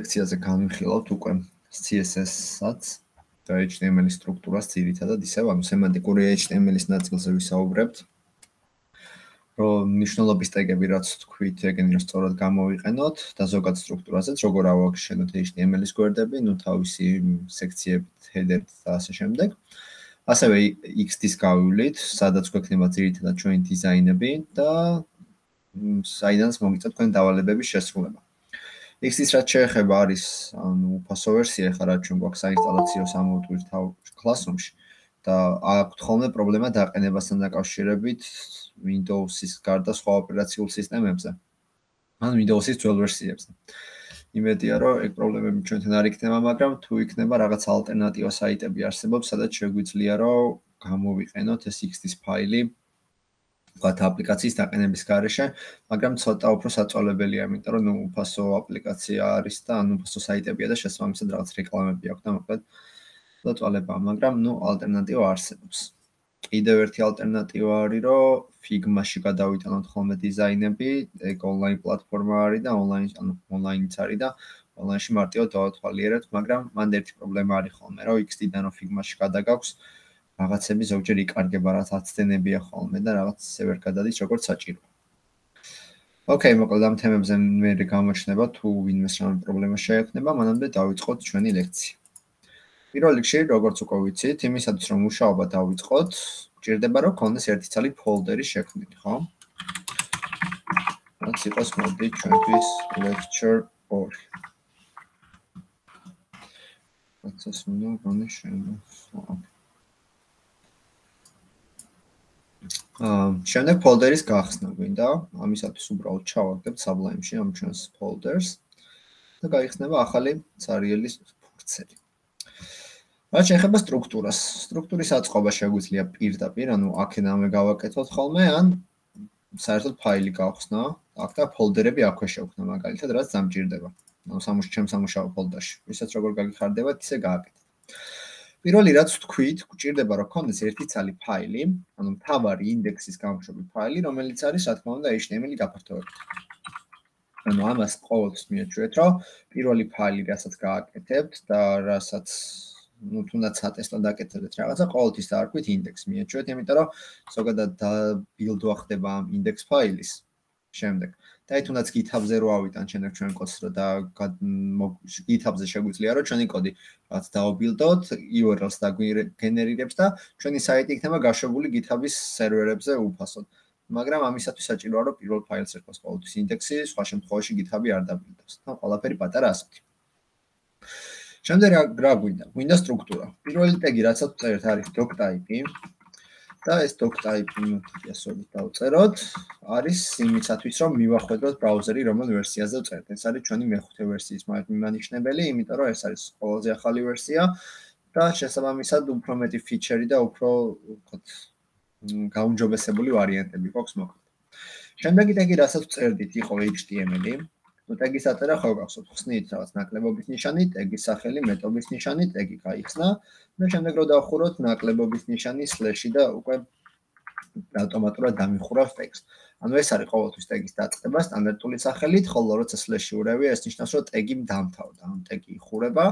ლექციაზე განვიხილავთ უკვე CSS-საც და HTML-ის სტრუქტურას ძირითადად ისევ ამ სემანტიკური HTML-ის ნაწილზე ვისაუბრებთ. რომ ნიშნულობის ტეგები რაც თქვით, ეგენი რომ სწორად გამოვიყენოთ და ზოგად სტრუქტურაზეც როგორ ავაგშენოთ HTML-ის გვერდები, ну თავისი სექციებით, header-ით და ასე შემდეგ. ასევე X-დის გავივლით, სადაც გვექნება ძირითადად ჩვენი დიზაინები და საიდანაც მოგიწევთ თქვენ დავალებების შესრულება. X-ის რაც შეეხება არის ანუ უფასო ვერსია, ხა რაც ჩვენ გვაქვს საინსტალაციო სამოუთვირ თავ Classroom-ში და აქვს ხოლმე პრობლემა დაყენებასთან დაკავშირებით Windows-ის გარდა სხვა ოპერაციულ სისტემებზე. ან Windows-ის ძველ ვერსიებზე. იმედია, რომ ეგ პრობლემები ჩვენთან არ იქნება, მაგრამ თუ იქნება რაღაც ალტერნატივა საიტები არსებობს, სადაც შეგვიძლია რომ გამოვიყენოთ ეს X-ის ფაილი ვთქვათ აპლიკაციის დაყენების გარეშე, მაგრამ ცოტა უფრო საწოლებელია, იმიტომ რომ ნუ უფასო აპლიკაცია არის და ანუ უფასო საიტებია და შესაბამისად რაღაც რეკლამები აქვს და მოკლედ ცოტალებაა, მაგრამ ნუ ალტერნატივა არსებობს. კიდევ ერთი ალტერნატივა არის, რომ Figma-ში გადავიტანოთ ხოლმე დიზაინები, ეგ ონლაინ პლატფორმა არის და ონლაინ ანუ ონლაინიც არის და ონლაინში მარტივად დავათვალიერებთ, მაგრამ მანდ ერთი პრობლემა არის ხოლმე, რომ X-დან Figma-ში გადაგაქვს რაღაცები ზოგჯერ იკარგება რაც აცდენებია ხოლმე და რაღაც სევერ გადადის როგორც საჭირო. ოკეი, მოკლედ ამ თემებზე მე გამოჩნდება თუ ვინმეს რამე პრობლემა შეექმნება, მანამდე დავიწყოთ ჩვენი ლექცია. პირველ რიგში, როგორც უკვე ვიცით, იმისათვის რომ მუშაობა დავიწყოთ, გჭირდება რომ გქონდეს ერთი ცალი ფოლდერი შექმნილი, ხო? რაც იყოს მოდი ჩვენთვის lecture 2. რაც ეს უნდა განშენო. აა შემდეგ ფოლდერის გახსნა გვინდა. ამისათვის უბრალოდ ჩავაგდებ Sublime-ში ამ ჩვენს ფოლდერს და გაიხსნება ახალი ცარიელის ფურცელი. რაც შეეხება სტრუქტურას, სტრუქტურის აწყობა შეგვიძლია პირდაპირ, ანუ აქედანვე გავაკეთოთ ხოლმე, ან საერთოდ ფაილი გავხსნა, აქ და ფოლდერები აქვე შევქნა მაგალითად, რაც დამჭირდება. ანუ სამუშაო ჩემს სამუშაო ფოლდერში. ვისაც როგორ გაგიხარდებათ, ისე გააკეთეთ. პირველი რაც ვთქვით, გვჭირდება რომ გქონდეს ერთი ცალი ფაილი, ანუ მთავარი ინდექსის გამოშვების ფაილი, რომელიც არის, რა თქმა უნდა, HTML გაფართოებით. ანუ ამას ყოველთვის მიაჩვენეთ, რომ პირველი ფაილი, რასაც გააკეთებთ და რასაც ну თუნდაც ატესტად აკეთებთ რაღაცა ყოველთვის დაარქვით ინდექს მიაჩვენეთ, იმიტომ რომ ზოგადად და ბილდვა ხდება ამ ინდექს ფაილის შემდეგ. და აი თუნდაც GitHub-ზე რო ავიტან ჩვენ ჩვენ კოდს რო და GitHub-ზე შეგვიძლია რომ ჩვენი კოდი რაც დაობილდოთ URL-ს დაგენერირებს და ჩვენი საიტი იქნება გაშვებული GitHub-ის სერვერებზე უფასოდ. მაგრამ ამისათვის საჭიროა რომ პირველ ფაილს ერქოს ყოველთვის ინდექსი, სხვა შემთხვევაში GitHub-ი არ დაბილდოს. და ყველაფერი პატარა ასეთი. შემდეგ რა გვინდა? გვინდა სტრუქტურა. პირველი ტეგი რაცაც წერთ არის doc-type-ი. და ეს doc-type-ი მოსწრებით დავწეროთ, არის იმისათვის, რომ მივახვედროთ ბრაუზერი რომელ ვერსიაზე ვწერთ. ეს არის ჩვენი მეხუთე ვერსიის მიმანიშნებელი, იმიტომ რომ ეს არის ყველაზე ახალი ვერსია და შესაბამისად უფრო მეტი ფიჩერი და უფრო ვთქვათ გაუმჯობესებული ვარიანტები გვაქვს მოკლედ. შემდეგი ტეგი, რასაც ვწერდით, იყო HTML-ი. Ну ტეგის აწერა ხო გახსოვთ ხსნით რაღაც ნაკლებობის ნიშანი, ტეგის სახელი, მეტობის ნიშანი, ტეგი გაიხსნა და შემდეგ რო დავხუროთ ნაკლებობის ნიშანი სლეში და უკვე ავტომატურად დამიხურავს ტეგს. ანუ ეს არის ყოველთვის ტეგის დაწყება სტანდარტული სახელით, ხოლო როცა სლეში ურევია, ეს ნიშნავს, რომ ტეგი დამთავრდა, ანუ ტეგი იხურება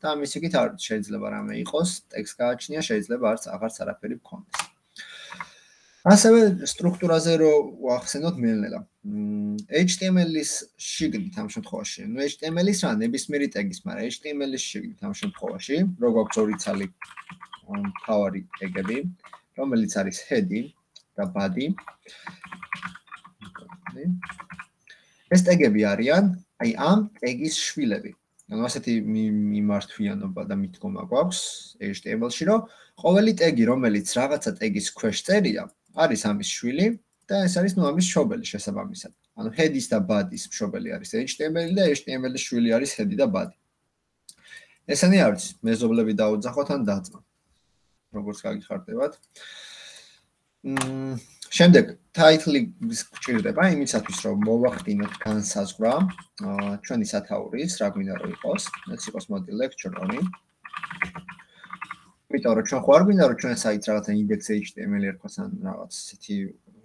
და ამის იქით არ შეიძლება რამე იყოს, ტეგს გააჩნია, შეიძლება არც აღარც არაფერი გქონდეს. ასევე სტრუქტურაზე რო ვახსენოთ მეილნელა. HTML-ის შიგნით ამ შემთხვევაში, ну HTML-ის რა ნებისმიერი ტეგის, მაგრამ HTML-ის შიგნით ამ შემთხვევაში, რო გვაქვს ორი ცალი power ტეგები, რომელიც არის head-ი და body. ეს ტეგები არიან აი ამ ტეგის შვილები. ანუ ასეთი მიმართვიანობა და მიდგომა გვაქვს HTML-ში, რომ ყოველი ტეგი, რომელიც რაღაცა ტეგის ქვეშ წერია, არის ამის შვილი და ეს არის ნუ ამის შობელი შესაბამისად. ანუ head-ის და body-ის შობელი არის HTML და HTML-ის შვილი არის head-ი და body. ესენი არის მეზობლები დაუძახოთ ან დაძმა. როგორც გაგიხარდებათ. მმ შემდეგ title-ი გჭირდება იმისათვის რომ მოვახდინოთ განსაზღვრა ჩვენი სათაურის რა გვინდა რომ იყოს. ეს იყოს მოდი lecture-ი. იმიტომ რომ ჩვენ ხო არ გვინდა რომ ჩვენ საიტს რაღაცა index.html ერქოს ან რაღაც ისეთი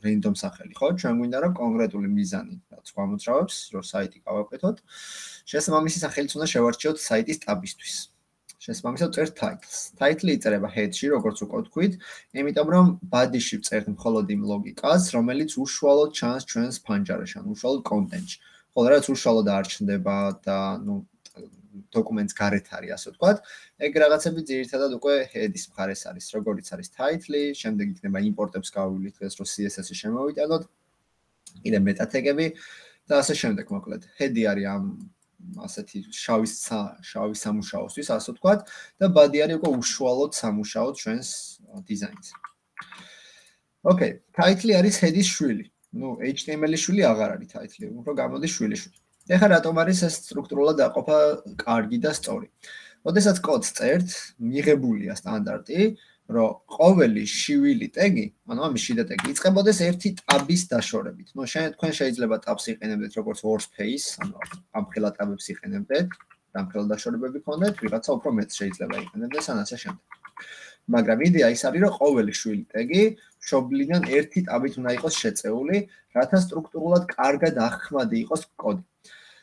random სახელი, ხო? ჩვენ გვინდა რომ კონკრეტული მიზანი რაც გამოძრავებს, რომ საიტი გავაკეთოთ. შესაბამისი სახელიც უნდა შევარჩიოთ საიტის ტაბისთვის. შესაბამისად წერთ titles. title იწერება head-ში, როგორც უკვე ვთქვით, იმიტომ რომ body-ში წერთ მხოლოდ იმ ლოგიკას, რომელიც უშუალოდ ჩანს ჩვენს ფანჯარაში, ან უშუალოდ კონტენტში. ხოლო რაც უშუალოდ არ ჩნდება და ნუ დოკუმენტს გარეთ არის, ასე ვთქვათ. ეგ რაღაცები ძირითადად უკვე head-ის მხარეს არის, როგორც არის title-ი, შემდეგ იქნება import-ებს გავივლით, ეს რო CSS-ი შემოვიტანოთ. კიდე მეტათეგები და ასე შემდეგ, მოკლედ. head-ი არის ამ ასეთი შავი შავი სამუშაოსთვის, ასე ვთქვათ, და body არის უკვე უშუალოდ სამუშაო ჩვენს დიზაინს. Okay, title-ი არის head-ის შვილი. ну HTML-ის შვილი აღარ არის title-ი, უფრო გამოდის შვილი შვილი. ეხლა რატომ არის ეს სტრუქტურულად დაყოფა კარგი და სწორი? ოდესაც კოდს წერთ, მიღებულია სტანდარტი, რომ ყოველი შივილი ტეგი, ანუ ამის შიდა ტეგი იწყებოდეს ერთი ტაბის დაშორებით. ნუ შენ თქვენ შეიძლება ტაბს იყენებდეთ როგორც workspace, ანუ ამ ხელა ტაბებს იყენებდეთ, ამ ხელა დაშორებები ქონდეთ, ვიღაცა უფრო მეტ შეიძლება იყენებდეს ან ასე შემდეგ. მაგრამ იდეა ის არის, რომ ყოველი შვილი ტეგი შობლიდან ერთი ტაბით უნდა იყოს შეწეული, რათა სტრუქტურულად კარგად ახმადი იყოს კოდი.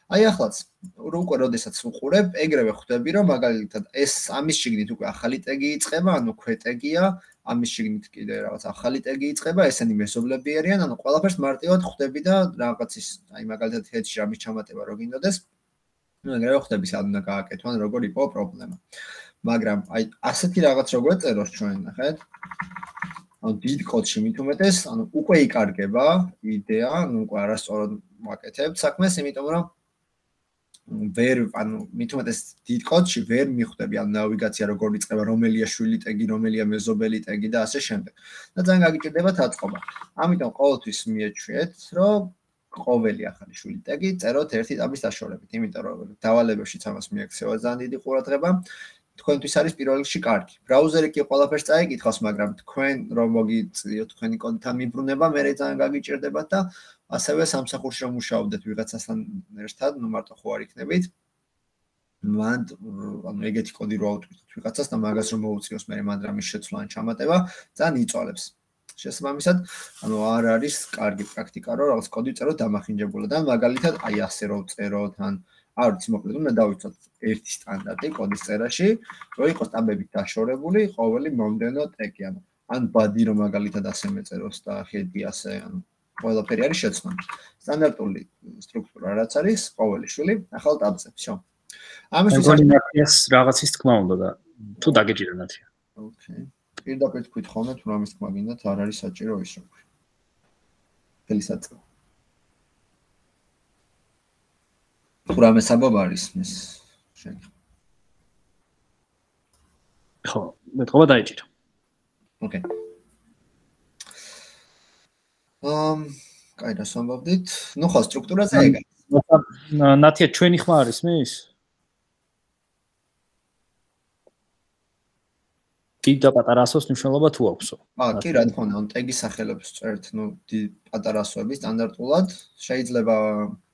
აი ახლაც უკვე როდესაც უყურებ, ეგრევე ხვდები, რომ მაგალითად ეს ამის შიგნით უკვე ახალი ტეგი იწება, ანუ ქვეტეგია, ამის შიგნით კიდე რაღაც ახალი ტეგი იწება, ესენი მეზობლები არიან, ანუ ყველაფერს მარტივად ხვდები და რაღაცის, აი მაგალითად ჰედში ამის ჩამატება რო გინდოდეს, ну ეგრევე ხვდები, სად უნდა გააკეთო, ან როგორ იყო პრობლემა. მაგრამ აი ასეთი რაღაც როგორ წეროს ჩვენ, ნახეთ? ანუ დიდ კოდში მით უმეტეს, ანუ უკვე იკარგება იდეა, ანუ უკვე არასწორად ვაკეთებ საქმეს, იმიტომ რომ ვერ ანუ მithumetes დიდ კოდში ვერ მიხვდები ამ ნავიგაცია როგორ იწყება რომელია შვილი ტეგი რომელია მეზობელი ტეგი და ასე შემდეგ. და ძალიან გაგიჭირდებათ აწყობა ამიტომ ყოველთვის მიეჩვიეთ რომ ყოველი ახალი შვილი ტეგი წეროთ ერთი ტაბის დაშორებით იმიტომ რომ დავალებებში ამას მიაქცევა ძალიან დიდი ყურადღება თქვენთვის არის პირველ რიგში კარგი. ბრაუზერი კი ყველაფერს წაიკითხავს, მაგრამ თქვენ რომ მოგიწიოთ თქვენი კონტენტი მიბრუნება, მე ძალიან გაგიჭირდებათ და ასევე სამსახურში რომ მუშაობდეთ ვიღაცასთან ერთად, ну მარტო ხო არ იქნებით. მან ანუ ეგეთი კოდი რო ავტვირთოთ ვიღაცას და მაგას რომ მოუწიოს მე მან რამის შეცვლა ან ჩამატება, ძალიან იწვალებს. შესაბამისად, ანუ არ არის კარგი პრაქტიკა რომ რაღაც კოდი წეროთ დამახინჯებულად და მაგალითად აი ასე რო წეროთ ან არ ვიცი მოკლედ უნდა დავიცოთ ერთი სტანდარტი კოდის წერაში, რომ იყოს ტაბებით დაშორებული ყოველი მომდენო ტეგი, ანუ ან ბადი რომ მაგალითად ასე მეწეროს და ჰედი ასე ანუ ყველაფერი არის შეცვლილი. სტანდარტული სტრუქტურა რაც არის, ყოველი შვილი ახალ ტაბზე, всё. ამისთვის არის რაღაცის თქმა უნდა და თუ დაგეჭირა ნათია. ოკეი. პირდაპირ თქვით ხოლმე თუ რამის თქმა გინდათ, არ არის საჭირო ის რომ. ფელისაწ. თუ რამე საბაბ არის ეს შენ. ხო, მე თქმა დაიჭირა. ოკეი. ამ კაი და სამბობდით. ნუ ხო სტრუქტურაზე ეგ არის. ნათია ჩვენი ხმა არის მის? კიდე პატარასოს მნიშვნელობა თუ აქვსო? აა კი რა თქმა უნდა, ტეგის სახელებს წერთ, ნუ პატარასოები სტანდარტულად შეიძლება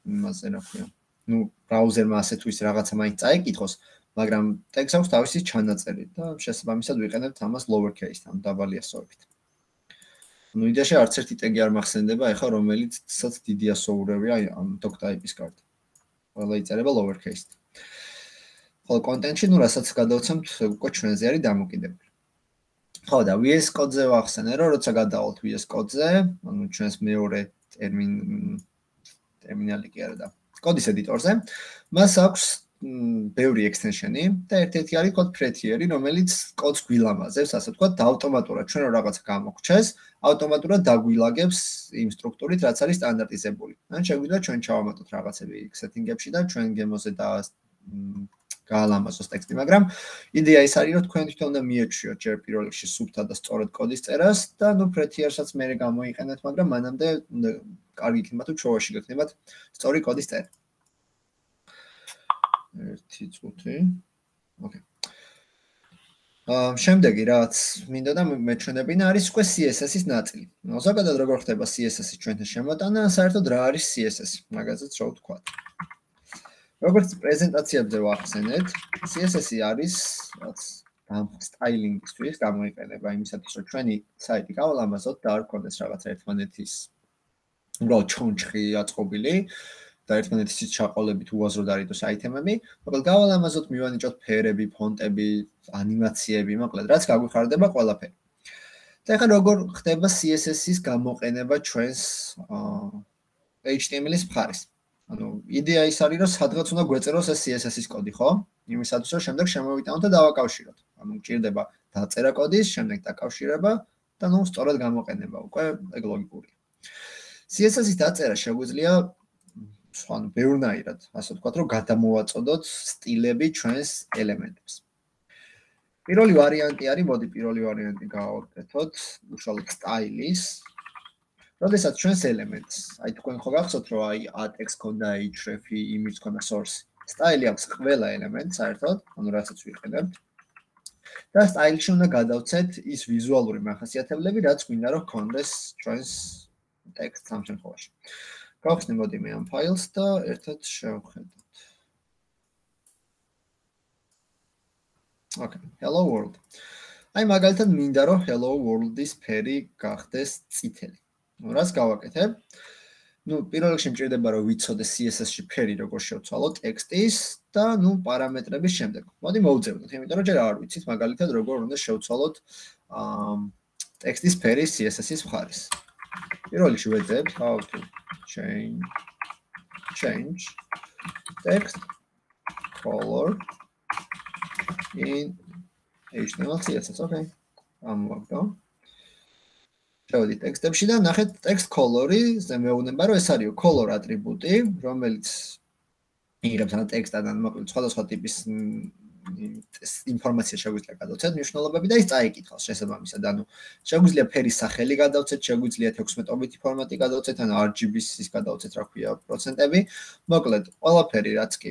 იმაზე რა ქვია. ნუ ბრაუზერმა ასე თუ ის რაღაცა მაინც წაიკითხოს, მაგრამ ტეგს აქვს თავისი ჩანაწერი და შესაბამისად ვიყენებთ ამას lower case-თან, დაბალი ასოებით. ну იდეაში არც ერთი ტეგი არ მახსენდება ეხა რომელიც ცოტა დიდი ასოურებია ამ doc type-ის კარტ. ყველა იწერება lower case. ხოლო კონტენტში ნუ რასაც გადავცემთ უკვე ჩვენზე არის დამოკიდებული. ხო და VS Code-ზე ვახსენე რომ როცა გადავალთ VS Code-ზე, ანუ ჩვენს მეორე ტერმინ ტერმინალი კი არა და კოდის ედიტორზე, მას აქვს ბევრი ექსტენშენი და ერთ-ერთი არის code prettier, რომელიც კოდს გვილამაზებს, ასე ვთქვათ, და ავტომატურად ჩვენ რო რაღაცა გამოგვჩეს, ავტომატურად დაგვილაგებს იმ სტრუქტურით, რაც არის სტანდარტიზებული. ან შეგვიძლია ჩვენ ჩავამატოთ რაღაცები setting-ებში და ჩვენ გემოზე და გაალამაზოს ტექსტი, მაგრამ იდეა ის არის, რომ თქვენ თვითონ უნდა მიეჩვიოთ ჯერ პირველ რიგში სუფთა და სწორად კოდის წერას და ნუ prettier-საც მე გამოიყენეთ, მაგრამ მანამდე კარგი იქნება თუ ჩოვაში გექნებათ სწორი კოდის წერა. ერთი წუთი. ოკეი. აა შემდეგი რაც მინდა და მეჩვენებინა არის უკვე CSS-ის ნაწილი. ზოგადად როგორ ხდება CSS-ი ჩვენთან შემოტანა, საერთოდ რა არის CSS? მაგაზეც რა ვთქვა. როგორც პრეზენტაციებზე ვახსენეთ, CSS-ი არის რაც ამ სტაილინგისთვის გამოიყენება იმისათვის, რომ ჩვენი საიტი გავალამაზოთ და არ გქონდეს რაღაც ერთმანეთის უბრალოდ ჩონჩხი აწყობილი და ერთმანეთის ჩაყოლებით უაზრო დარიდოს აიტემები, მოკლედ გავალამაზოთ, მივანიჭოთ ფერები, ფონტები, ანიმაციები, მოკლედ რაც გაგვიხარდება ყველაფერი. და ახლა როგორ ხდება CSS-ის გამოყენება ჩვენს HTML-ის მხარეს? ანუ იდეა ის არის, რომ სადღაც უნდა გვეწეროს ეს CSS-ის კოდი, ხო? იმისათვის, რომ შემდეგ შემოვიტანოთ და დავაკავშიროთ. ანუ მჭირდება დაწერა კოდის, შემდეგ დაკავშირება და ნუ სწორად გამოყენება. უკვე ეგ ლოგიკურია. CSS-ის დაწერა შეგვიძლია სხვან ბევრნაირად, ასე ვთქვათ, რომ გადამოვაწოდოთ სტილები ჩვენს ელემენტებს. პირველი ვარიანტი არის, მოდი პირველი ვარიანტი გავაკეთოთ, უშუალოდ სტაილის. როდესაც ჩვენს ელემენტს, აი თქვენ ხო გახსოვთ, რომ აი at-x ქონდა href-ი, image ქონდა source. სტაილი აქვს ყველა ელემენტს საერთოდ, ანუ რასაც ვიყენებთ. და სტაილში უნდა გადავცეთ ის ვიზუალური მახასიათებლები, რაც გვინდა რომ ქონდეს ჩვენს ტექსტს ამ შემთხვევაში. გავხსნი მოდი მე ამ ფაილს და ერთად შევხედოთ. Okay, hello world. აი მაგალითად მინდა რომ hello world-ის ფერი გახდეს წითელი. ნუ რას გავაკეთებ? ну პირველ რიგში მჭირდება რომ ვიცოდე CSS-ში ფერი როგორ შევცვალო ტექსტის და ну პარამეტრების შემდეგ. მოდი მოვძებნოთ, იმიტომ რომ ჯერ არ ვიცით მაგალითად როგორ უნდა შევცვალოთ აა ტექსტის ფერი CSS-ის მხარეს. პირველ რიგში ვეძებ how to change. Change. Text. Color. In HTML CSS, okay. ამ ვაგდო. შევედი ტექსტებში და ნახეთ text color-ი, ზე მეუბნება რომ ეს არის color ატრიბუტი, რომელიც იღებს ან ტექსტად ან მოკლედ სხვადასხვა ტიპის ინფორმაცია შეგვიძლია გადავცეთ მნიშვნელობები და ის წაიკითხავს შესაბამისად. ანუ შეგვიძლია ფერის სახელი გადავცეთ, შეგვიძლია 16-ბიტი ფორმატი გადავცეთ, ან RGB-ის გადავცეთ, რა ქვია, პროცენტები. მოკლედ, ყველაფერი რაც კი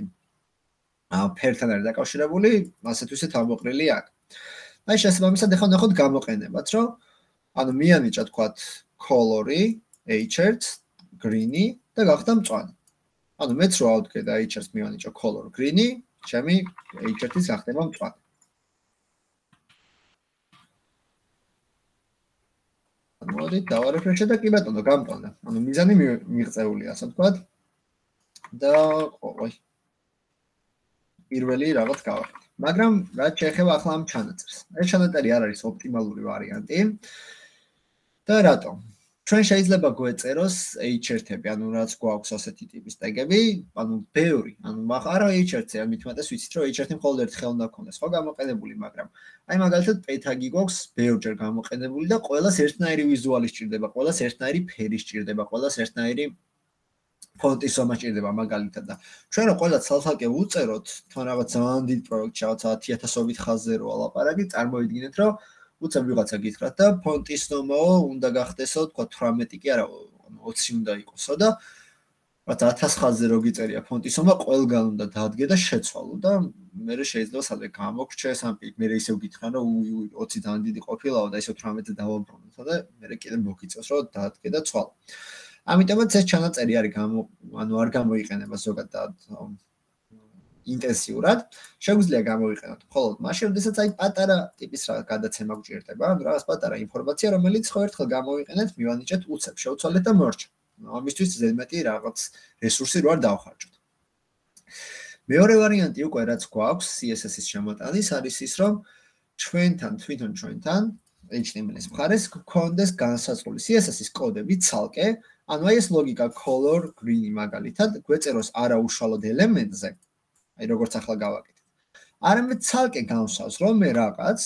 ფერთან არის დაკავშირებული, ასეთ ვისეთ ამოყრილი აქვს. აი შესაბამისად ახლა ნახოთ გამოყენებაც, რომ ანუ მიანიჭა თქვათ color-ი, h-ს, green-ი და გახდა მწვანე. ანუ მეც რო ავდგე და h-ს მიანიჭა color green-ი, ჩემი h-ის გახდება მწვანე. ანუ მოდი დავარეფრეშე და კი ბატონო გამტონა. ანუ მიზანი მიღწეულია, ასე ვთქვათ. და ой. პირველი რაღაც გავაკეთე. მაგრამ რაც შეეხება ახლა ამ ჩანაწერს. ეს ჩანაწერი არ არის ოპტიმალური ვარიანტი. და რატომ? ჩვენ შეიძლება გვეწეროს h1-ები, ანუ რაც გვაქვს ასეთი ტიპის ტეგები, ანუ ბევრი, ანუ არა h1-ი, ან მithumetes ვიცით რომ h1-ი მხოლოდ ერთი ხელ უნდა გქონდეს, ხო გამოყენებული, მაგრამ აი მაგალითად პეთაგი გვაქვს ბევრჯერ გამოყენებული და ყოველას ერთნაირი ვიზუალი სჭირდება, ყოველას ერთნაირი ფერი სჭირდება, ყოველას ერთნაირი ფონტის სომა სჭირდება მაგალითად და ჩვენ რო ყველა ცალ-ცალკე უწეროთ, თან რაღაც ძალიან დიდ პროექტში, რაღაც 10000ობით ხაზზე რო ალაპარაკი, წარმოიდგინეთ რომ უცებ ვიღაცა გითხრათ და ფონტის ნომაო უნდა გახდესო, თქვა 18 კი არა, 20 უნდა იყოსო და რაც 1000 ხაზზე რო გიწერია ფონტის ნომა, ყველგან უნდა დაადგე და შეცვალო და მე შეიძლება სადე გამოგრჩეს ამ პიკ, მე ისევ გითხრან რომ 20 ძალიან დიდი ყოფილაო და ისევ 18-ზე დავაბრუნო და მე კიდე მოგიწევს რომ დაადგე და ცვალო. ამიტომაც ეს ჩანაწერი არის გამო ანუ არ გამოიყენება ზოგადად ინტენსიურად შეგვიძლია გამოვიყენოთ მხოლოდ მაშინ, როდესაც აი პატარა ტიპის რა გადაცემა გვჭირდება, ანუ რაღაც პატარა ინფორმაცია, რომელიც ხო ერთხელ გამოვიყენეთ, მივანიჭეთ უცებ, შევცვალეთ და მორჩა. ამისთვის ზედმეტი რაღაც რესურსი რო არ დავხარჯოთ. მეორე ვარიანტი უკვე რაც გვაქვს CSS-ის შემოტანის არის ის, რომ ჩვენთან თვითონ ჩვენთან HTML-ის მხარეს გქონდეს განსაზღვრული CSS-ის კოდები ცალკე, ანუ აი ეს ლოგიკა color green მაგალითად გვეწეროს არაუშუალოდ ელემენტზე, აი როგორც ახლა გავაკეთეთ. არამედ ცალკე განსავს რომ მე რაღაც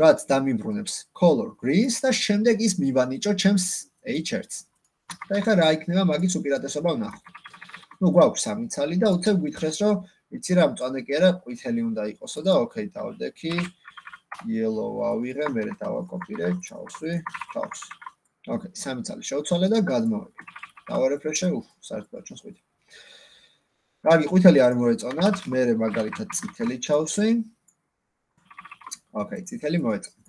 რაც დამიბრუნებს color greens და შემდეგ ის მივანიჭო ჩემს h-ს. და ეხლა რა იქნება მაგის უპირატესობა ვნახო. ნუ გვაქვს სამი ცალი და უცებ გითხრეს რომ იცი რა მწვანე კი არა ყვითელი უნდა იყოსო და ოკეი დავდექი yellow ავიღე მე დავაკოპირე ჩავსვი თავს. ოკეი სამი ცალი შევცვალე და გადმოვედი. დავარეფრეშე უფ საერთოდ ჩვენს ყვითელი კარგი, ყვითელი არ მოეწონათ, მე მაგალითად წითელი ჩავსვი. ოკეი, წითელი მოეწონათ.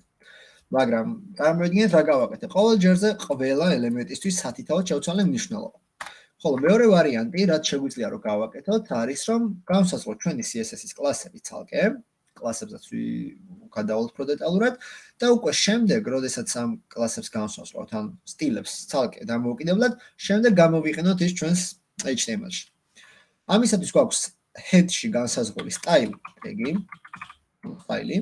მაგრამ წარმოიდგინეთ რა გავაკეთე. ყოველ ჯერზე ყველა ელემენტისთვის სათითაოდ შევცვალე მნიშვნელობა. ხოლო მეორე ვარიანტი, რაც შეგვიძლია რომ გავაკეთოთ, არის რომ განსაზღვროთ ჩვენი CSS-ის კლასები ცალკე, კლასებსაც გადავალთ უფრო დეტალურად და უკვე შემდეგ, როდესაც ამ კლასებს განსვავთ, ან სტილებს ცალკე დამოუკიდებლად, შემდეგ გამოვიყენოთ ის ჩვენს HTML-ში. ამისათვის გვაქვს head-ში განსაზღვრული style tag-ი, ფაილი.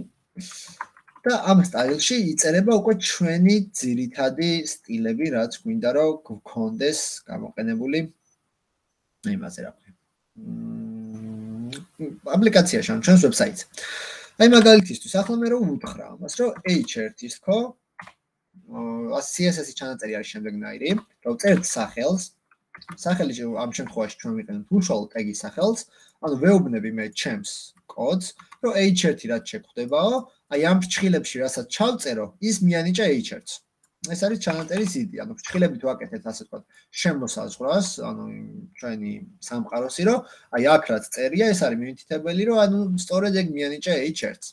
და ამ სტაილში იწერება უკვე ჩვენი ძირითადი სტილები, რაც გვინდა რომ გქონდეს გამოყენებული იმაზე რა ქვია. აპლიკაციაში ან ჩვენს ვებსაიტზე. აი მაგალითისთვის ახლა მე რომ უთხრა ამას, რომ h1-ის თქო ა CSS-ი ჩანაწერი არის შემდეგნაირი, რომ წერთ სახელს, სახელი ამ შემთხვევაში ჩვენ ვიყენებთ უშუალო ტეგის სახელს, ანუ ვეუბნები მე ჩემს კოდს, რომ h1 რაც შეხვდებაო, აი ამ ფრჩხილებში რასაც ჩავწერო, ის მიანიჭა h1-ს. ეს არის ჩანაწერის იდეა, ანუ ფრჩხილებით ვაკეთებთ ასე ვთქვათ, შემოსაზღვრას, ანუ ჩვენი სამყაროსი, რომ აი აქ რაც წერია, ეს არის მიმითითებელი, რომ ანუ სწორედ ეგ მიანიჭა h1-ს.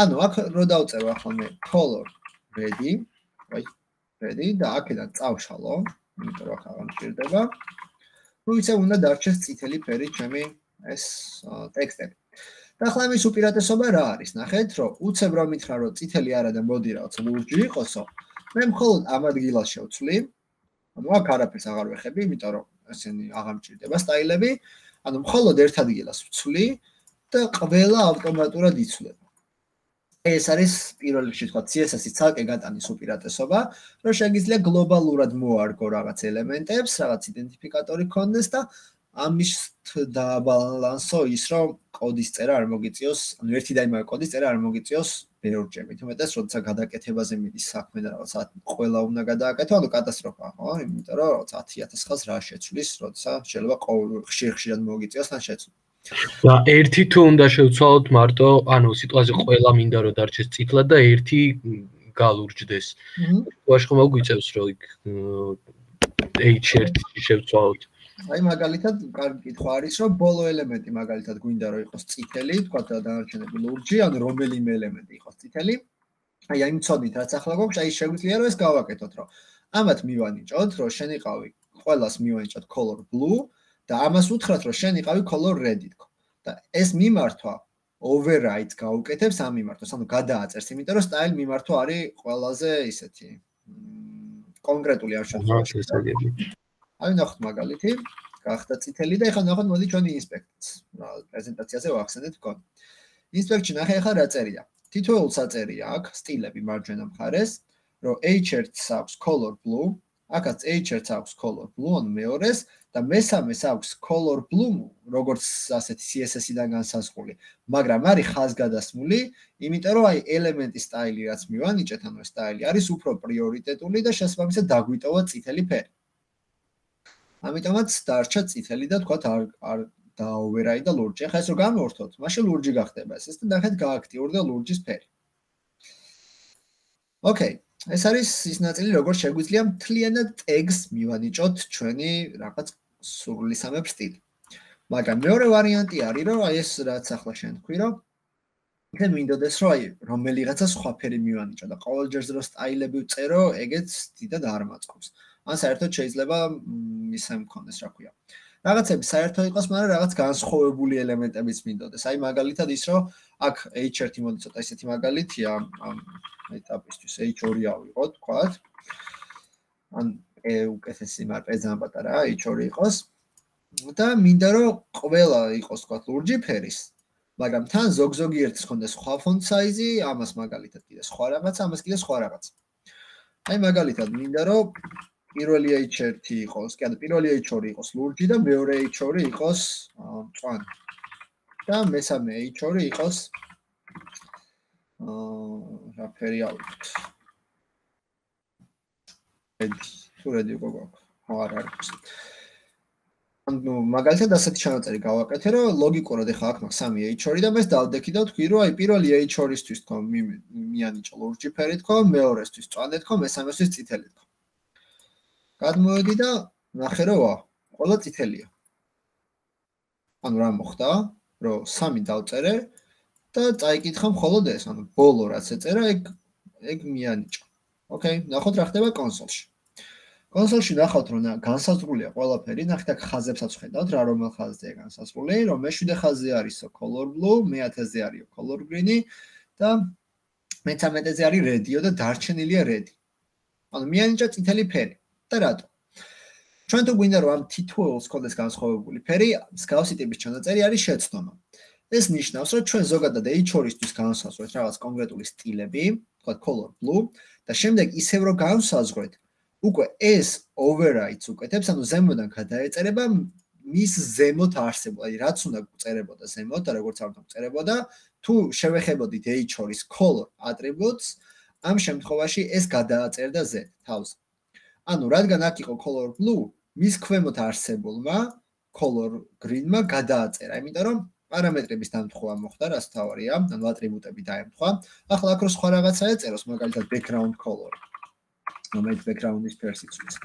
ანუ აქ რო დავწერო ახლა მე color ready, აი ready და აქედან წავშალო, იმიტომ რომ ახლა გამჭირდება. ну ისე უნდა დარჩეს წითელი ფერი ჩემი ეს ტექსტები. და ახლა მის უპირატესობა რა არის? ნახეთ, რომ უცებ რომ მითხრა, რომ წითელი არა და მოდი რაღაც ლურჯი იყოსო, მე მხოლოდ ამ ადგილას შევცვლი. ანუ აქ არაფერს აღარ ვეხები, იმიტომ რომ ესენი აღარ მჭირდება სტაილები. ანუ მხოლოდ ერთ ადგილას ვცვლი და ყველა ავტომატურად იცვლება. ეს არის პირველ რიგში თქვა CSS-ი ცალკე გატანის უპირატესობა, რომ შეგიძლია გლობალურად მოარგო რაღაც ელემენტებს, რაღაც იდენტიფიკატორი ქონდეს და ამის დაბალანსო ის რომ კოდის წერა არ მოგიწიოს, ანუ ერთი და იმავე კოდის წერა არ მოგიწიოს ბევრჯერ. თუმცა როცა გადაკეთებაზე მიდის საქმე და რაღაცა ყველა უნდა გადააკეთო, ანუ კატასტროფაა, ხო? იმიტომ რომ რაღაცა 10000 ხალხს რა შეცვლის, როცა შეიძლება ხშირ-ხშირად მოგიწიოს ან შეცვლის. და ერთი თუ უნდა შევცვალოთ მარტო, ანუ სიტყვაზე ყველა მინდა რომ დარჩეს წითლად და ერთი გალურჯდეს. ვაშ ხომ მოგვიწევს რომ იქ H1 შევცვალოთ. აი მაგალითად კარგი კითხვა არის რომ ბოლო ელემენტი მაგალითად გვინდა რომ იყოს წითელი, თქვა და დანარჩენები ლურჯი, ანუ რომელიმე ელემენტი იყოს წითელი. აი აი მწოდით რაც ახლა გვაქვს, აი შეგვიძლია რომ ეს გავაკეთოთ, რომ ამათ მივანიჭოთ, რომ შენიყავი ყოველას მივანიჭოთ color blue და ამას უთხრათ, რომ შენიყავი color red-ი თქო. და ეს მიმართვა override გაუკეთებს ამ მიმართვას, ანუ გადააწერს, იმიტომ რომ style მიმართვა არის ყველაზე ისეთი კონკრეტული ამ შემთხვევაში. აი ნახოთ მაგალითი, გახდა წითელი და ეხლა ნახოთ მოდი ჩვენი ინსპექტს. პრეზენტაციაზე ვახსენეთ თქვენ. ინსპექტში ნახე ეხლა რა წერია. თითოეულ საწერია აქ სტილები მარჯვენა მხარეს, რომ h1-ს აქვს color blue, აქაც h1-ს აქვს color blue on მეორეს და მესამეს აქვს color blue, როგორც ასეთი CSS-იდან განსაზღვრული, მაგრამ არის ხაზგადასმული, იმიტომ რომ აი ელემენტის სტაილი რაც მივანიჭეთ, ანუ სტაილი არის უფრო პრიორიტეტული და შესაბამისად დაგვიტოვა წითელი ფერი. ამიტომაც დარჩა წითელი და თქვა არ არ დაოვერაი და ლურჯი. ახლა ეს რო გამოვართოთ, მაშინ ლურჯი გახდება ეს. ეს და ნახეთ გააქტიურდა ლურჯის ფერი. ოკეი, ეს არის ის ნაწილი, როგორ შეგვიძლია მთლიანად ტეგს მივანიჭოთ ჩვენი რაღაც სრულისამებ სტილი. მაგრამ მეორე ვარიანტი არის, რომ აი ეს რაც ახლა შენ თქვი, რომ იქნებ მინდოდეს, რომ აი რომელიღაცა სხვა ფერი მივანიჭო და ყოველ ჯერზე რო სტაილები ვწერო, ეგეც დიდად არ მაწყობს. ან საერთოდ შეიძლება ისე მქონდეს, რა ქვია. რაღაცები საერთოდ იყოს, მაგრამ რაღაც განსხვავებული ელემენტებიც მინდოდეს. აი მაგალითად ის, რომ აქ H1 მოდი ცოტა ისეთი მაგალითია ამ ეტაპისთვის H2 ავიღოთ, თქვათ. ან უკეთესი მარკე ძალიან პატარა H2 იყოს. და მინდა რომ ყველა იყოს თქვათ ლურჯი ფერის. მაგრამ თან ზოგ-ზოგიერთის ხონდეს სხვა font size-ი, ამას მაგალითად კიდე სხვა რაღაც, ამას კიდე სხვა რაღაც. აი მაგალითად მინდა რომ პირველი H1 იყოს, კი ანუ პირველი H2 იყოს ლურჯი და მეორე H2 იყოს მწვანე. და მესამე H2 იყოს აა რა ფერი ავიღოთ. ეს თურედი გოგო. არ არის. ანუ მაგალითად ასეთი ჩანაწერი გავაკეთე, რომ ლოგიკურად ეხა აქ მაქვს 3 H2 და მე დავდექი და თქვი, რომ აი პირველი H2-ისთვის თქო მიანიჭო ლურჯი ფერი თქო, მეორესთვის მწვანე თქო, მესამესთვის წითელი თქო. გადმოვედი და ნახე რომ ვა, ყველა წითელია. ანუ რა მოხდა? რომ სამი დავწერე და წაიკითხა მხოლოდ ეს, ანუ ბოლო რაც ეწერა, ეგ ეგ მიანიჭა. ოკეი, ნახოთ რა ხდება კონსოლში. კონსოლში ნახავთ რომ განსაზღვრულია ყველაფერი, ნახეთ აქ ხაზებსაც ხედავთ რა რომელ ხაზზეა განსაზღვრული, რომ მე7 ხაზზე არისო color blue, მე1000-ზე არისო color green-ი და მე-13-ზე არის redi-ო და დარჩენილია redi. ანუ მიანიჭა წითელი ფერი. და რატო? ჩვენ თუ გვინდა რომ ამ თითოეულს კონდეს განსხვავებული ფერი, მსგავსი ტიპის ჩანაწერი არის შეცდომა. ეს ნიშნავს, რომ ჩვენ ზოგადად H2-ისთვის განსაზღვრეთ რაღაც კონკრეტული სტილები, თქვა color blue და შემდეგ ისევ რომ განსაზღვრეთ, უკვე ეს overrides უკეთებს, ანუ ზემოდან გადაეწერება მის ზემოთ არსებულ, აი რაც უნდა წერებოდა ზემოთ და როგორც არ უნდა წერებოდა, თუ შევეხებოდით H2-ის color attributes, ამ შემთხვევაში ეს გადააწერდა Z თავს. ანუ რადგან აქ იყო color blue, მის ქვემოთ არსებულმა color green-მა გადააწერა, იმიტომ რომ პარამეტრების დამთხვა მოხდა, რაც თავარია, ანუ ატრიბუტები დაემთხვა. ახლა აქ რო სხვა რაღაცა ეწეროს, მაგალითად background color. რომელიც background-ის ფერსიც ვის.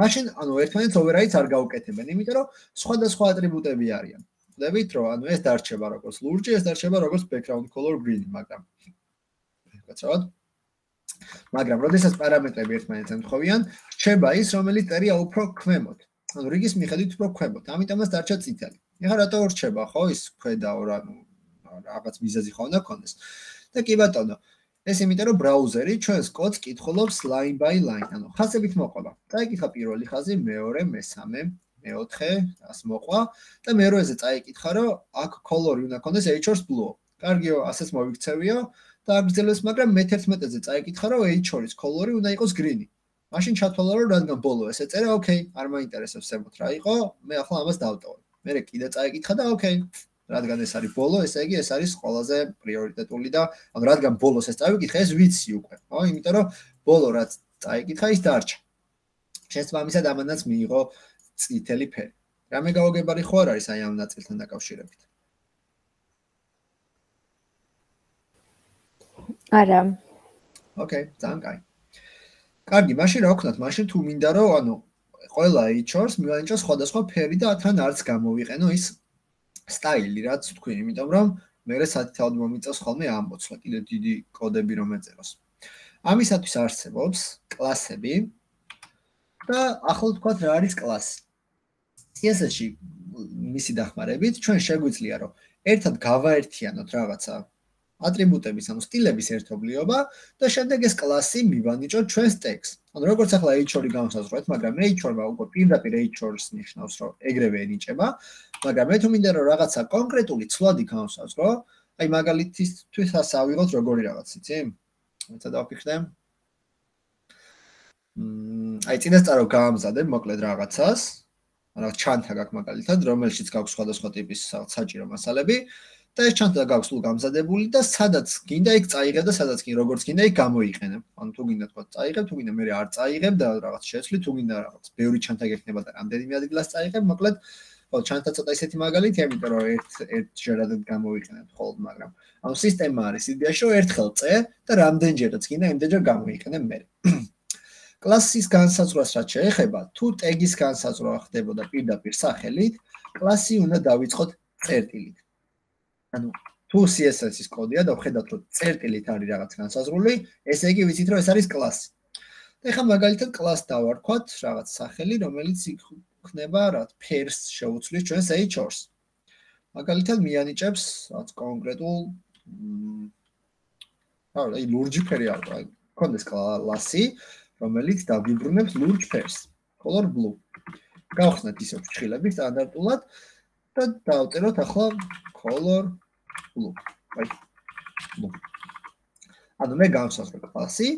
მაშინ, ანუ ერთმანეთს overrides არ გაუკეთებენ, იმიტომ რომ სხვადასხვა ატრიბუტები არიან. ხვდებით, რომ ანუ ეს დარჩება როგორც ლურჯი, ეს დარჩება როგორც background color green, მაგრამ კაცრავად. მაგრამ როდესაც პარამეტრები ერთმანეთს ემთხვევიან, რჩება ის, რომელიც წერია უფრო ქვემოთ. ანუ რიგის მიხედვით უფრო ქვემოთ. ამიტომაც დარჩა წითელი. ეხლა რატო რჩება ხო ის ქვედაო რა ნუ რაღაც მიზეზი ხო უნდა კონდეს და კი ბატონო ეს იმიტომ რომ ბრაუზერი ჩვენს კოდს კითხულობს line by line ანუ ხაზებით მოყვება წაიკითხა პირველი ხაზი მეორე მესამე მეოთხე ას მოყვა და მე როეზე წაიკითხა რომ აქ color-ი უნდა კონდეს h-ს blue კარგიო ასეც მოვიქცევიო აგრძელოს მაგრამ მე-11-ზე წაიკითხა რომ h-ის color-ი უნდა იყოს green-ი მაშინ ჩათვალა რომ რადგან ბოლო ესე წერა ოკეი არ მაინტერესებს ზემოთ რა იყო მე ახლა ამას დავტოვე. მე კიდე წაიკითხა და ოკეი რადგან ეს არის ბოლო ესე იგი ეს არის ყველაზე პრიორიტეტული და ანუ რადგან ბოლოს ეს წავიკითხე ეს ვიცი უკვე ხო? იმიტომ რომ ბოლო რაც წაიკითხა ის დარჩა. შესაბამისად ამანაც მიიღო წითელი ფერი. რამე გაოგებარი ხო არ არის აი ამ ნაწილთან დაკავშირებით არა ოკეი ძალიან კაი კარგი მაშინ რა ვქნათ მაშინ თუ მინდა რომ ანუ ყველა HR-ს მივანიჭო სხვადასხვა ფერი და თან არც გამოვიყენო ის სტაილი, რაც თქვი, იმიტომ რომ მე რესათითაოდ მომიწევს ხოლმე ამბოცლა, კიდე დიდი კოდები რომ ეწეროს. ამისათვის არსებობს კლასები და ახლა თქვა რა არის კლასი. CSS-ში მისი დახმარებით ჩვენ შეგვიძლია რომ ერთად გავაერთიანოთ რაღაცა ატრიბუტების, ანუ სტილების ერთობლიობა და შემდეგ ეს კლასი მივანიჭოთ ჩვენს ტექსტს. ანუ როგორც ახლა h2 განსაზღვრეთ, მაგრამ h2-მა უკვე პირდაპირ h2-ს ნიშნავს, რომ ეგრევე ენიჭება, მაგრამ მე თუ მინდა რომ რაღაცა კონკრეტული ცვლადი განსაზღვრო, აი მაგალითისთვის ასავიღოთ როგორი რაღაც, იცი? მეცა დავფიქრდე. მმ, აი წინასწარო გამზადებ მოკლედ რაღაცას. ანუ ჩანთა გაქვს მაგალითად, რომელშიც გაქვს სხვადასხვა ტიპის საჭირო მასალები. და ეს ჩანთა გაქვს სულ გამზადებული და სადაც გინდა იქ წაიღებ და სადაც კი როგორც გინდა იქ გამოიყენებ. ანუ თუ გინდა თქვა წაიღებ, თუ გინდა მე არ წაიღებ და რაღაც შეცვლი, თუ გინდა რაღაც ბევრი ჩანთა გექნება და რამდენიმე ადგილას წაიღებ, მოკლედ ხო ჩანთა ცოტა ისეთი მაგალითია, იმიტომ რომ ერთ ერთ ჯერად გამოიყენებ ხოლმე, მაგრამ ანუ სისტემა არის იდეაში რომ ერთხელ წე და რამდენჯერაც გინდა იმდენჯერ გამოიყენებ მე. კლასის განსაზღვრას რაც შეეხება, თუ ტეგის განსაზღვრა ხდებოდა პირდაპირ სახელით, კლასი უნდა დავიწყოთ წერტილით. ანუ თუ CSS-ის კოდია და ვხედავთ რომ წერტილით არის რაღაც განსაზღვრული, ესე იგი ვიცით რომ ეს არის კლასი. და ეხლა მაგალითად კლას დავარქვათ რაღაც სახელი, რომელიც იქნება რა ფერს შეუცვლის ჩვენს h-ს. მაგალითად მიანიჭებს რაც კონკრეტულ აა აი ლურჯი ფერი აქვს, აი კონდეს კლასი, რომელიც დაგიბრუნებს ლურჯ ფერს, color blue. გავხსნათ ისე ფრჩხილები სტანდარტულად და დავწეროთ ახლა color. აი. ანუ მე გავსაზღვრე კლასი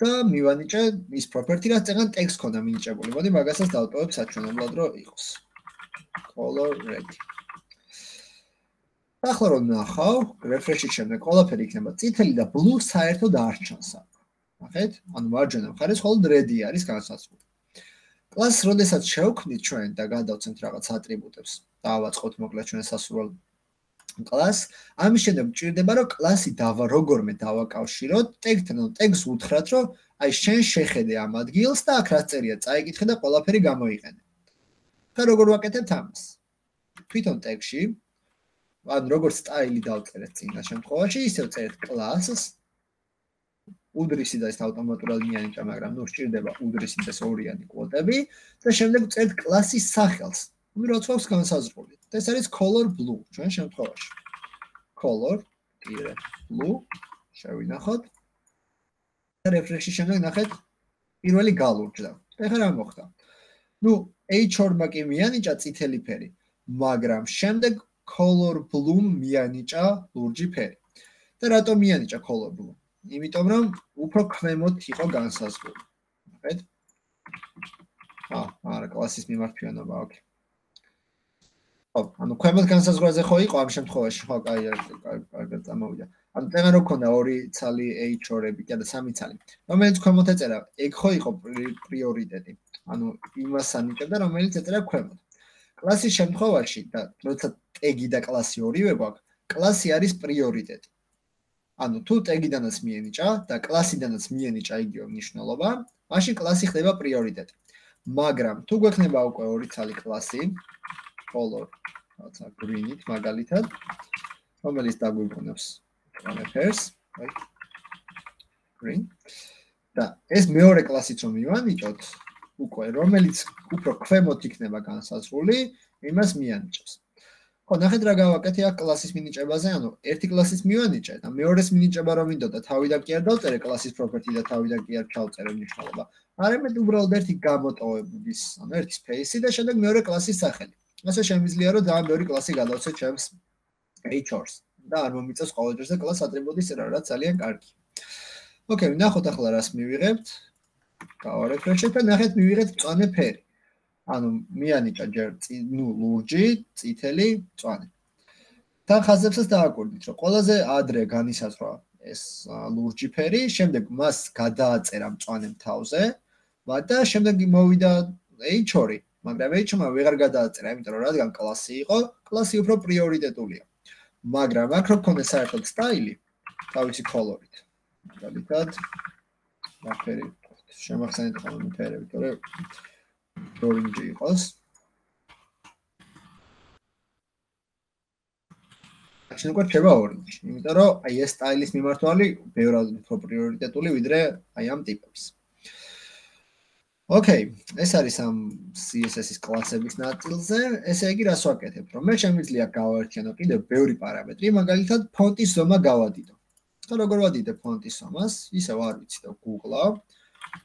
და მივანიჭე ის property რაც წეგან text ქონდა მინიჭებული. მოდი მაგასაც დავტოვებ საჩვენებლად რომ იყოს. color red. ახლა რომ ნახავ, refresh-ით შემდეგ ყველაფერი იქნება წითელი და blue საერთოდ არ ჩანს. ნახეთ? ანუ მარჯვენა მხარეს მხოლოდ red-ი არის განსაზღვრული. კლასს როდესაც შევქმნით ჩვენ და გადავცემთ რაღაც ატრიბუტებს, დავაწყოთ მოკლედ ჩვენ სასურველ კლას. ამის შემდეგ ჭირდება რომ კლასი დავა როგორმე დავაკავშიროთ ანუ ტეგს უთხრათ რომ აი შენ შეხედე ამ ადგილს და აქ რა წერია, წაიკითხე და ყველაფერი გამოიყენე. და როგორ ვაკეთებთ ამას? თვითონ ტეგში ან როგორ სტაილი დავწერეთ წინა შემთხვევაში, ისევ წერეთ კლასს უდრისი და ეს ავტომატურად მიანიჭა, მაგრამ ნუ სჭირდება უდრისი და ორიანი კვოტები და შემდეგ წერეთ კლასის სახელს. ნუ როცა აქვს განსაზღვრული. და ეს არის color blue ჩვენ შემთხვევაში. color ტირე blue შევინახოთ. და რეფრეშის შემდეგ ნახეთ პირველი გალურჯდა. ეხლა რა მოხდა? ну h4-მა კი მიანიჭა წითელი ფერი, მაგრამ შემდეგ color bloom მიანიჭა ლურჯი ფერი. და რატომ მიანიჭა color bloom? იმიტომ რომ უფრო ქვემოთ იყო განსაზღვრული. ნახეთ? აა, არა, კლასის მიმართვიანობა, ოკეი. ხო, ანუ ქვემოთ განსაზღვრაზე ხო იყო ამ შემთხვევაში, ხო, კაი, კარგად წამოვიდა. ანუ წერა რო ქონდა ორი ცალი h4-ები და სამი ცალი. რომელიც ქვემოთ ეწერა, ეგ ხო იყო პრიორიტეტი. ანუ იმას ანიჭებდა, რომელიც ეწერა ქვემოთ. კლასის შემთხვევაში და როცა ტეგი და კლასი ორივე გვაქვს, კლასი არის პრიორიტეტი. ანუ თუ ტეგიდანაც მიენიჭა და კლასიდანაც მიენიჭა იგივე მნიშვნელობა, მაშინ კლასი ხდება პრიორიტეტი. მაგრამ თუ გვექნება უკვე ორი ცალი კლასი, color, რაცა green-ით მაგალითად, რომელიც დაგვიგონებს parameters, right? green. და ეს მეორე კლასიც რომ მივანიჭოთ, უკვე რომელიც უფრო ქვემოთ იქნება განსაზღვრული, იმას მიანიჭებს. ხო, ნახეთ რა გავაკეთე აქ კლასის მინიჭებაზე, ანუ ერთი კლასის მივანიჭე და მეორეს მინიჭება რომ მინდოდა თავიდან კი არ დავწერე კლასის პროპერტი და თავიდან კი არ ჩავწერე მნიშვნელობა. არამედ უბრალოდ ერთი გამოტოვების, ანუ ერთი space-ი და შემდეგ მეორე კლასის სახელი. ასე შემიძლია რომ ძალიან ბევრი კლასი გადავცე ჩემს h4-ს და არ მომიწევს ყოველდღე კლას ატრიბუტის წერა, რაც ძალიან კარგი. ოკეი, ნახოთ ახლა რას მივიღებთ. გავარეფრეშეთ და ნახეთ მივიღეთ მწვანე ფერი. ანუ მიანიჭა ჯერ ნუ ლურჯი, წითელი, მწვანე. თან ხაზებსაც დააკვირდით, რომ ყველაზე ადრე განისაზღვრა ეს ლურჯი ფერი, შემდეგ მას გადააწერა მწვანე თავზე, და შემდეგ მოვიდა h4 მაგრამ h-მა ვეღარ გადააწერა, იმიტომ რომ რადგან კლასი იყო, კლასი უფრო პრიორიტეტულია. მაგრამ აქ რო ქონდა საერთოდ სტაილი, თავისი კოლორით. მაგალითად, მაგერი შემახსენეთ ხოლმე ფერები, თორე დროინგი იყოს. ახლა უკვე შევა ორინჯი, იმიტომ რომ აი ეს სტაილის მიმართვალი ბევრად უფრო პრიორიტეტული ვიდრე აი ამ ტიპების. ოკეი, ეს არის ამ CSS-ის კლასების ნაწილზე. ესე იგი, რას ვაკეთებ? რომ მე შემიძლია გავაერთიანო კიდევ ბევრი პარამეტრი, მაგალითად, ფონტის ზომა გავადიდო. და როგორ ვადიდე ფონტის ზომას? ისევ არ ვიცი და Google-ა.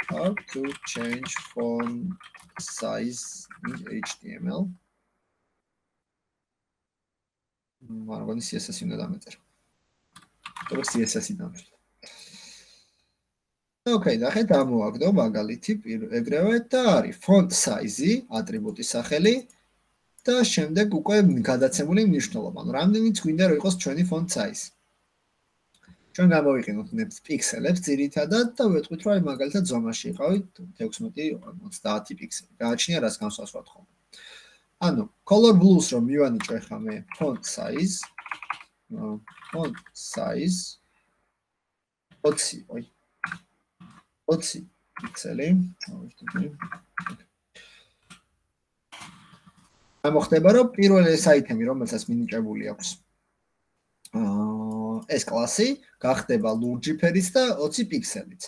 how to change font size in HTML. მაგრამ CSS-ი უნდა დამეწერო. თორე CSS-ი დამეწერო. ოკეი, და ხეთ ამოაგდო მაგალითი ეგრევე და არის font size-ი, ატრიბუტის სახელი და შემდეგ უკვე გადაცემული მნიშვნელობა. ანუ რამდენიც გვინდა რომ იყოს ჩვენი font size. ჩვენ გამოვიყენოთ ნებს პიქსელებს ძირითადად და ვეთქვით რომ აი მაგალითად ზომაში იყავით 16-30 პიქსელი. გააჩნია რას განსხვავებთ ხოლმე. ანუ color blues რომ მივანიჭო ახლა მე font size font size 20, ой. 20 პიქსელი. ამოხდება რომ პირველი საიტემი რომელსაც მინიჭებული აქვს აა ეს კლასი გახდება ლურჯი ფერის და 20 პიქსელიც.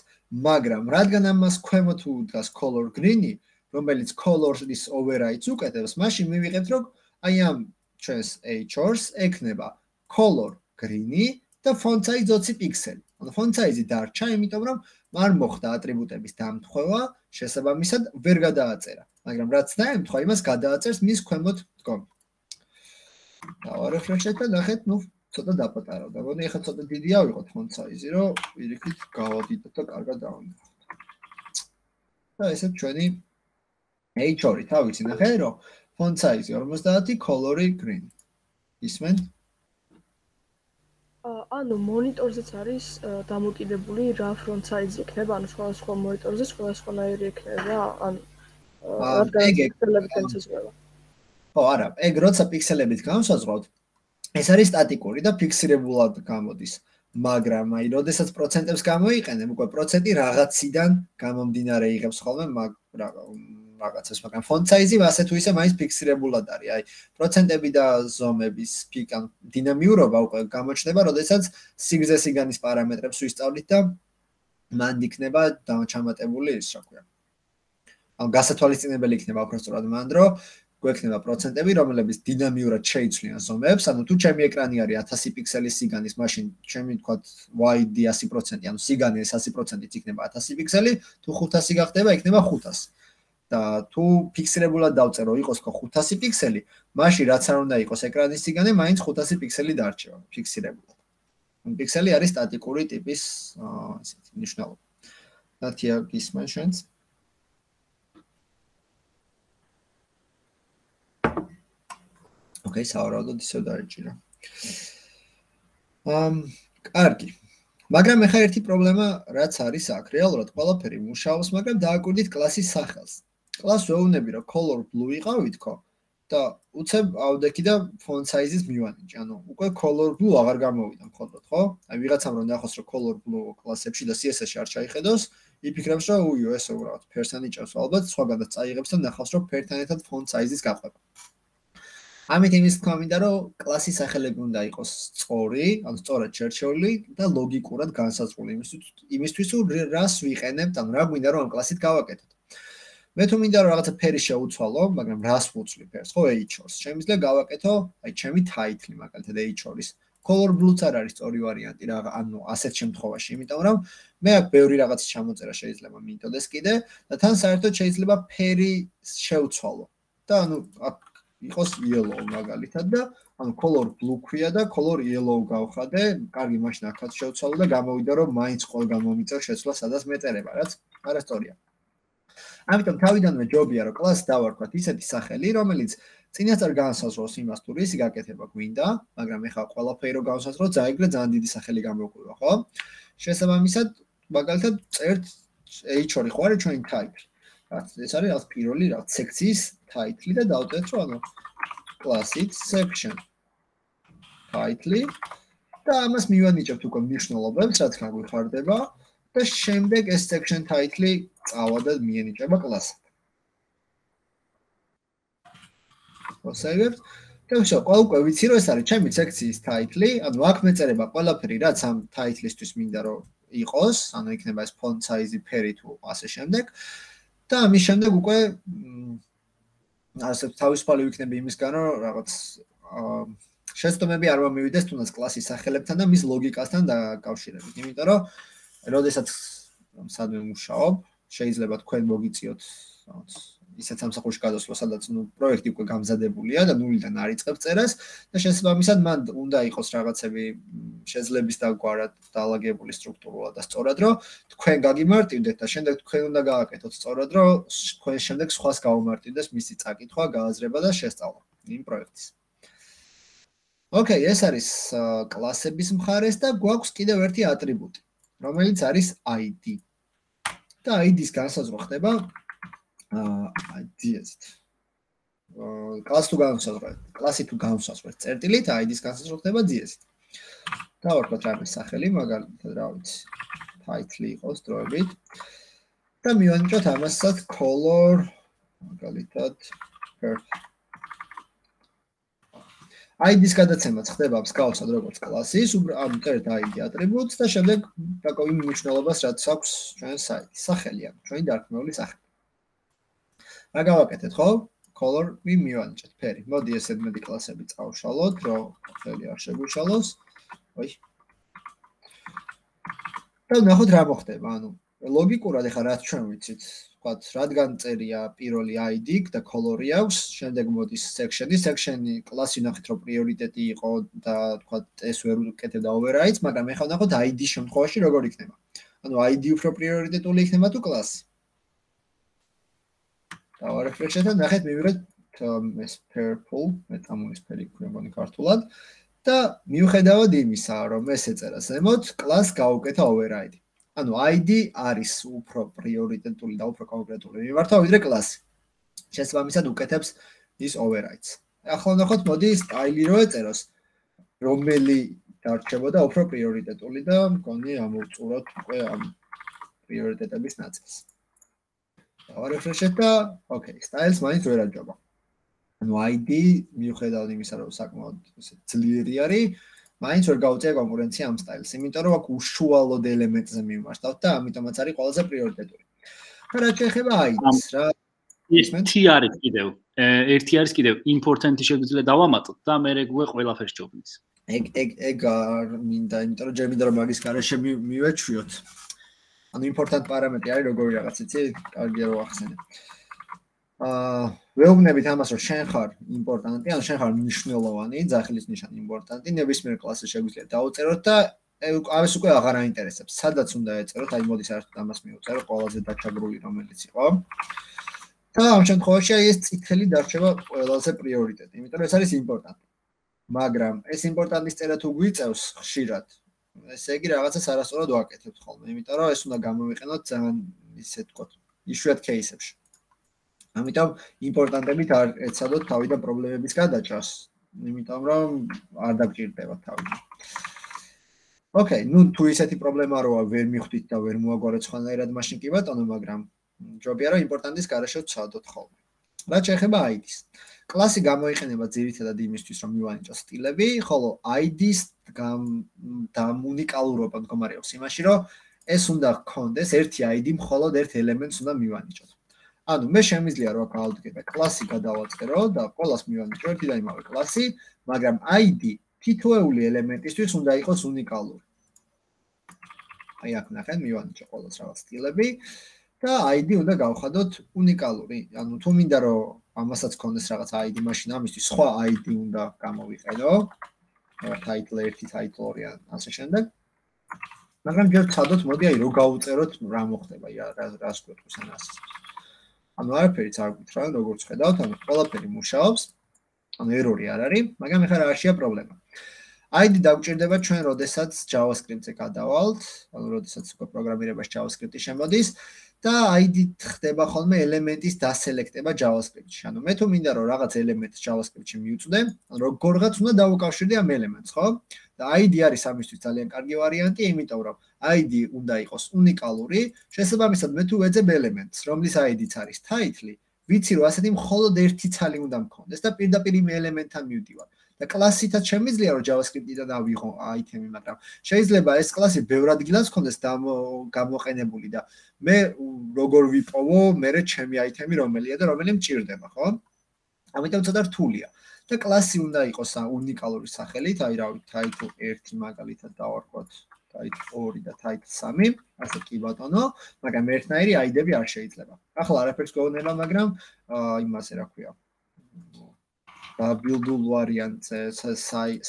მაგრამ რადგან ამას ქვემოთ უდგას color green-ი, რომელიც color-ის overrides უკეთებს, მაშინ მივიღებთ რომ აი ამ ჩვენს h4-ს ექნება color green-ი და font size 20 პიქსელი. Size-ი დარჩა, იმიტომ რომ არ მოხდა ატრიბუტების დამთხევა, შესაბამისად ვერ გადააწერა. მაგრამ რაც დაემთხვა, იმას გადააწერს მის ქვემოთ დგომი. დავარეფრეშეთ და ნახეთ, ნუ ცოტა დაპატარავდა. მოდი ახლა ცოტა დიდი ავიღოთ font size-ი, რომ პირიქით გავადიდოთ და კარგად დავანახოთ. და ესე ჩვენი h4-ი თავისი ნახე, რომ size-ი 50, color-ი green. ისმენ? ანუ მონიტორზეც არის დამოკიდებული რა front size იქნება, ანუ სხვადასხვა მონიტორზე სხვადასხვანაირი იქნება, ანუ რადგან პიქსელები განსაზღვრება. ხო, არა, ეგ როცა პიქსელებით განსაზღვრავთ, ეს არის სტატიკური და ფიქსირებულად გამოდის. მაგრამ აი, როდესაც პროცენტებს გამოიყენებ, უკვე პროცენტი რაღაციდან გამომდინარე იღებს ხოლმე მაგ რაღაცას, მაგრამ font size-ი ასე თუ ისე მაინც ფიქსირებულად არის. აი, პროცენტები და ზომების ფიკან დინამიურობა უკვე გამოჩნდება, როდესაც სიგრძე-სიგანის პარამეტრებს ვისწავლით და მან იქნება ჩამატებული ის, რა ქვია. ან გასათვალისწინებელი იქნება უფრო სწორად მანდრო გვექნება პროცენტები, რომლებიც დინამიურად შეიცვლიან ზომებს, ანუ თუ ჩემი ეკრანი არის 1000 პიქსელის სიგანის, მაშინ ჩემი თქვა wide 100%, ანუ სიგანი 100%-ით იქნება 1000 პიქსელი, თუ 500 გახდება, იქნება 500. და თუ ფიქსირებულად დავწერო იყოს ხო 500 პიქსელი, მაშინ რაც არ უნდა იყოს ეკრანის სიგანე, მაინც 500 პიქსელი დარჩება ფიქსირებულად. პიქსელი არის სტატიკური ტიპის ნიშნულობა. that here is mentioned okay საავადოდ ისევ დაიჭირა ამ კარგი. მაგრამ ახლა ერთი პრობლემა რაც არის აქ. რეალურად ყველაფერი მუშაობს მაგრამ დააკვირდით კლასის სახელს კლას ვეუბნები რომ color blue იყავით ხო და უცებ ავდექი და font size-ის მივანიჭი. ანუ უკვე color blue აღარ გამოვიდა მხოლოდ, ხო? აი ვიღაცამ რომ ნახოს რომ color blue კლასებში და CSS-ში არ ჩაიხედოს, იფიქრებს რომ უიო ეს უბრალოდ ფერსანი ჭავს ალბათ, სხვაგანაც წაიღებს და ნახავს რომ ფერთან ერთად font size-ის გაყვება. ამით იმის თქმა მინდა რომ კლასის სახელები უნდა იყოს სწორი, ანუ სწორად შერჩეული და ლოგიკურად განსაზღვრული იმისთვის, იმისთვის რომ რას ვიყენებთ, ანუ რა გვინდა რომ ამ კლასით გავაკეთოთ. მე თუ მინდა რომ რაღაცა ფერი შეუცვალო, მაგრამ რას ვუცვლი ფერს, ხო, h-ს. შემიძლია გავაკეთო, აი, ჩემი title-ი მაგალითად h-ის. color blue-ც არ არის სწორი ვარიანტი რა, ანუ ასეთ შემთხვევაში, იმიტომ რომ მე აქ ბევრი რაღაცის ჩამოწერა შეიძლება მინდოდეს კიდე და თან საერთოდ შეიძლება ფერი შეუცვალო. და ანუ აქ იყოს yellow მაგალითად და ანუ color blue ქვია და color yellow გავხადე, კარგი მაშინ აქაც შევცვალო და გამოვიდა რომ მაინც ყველგან მომიწევ შეცვლა სადაც მეწერება, რაც არასწორია. ამიტომ თავიდანვე ჯობია რომ კლასს დავარქვათ ისეთი სახელი, რომელიც წინასწარ განსაზღვროს იმას თუ რისი გაკეთება გვინდა, მაგრამ ეხლა ყველაფერი რო განსაზღვროთ, ზაიგრე ძალიან დიდი სახელი გამოგვიყვება, ხო? შესაბამისად, მაგალითად, წერთ h-ორი ხო არის ჩვენი title. რაც ეს არის რაც პირველი რაც სექციის title და დავწერთ რომ ანუ classic section title და ამას მივანიჭებთ უკვე მნიშვნელობებს, რაც გაგვიხარდება. და შემდეგ ეს section title-ი წავა და მიენიჭება კლასად. მოსაიგებთ? და ვშო, ყოველკვე ვიცი რომ ეს არის ჩემი სექციის title-ი, ანუ აქ მეწერება ყველაფერი, რაც ამ title-ისთვის მინდა რომ იყოს, ანუ იქნება ეს font size-ი, ფერი თუ ასე შემდეგ. და ამის შემდეგ უკვე ასე თავისუფალი ვიქნები იმისგან, რომ რაღაც შეცდომები არ მომივიდეს თუნდაც კლასის სახელებთან და მის ლოგიკასთან დაკავშირებით, იმიტომ რომ როდესაც სადმე მუშაობ, შეიძლება თქვენ მოგიწიოთ რაღაც ისეთ სამსახურში გადასვლა, სადაც ნუ პროექტი უკვე გამზადებულია და ნულიდან არ იწყებ წერას და შესაბამისად მან უნდა იყოს რაღაცები შეძლების დაგვარად დაალაგებული სტრუქტურულად და სწორად, რომ თქვენ გაგიმარტივდეთ და შემდეგ თქვენ უნდა გააკეთოთ სწორად, რომ თქვენ შემდეგ სხვას გაუმარტივდეს მისი წაკითხვა, გააზრება და შესწავლა იმ პროექტის. ოკეი, ეს არის კლასების მხარეს და გვაქვს კიდევ ერთი ატრიბუტი. რომელიც არის ID. და ID-ს განსაზღვრა ხდება აა ID-ით. აა კლასი თუ განსაზღვრა, კლასი თუ განსაზღვრა წერტილით, ID-ს განსაზღვრა ხდება DS-ით. და ვარქვა ტრამის სახელი, მაგალითად, რა ვიცი, title იყოს დროებით. და მივანიჭოთ ამასაც color მაგალითად perfect ID-ის გადაცემაც ხდება მსგავსად როგორც კლასის, ანუ წერთ ID ატრიბუტს და შემდეგ დაკავი მნიშვნელობას რაც აქვს ჩვენ საიტი, სახელი აქვს, ჩვენი დარქმეული სახელი. რა გავაკეთეთ, ხო? color-ი მივანიჭეთ, ფერი. მოდი ესე მეტი კლასები წავშალოთ, რომ ხელი არ შეგვიშალოს. ой. და ნახოთ რა მოხდება, ანუ ლოგიკურად ეხლა რაც ჩვენ ვიცით, ვთქვათ, რადგან წერია პირველი ID და color-ი აქვს, შემდეგ მოდის section-ი, section-ი კლასი ნახეთ რომ პრიორიტეტი იყო და ვთქვათ, ეს ვერ უკეთებდა overrides, მაგრამ ეხლა ნახოთ ID შემთხვევაში როგორ იქნება. ანუ ID უფრო პრიორიტეტული იქნება თუ კლასი. და refresh-ით ნახეთ მივიღეთ ეს purple, მე წამოისფერი ქვემონი ქართულად და მიუხედავად იმისა, რომ ეს ეწერა ზემოთ, კლას გაუკეთა override. ანუ ID არის უფრო პრიორიტეტული და უფრო კონკრეტული მიმართა ვიდრე კლასი. შესაბამისად უკეთებს ის overrides. ახლა ნახოთ მოდი სტაილი რო ეწეროს რომელი დარჩებოდა უფრო პრიორიტეტული და მგონი ამოვწუროთ უკვე ამ პრიორიტეტების ნაწილს. დავარეფრეშეთ და ოკეი, სტაილს მაინც ვერ აჯობა. ანუ ID მიუხედავად იმისა, რომ საკმაოდ ძლიერი არის, მაინც ვერ გაუწია კონკურენცია ამ სტაილს, იმიტომ რომ აქ უშუალოდ ელემენტზე მიმართავთ და ამიტომაც არის ყველაზე პრიორიტეტული. რა შეიძლება აიც რა ის T არის კიდევ ერთი არის კიდევ important-ი შეგვიძლია დავამატოთ და მე რეგვე ყველაფერს ჯობნის. ეგ ეგ ეგ მინდა, იმიტომ რომ ჯერ მინდა რომ მაგის garaშე მივეჩვიოთ. ანუ important პარამეტრი არის როგორი რაღაც, იცი? კარგია რომ ახსენე. აა ვეუბნებით ამას, რომ შენ ხარ იმპორტანტი, ან შენ ხარ მნიშვნელოვანი, ძახილის ნიშანი იმპორტანტი, ნებისმიერ კლასში შეგვიძლია დაუწეროთ და ამას უკვე აღარ აინტერესებს. სადაც უნდა ეწეროთ, აი მოდის საერთოდ ამას მივუწერო ყველაზე დაჩაგრული რომელიც იყო. და ამ შემთხვევაში ეს წითელი დარჩება ყველაზე პრიორიტეტი, იმიტომ რომ ეს არის იმპორტანტი. მაგრამ ეს იმპორტანტის წერა თუ გვიწევს ხშირად, ესე იგი რაღაცას არასწორად ვაკეთებთ ხოლმე, იმიტომ რომ ეს უნდა გამოვიყენოთ ძალიან ისე თქვა, იშვიათ кейსებში. ამიტომ იმპორტანტებით არ ეცადოთ თავიდან პრობლემების გადაჭრას, იმიტომ რომ არ დაგჭირდება თავი. ოკეი, ნუ თუ ისეთი პრობლემა როა ვერ მიხვდით და ვერ მოაგვარეთ სხვანაირად, მაშინ კი ბატონო, მაგრამ ჯობია რომ იმპორტანტის garaშე ვცადოთ ხოლმე. რა შეიძლება ID-ს? კლასი გამოიყენება ძირითადად იმისთვის, რომ მივანიჭოს სტილები, ხოლო ID-ს და უნიკალურობა მდგომარეობს იმაში, რომ ეს უნდა გქონდეს ერთი ID მხოლოდ ერთ ელემენტს უნდა მივანიჭოთ. ანუ მე შემიძლია რომ გავდგება კლასი გადავაწერო და ყოველას მივანიჭო ერთი და იმავე კლასი, მაგრამ ID თითოეული ელემენტისთვის უნდა იყოს უნიკალური. აი აქ ნახეთ მივანიჭო ყოველას რაღაც სტილები და ID უნდა გავხადოთ უნიკალური. ანუ თუ მინდა რომ ამასაც კონდეს რაღაც ID მაშინ ამისთვის სხვა ID უნდა გამოვიყენო. რა title 1, title 2 ან ასე შემდეგ. მაგრამ ჯერ ცადოთ, მოდი აი რო გავუწეროთ რა მოხდება, რა რას გვეთქოს ან ასე. ანუ არაფერიც არ გითხრა, როგორც ხედავთ, ანუ ყველაფერი მუშაობს. ანუ ერორი არ არის, მაგრამ ეხლა რა არშია პრობლემა. ID დაგვჭირდება ჩვენ, როდესაც JavaScript-ზე გადავალთ, ანუ როდესაც უკვე პროგრამირებას JavaScript-ი შემოდის და ID-ით ხდება ხოლმე ელემენტის დასელექტება JavaScript-ში. ანუ მე თუ მინდა რომ რაღაც ელემენტს JavaScript-ში მიუწვდე, ანუ როგორღაც უნდა დავუკავშირდე ამ ელემენტს, ხო? და ID არის ამისთვის ძალიან კარგი ვარიანტი, იმიტომ რომ ID უნდა იყოს უნიკალური, შესაბამისად მე თუ ვეძებ ელემენტს, რომლის ID-ც არის title, ვიცი რომ ასეთი მხოლოდ ერთი ცალი უნდა მქონდეს და პირდაპირ იმ ელემენტთან მივდივარ. და კლასითაც შემიძლია რომ JavaScript-იდან ავიღო აიტემი, მაგრამ შეიძლება ეს კლასი ბევრ ადგილას ქონდეს გამოყენებული და მე როგორ ვიპოვო, მე რე ჩემი აიტემი რომელია და რომელი მჭირდება, ხო? ამიტომ ცოტა რთულია. და კლასი უნდა იყოს უნიკალური სახელით, აი რავი, title 1 მაგალითად დავარქვათ, title 2 და title 3, ასე კი ბატონო, მაგრამ ერთნაირი ID-ები არ შეიძლება. ახლა არაფერს გეუბნება, მაგრამ აა იმასე რა ქვია. build-ul variant-ზე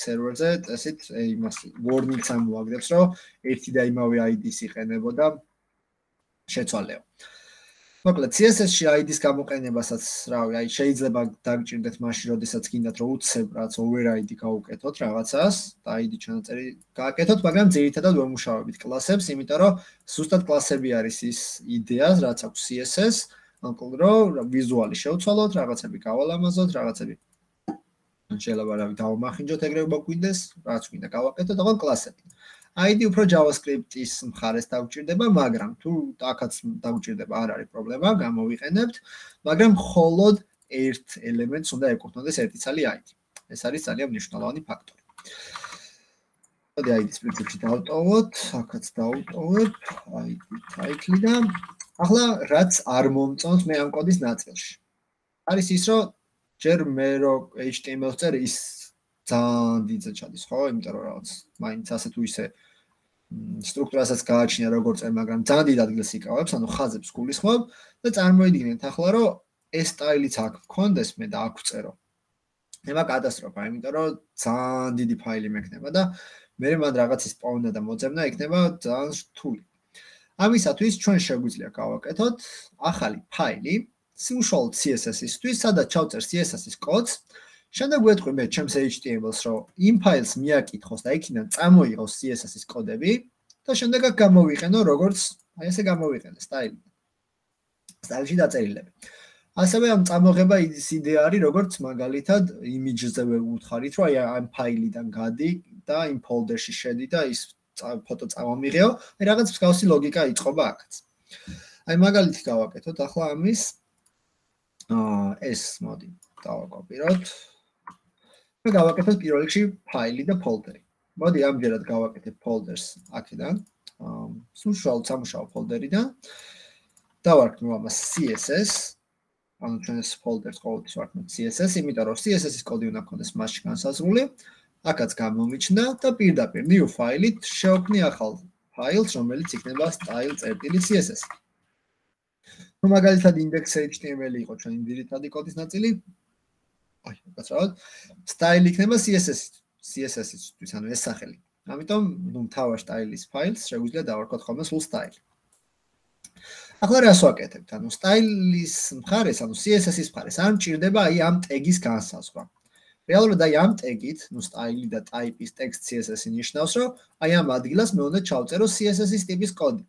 server-ზე, ესეთ იმას warning-ს ამოაგდებს, რომ ერთი და იმავე ID-ს იყენებოდა შეცვალეო. მოკლედ CSS-ში ID-ს გამოყენებასაც, რავი, აი შეიძლება დაგჭირდეთ მაშინ, როდესაც გინდათ რომ უცებ რაც override გაუკეთოთ რაღაცას, და ID ჩანაწერი გააკეთოთ, მაგრამ ძირითადად ვერ მუშაობთ კლასებს, იმიტომ რომ ზუსტად კლასები არის ის იდეა, რაც აქვს CSS, რომ ვიზუალი შევცვალოთ, რაღაცები გავალამაზოთ, რაღაცები შეიძლება რავი დავამახინჯოთ ეგრევე მოგვინდეს, რაც გვინდა გავაკეთოთ, აღარ კლასები. ID უფრო JavaScript-ის მხარეს დაგვჭირდება, მაგრამ თუ აქაც დაგვჭირდება, არ არის პრობლემა, გამოვიყენებთ, მაგრამ მხოლოდ ერთ ელემენტს უნდა ეკუთვნოდეს ერთი ცალი ID. ეს არის ძალიან მნიშვნელოვანი ფაქტორი. მოდი ID-ს პრინციპში დავტოვოთ, აქაც დავტოვებ ID title და ახლა რაც არ მომწონს მე ამ კოდის ნაწილში. არის ის, რომ ჯერ მე რო HTML-ს წერ ის ძალიან დიდ ჩადის, ხო? იმიტომ რომ რაღაც მაინც ასე თუ ისე სტრუქტურასაც გააჩნია როგორ წერ, მაგრამ ძალიან დიდ ადგილს იკავებს, ანუ ხაზებს გულისხმობ და წარმოიდგინეთ ახლა რომ ეს სტაილიც აქ მქონდეს მე და აქ წერო. ნება კატასტროფა, იმიტომ რომ ძალიან დიდი ფაილი მექნება და მე მან რაღაცის პოვნა და მოძებნა იქნება ძალიან რთული. ამისათვის ჩვენ შეგვიძლია გავაკეთოთ ახალი ფაილი, სიუშალ CSS-ისთვის, სადაც ჩავწერ CSS-ის კოდს. შემდეგ ვეთქვი მე ჩემს HTML-ს, რომ იმ ფაილს მიაკითხოს და იქიდან წამოიღოს CSS-ის კოდები და შემდეგ აქ გამოვიყენო როგორც აი ესე გამოვიყენე სტაილი. სტაილში დაწერილები. ასევე ამ წამოღება ის იდეა არის, როგორც მაგალითად იმიჯზე ვუთხარით, რომ აი ამ ფაილიდან გადი და იმ ფოლდერში შედი და ის ფოტო წამომიღეო, აი რაღაც მსგავსი ლოგიკა იწყობა აქაც. აი მაგალითი გავაკეთოთ ახლა ამის აა ეს მოდი დავაკოპიროთ. მე გავაკეთოთ პირველ რიგში ფაილი და ფოლდერი. მოდი ამჯერად გავაკეთებ ფოლდერს აქედან. აა სუშუალ სამუშაო ფოლდერიდან. დავარქმევ ამას CSS ანუ ჩვენ ეს ფოლდერს ყოველთვის ვარქმევთ CSS, იმიტომ რომ CSS-ის კოდი უნდა გქონდეს მასში განსაზღვრული. აქაც გამომიჩნდა და პირდაპირ new file-ით შევქმნი ახალ ფაილს, რომელიც იქნება style.css. ну მაგალითად index.html იყო ჩვენი ძირითადი კოდის ნაწილი. აი, გასავალ. style იქნება CSS CSS-ისთვის, ანუ ეს სახელი. ამიტომ ნუ თავა style-ის ფაილს შეგვიძლია დავარქვათ ხოლმე სულ style. ახლა რას ვაკეთებთ? ანუ სტაილის მხარეს, ანუ CSS-ის მხარეს, არ მჭირდება აი ამ ტეგის განსაზღვრა. რეალურად აი ამ ტეგით, ну სტაილი და ტაიპის ტექსტ CSS-ი ნიშნავს, რომ აი ამ ადგილას მე უნდა ჩავწერო CSS-ის ტიპის კოდი.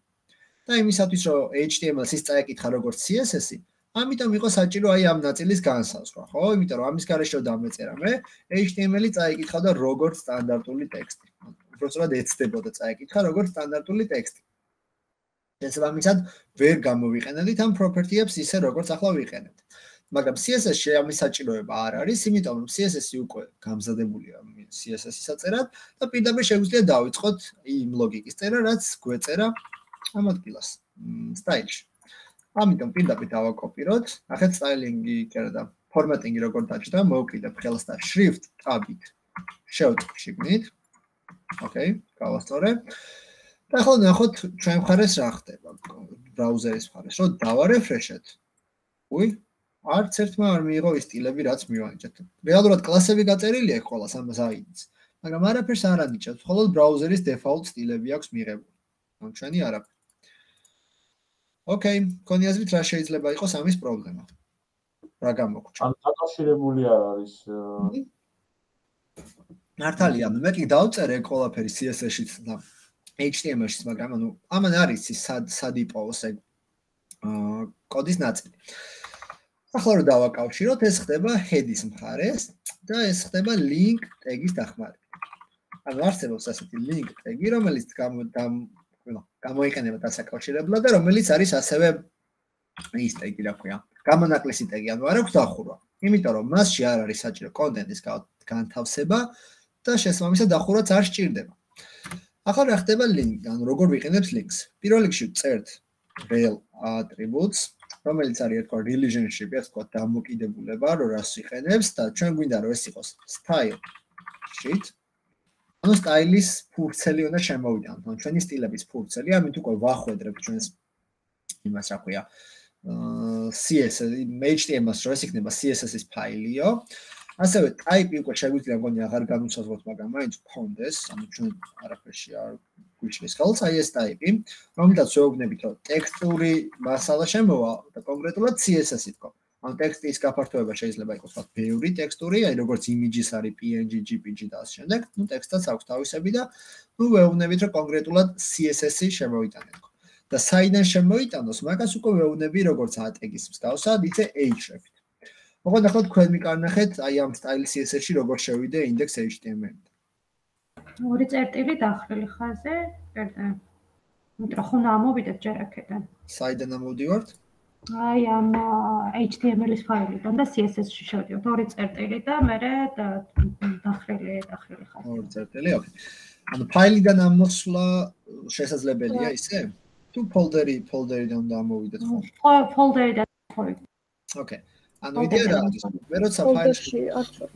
და იმისათვის, რომ HTML-ს ის წაეკითხა როგორც CSS-ი, ამიტომ იყო საჭირო აი ამ ნაწილის განსაზღვრა, ხო? იმიტომ რომ ამის გარეშე დამეწერა მე HTML-ი წაეკითხავდა როგორც სტანდარტული ტექსტი. უბრალოდ ეცდებოდა წაეკითხა როგორც სტანდარტული ტექსტი. შესაბამისად ვერ გამოვიყენებთ ამ პროპერტიებს ისე როგორც ახლა ვიყენებთ. მაგრამ CSS-ში ამის საჭიროება არ არის, იმიტომ რომ CSS-ი უკვე გამზადებულია CSS-ის საწერად და პირდაპირ შეგვიძლია დავიწყოთ იმ ლოგიკის წერა, რაც გვეწერა ამ ადგილას, style-ში. ამიტომ პირდაპირ დავაკოპიროთ. ახეთ styling-ი კერა და formatting-ი როგორ დაჭდა, მოვკიდებ ხელს და shrift tab-ით. შევწყვი შეგნით. ოკეი, გავასწორე. და ხო ნახოთ ჩვენ მხარეს რა ხდება ბრაუზერის მხარეს რომ დავარეფრეშეთ უი არც ერთმა არ მიიღო ის სტილები რაც მივანიჭეთ რეალურად კლასები გაწერილია ეგ ყოველას ამას აიდიც მაგრამ არაფერს არ ანიჭებს მხოლოდ ბრაუზერის დეფაულტ სტილები აქვს მიღებული ანუ ჩვენი არაფერი ოკეი კონი აზრით რა შეიძლება იყოს ამის პრობლემა რა გამოგვჭა ან დაკავშირებული არ არის მართალია მე კი დავწერე ყველაფერი CSS-შიც და HTML-ში, მაგრამ ანუ ამან არის ის სად სად იპოვოს ეგ აა კოდის ნაწილი. ახლა რომ დავაკავშიროთ, ეს ხდება head-ის მხარეს და ეს ხდება link tag-ის დახმარებით. ანუ არსებობს ასეთი link tag-ი, რომელიც გამოიყენება დასაკავშირებლად და რომელიც არის ასევე ის tag-ი, რა ქვია, გამონაკლისი tag-ი, ანუ არ აქვს დახურვა. იმიტომ რომ მასში არ არის საჭირო კონტენტის განთავსება და შესაბამისად დახურვაც არ სჭირდება. ახლა რა ხდება link, ანუ როგორ ვიყენებთ links? პირველ რიგში წერთ rel attributes, რომელიც არის ერთგვარ relationship, ეს თქვა დამოკიდებულება, რომ რას ვიყენებს და ჩვენ გვინდა რომ ეს იყოს style sheet. ანუ style-ის ფურცელი უნდა შემოვიდანოთ, ანუ ჩვენი სტილების ფურცელი, ამით უკვე ვახვედრებთ ჩვენს იმას რა ქვია, CSS, HTML-ს რო ეს იქნება CSS-ის ფაილიო. ასევე ტაიპი უკვე შეგვიძლია მგონი აღარ განუსაზღვროთ, მაგრამ მაინც გქონდეს, ანუ ჩვენ არაფერში არ გვიშლის ხელს აი ეს ტაიპი, რომელთაც შეუგნებით, რომ ტექსტური მასალა შემოვა და კონკრეტულად CSS-ით გქო. ან ტექსტის გაფართოება შეიძლება იყოს თქვა ბევრი ტექსტური, აი როგორც image-ის არის PNG, JPG და ასე შემდეგ. ნუ ტექსტაც აქვს თავისები და ნუ ვეუბნებით რომ კონკრეტულად CSS-ი შემოვიტანეთ. და საიდან შემოიტანოს, მაგას უკვე ვეუბნები როგორც ATG-ის მსგავსად, იცე href-ით. მოკლედ ახლა თქვენ მიკარნახეთ აი ამ style CSS-ში როგორ შევიდე index HTML-ით. ორი წერტილი დახრილი ხაზზე, წერტილი. იმიტომ რომ ხომ ამოვიდეთ ჯერ აქედან. საიდან ამოვდივართ? აა აი ამ HTML-ის ფაილიდან და CSS-ში შევდივართ ორი წერტილი და მე დახრილი დახრილი ხაზე. ორი წერტილი, ოკეი. ანუ ფაილიდან ამოსვლა შესაძლებელია ისე? თუ ფოლდერი ფოლდერიდან დამოვიდეთ ხო? ხო, ფოლდერიდან ხო. ოკეი. ანუ იდეა რა არის? მე როცა ფაილში არ ჩავ.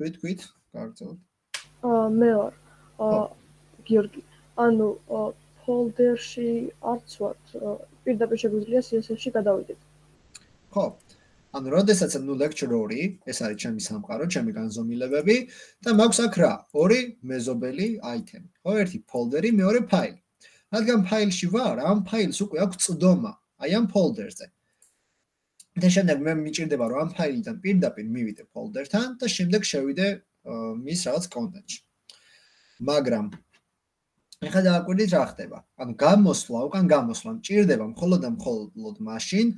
ვით ვით, კარგად. აა მე ვარ. აა გიორგი. ანუ ფოლდერში არც ვარ. პირდაპირ შეგვიძლია CSS-ში გადავიდეთ. ხო. ანუ როდესაც ნუ ლექჩრორი, ეს არის ჩემი სამყარო, ჩემი განზომილებები და მაქვს აქ რა? ორი მეზობელი აიტემი. ხო, ერთი ფოლდერი, მეორე ფაილი. რადგან ფაილში ვარ, ამ ფაილს უკვე აქვს წდომა. აი ამ ფოლდერზე. და შემდეგ მე მიჭირდება რომ ამ ფაილიდან პირდაპირ მივიდე ფოლდერთან და შემდეგ შევიდე მის რაღაც კონტენტში. მაგრამ ეხლა დააკვირდით რა ხდება. ანუ გამოსვლა, უკან გამოსვლა მჭირდება მხოლოდ და მხოლოდ მაშინ,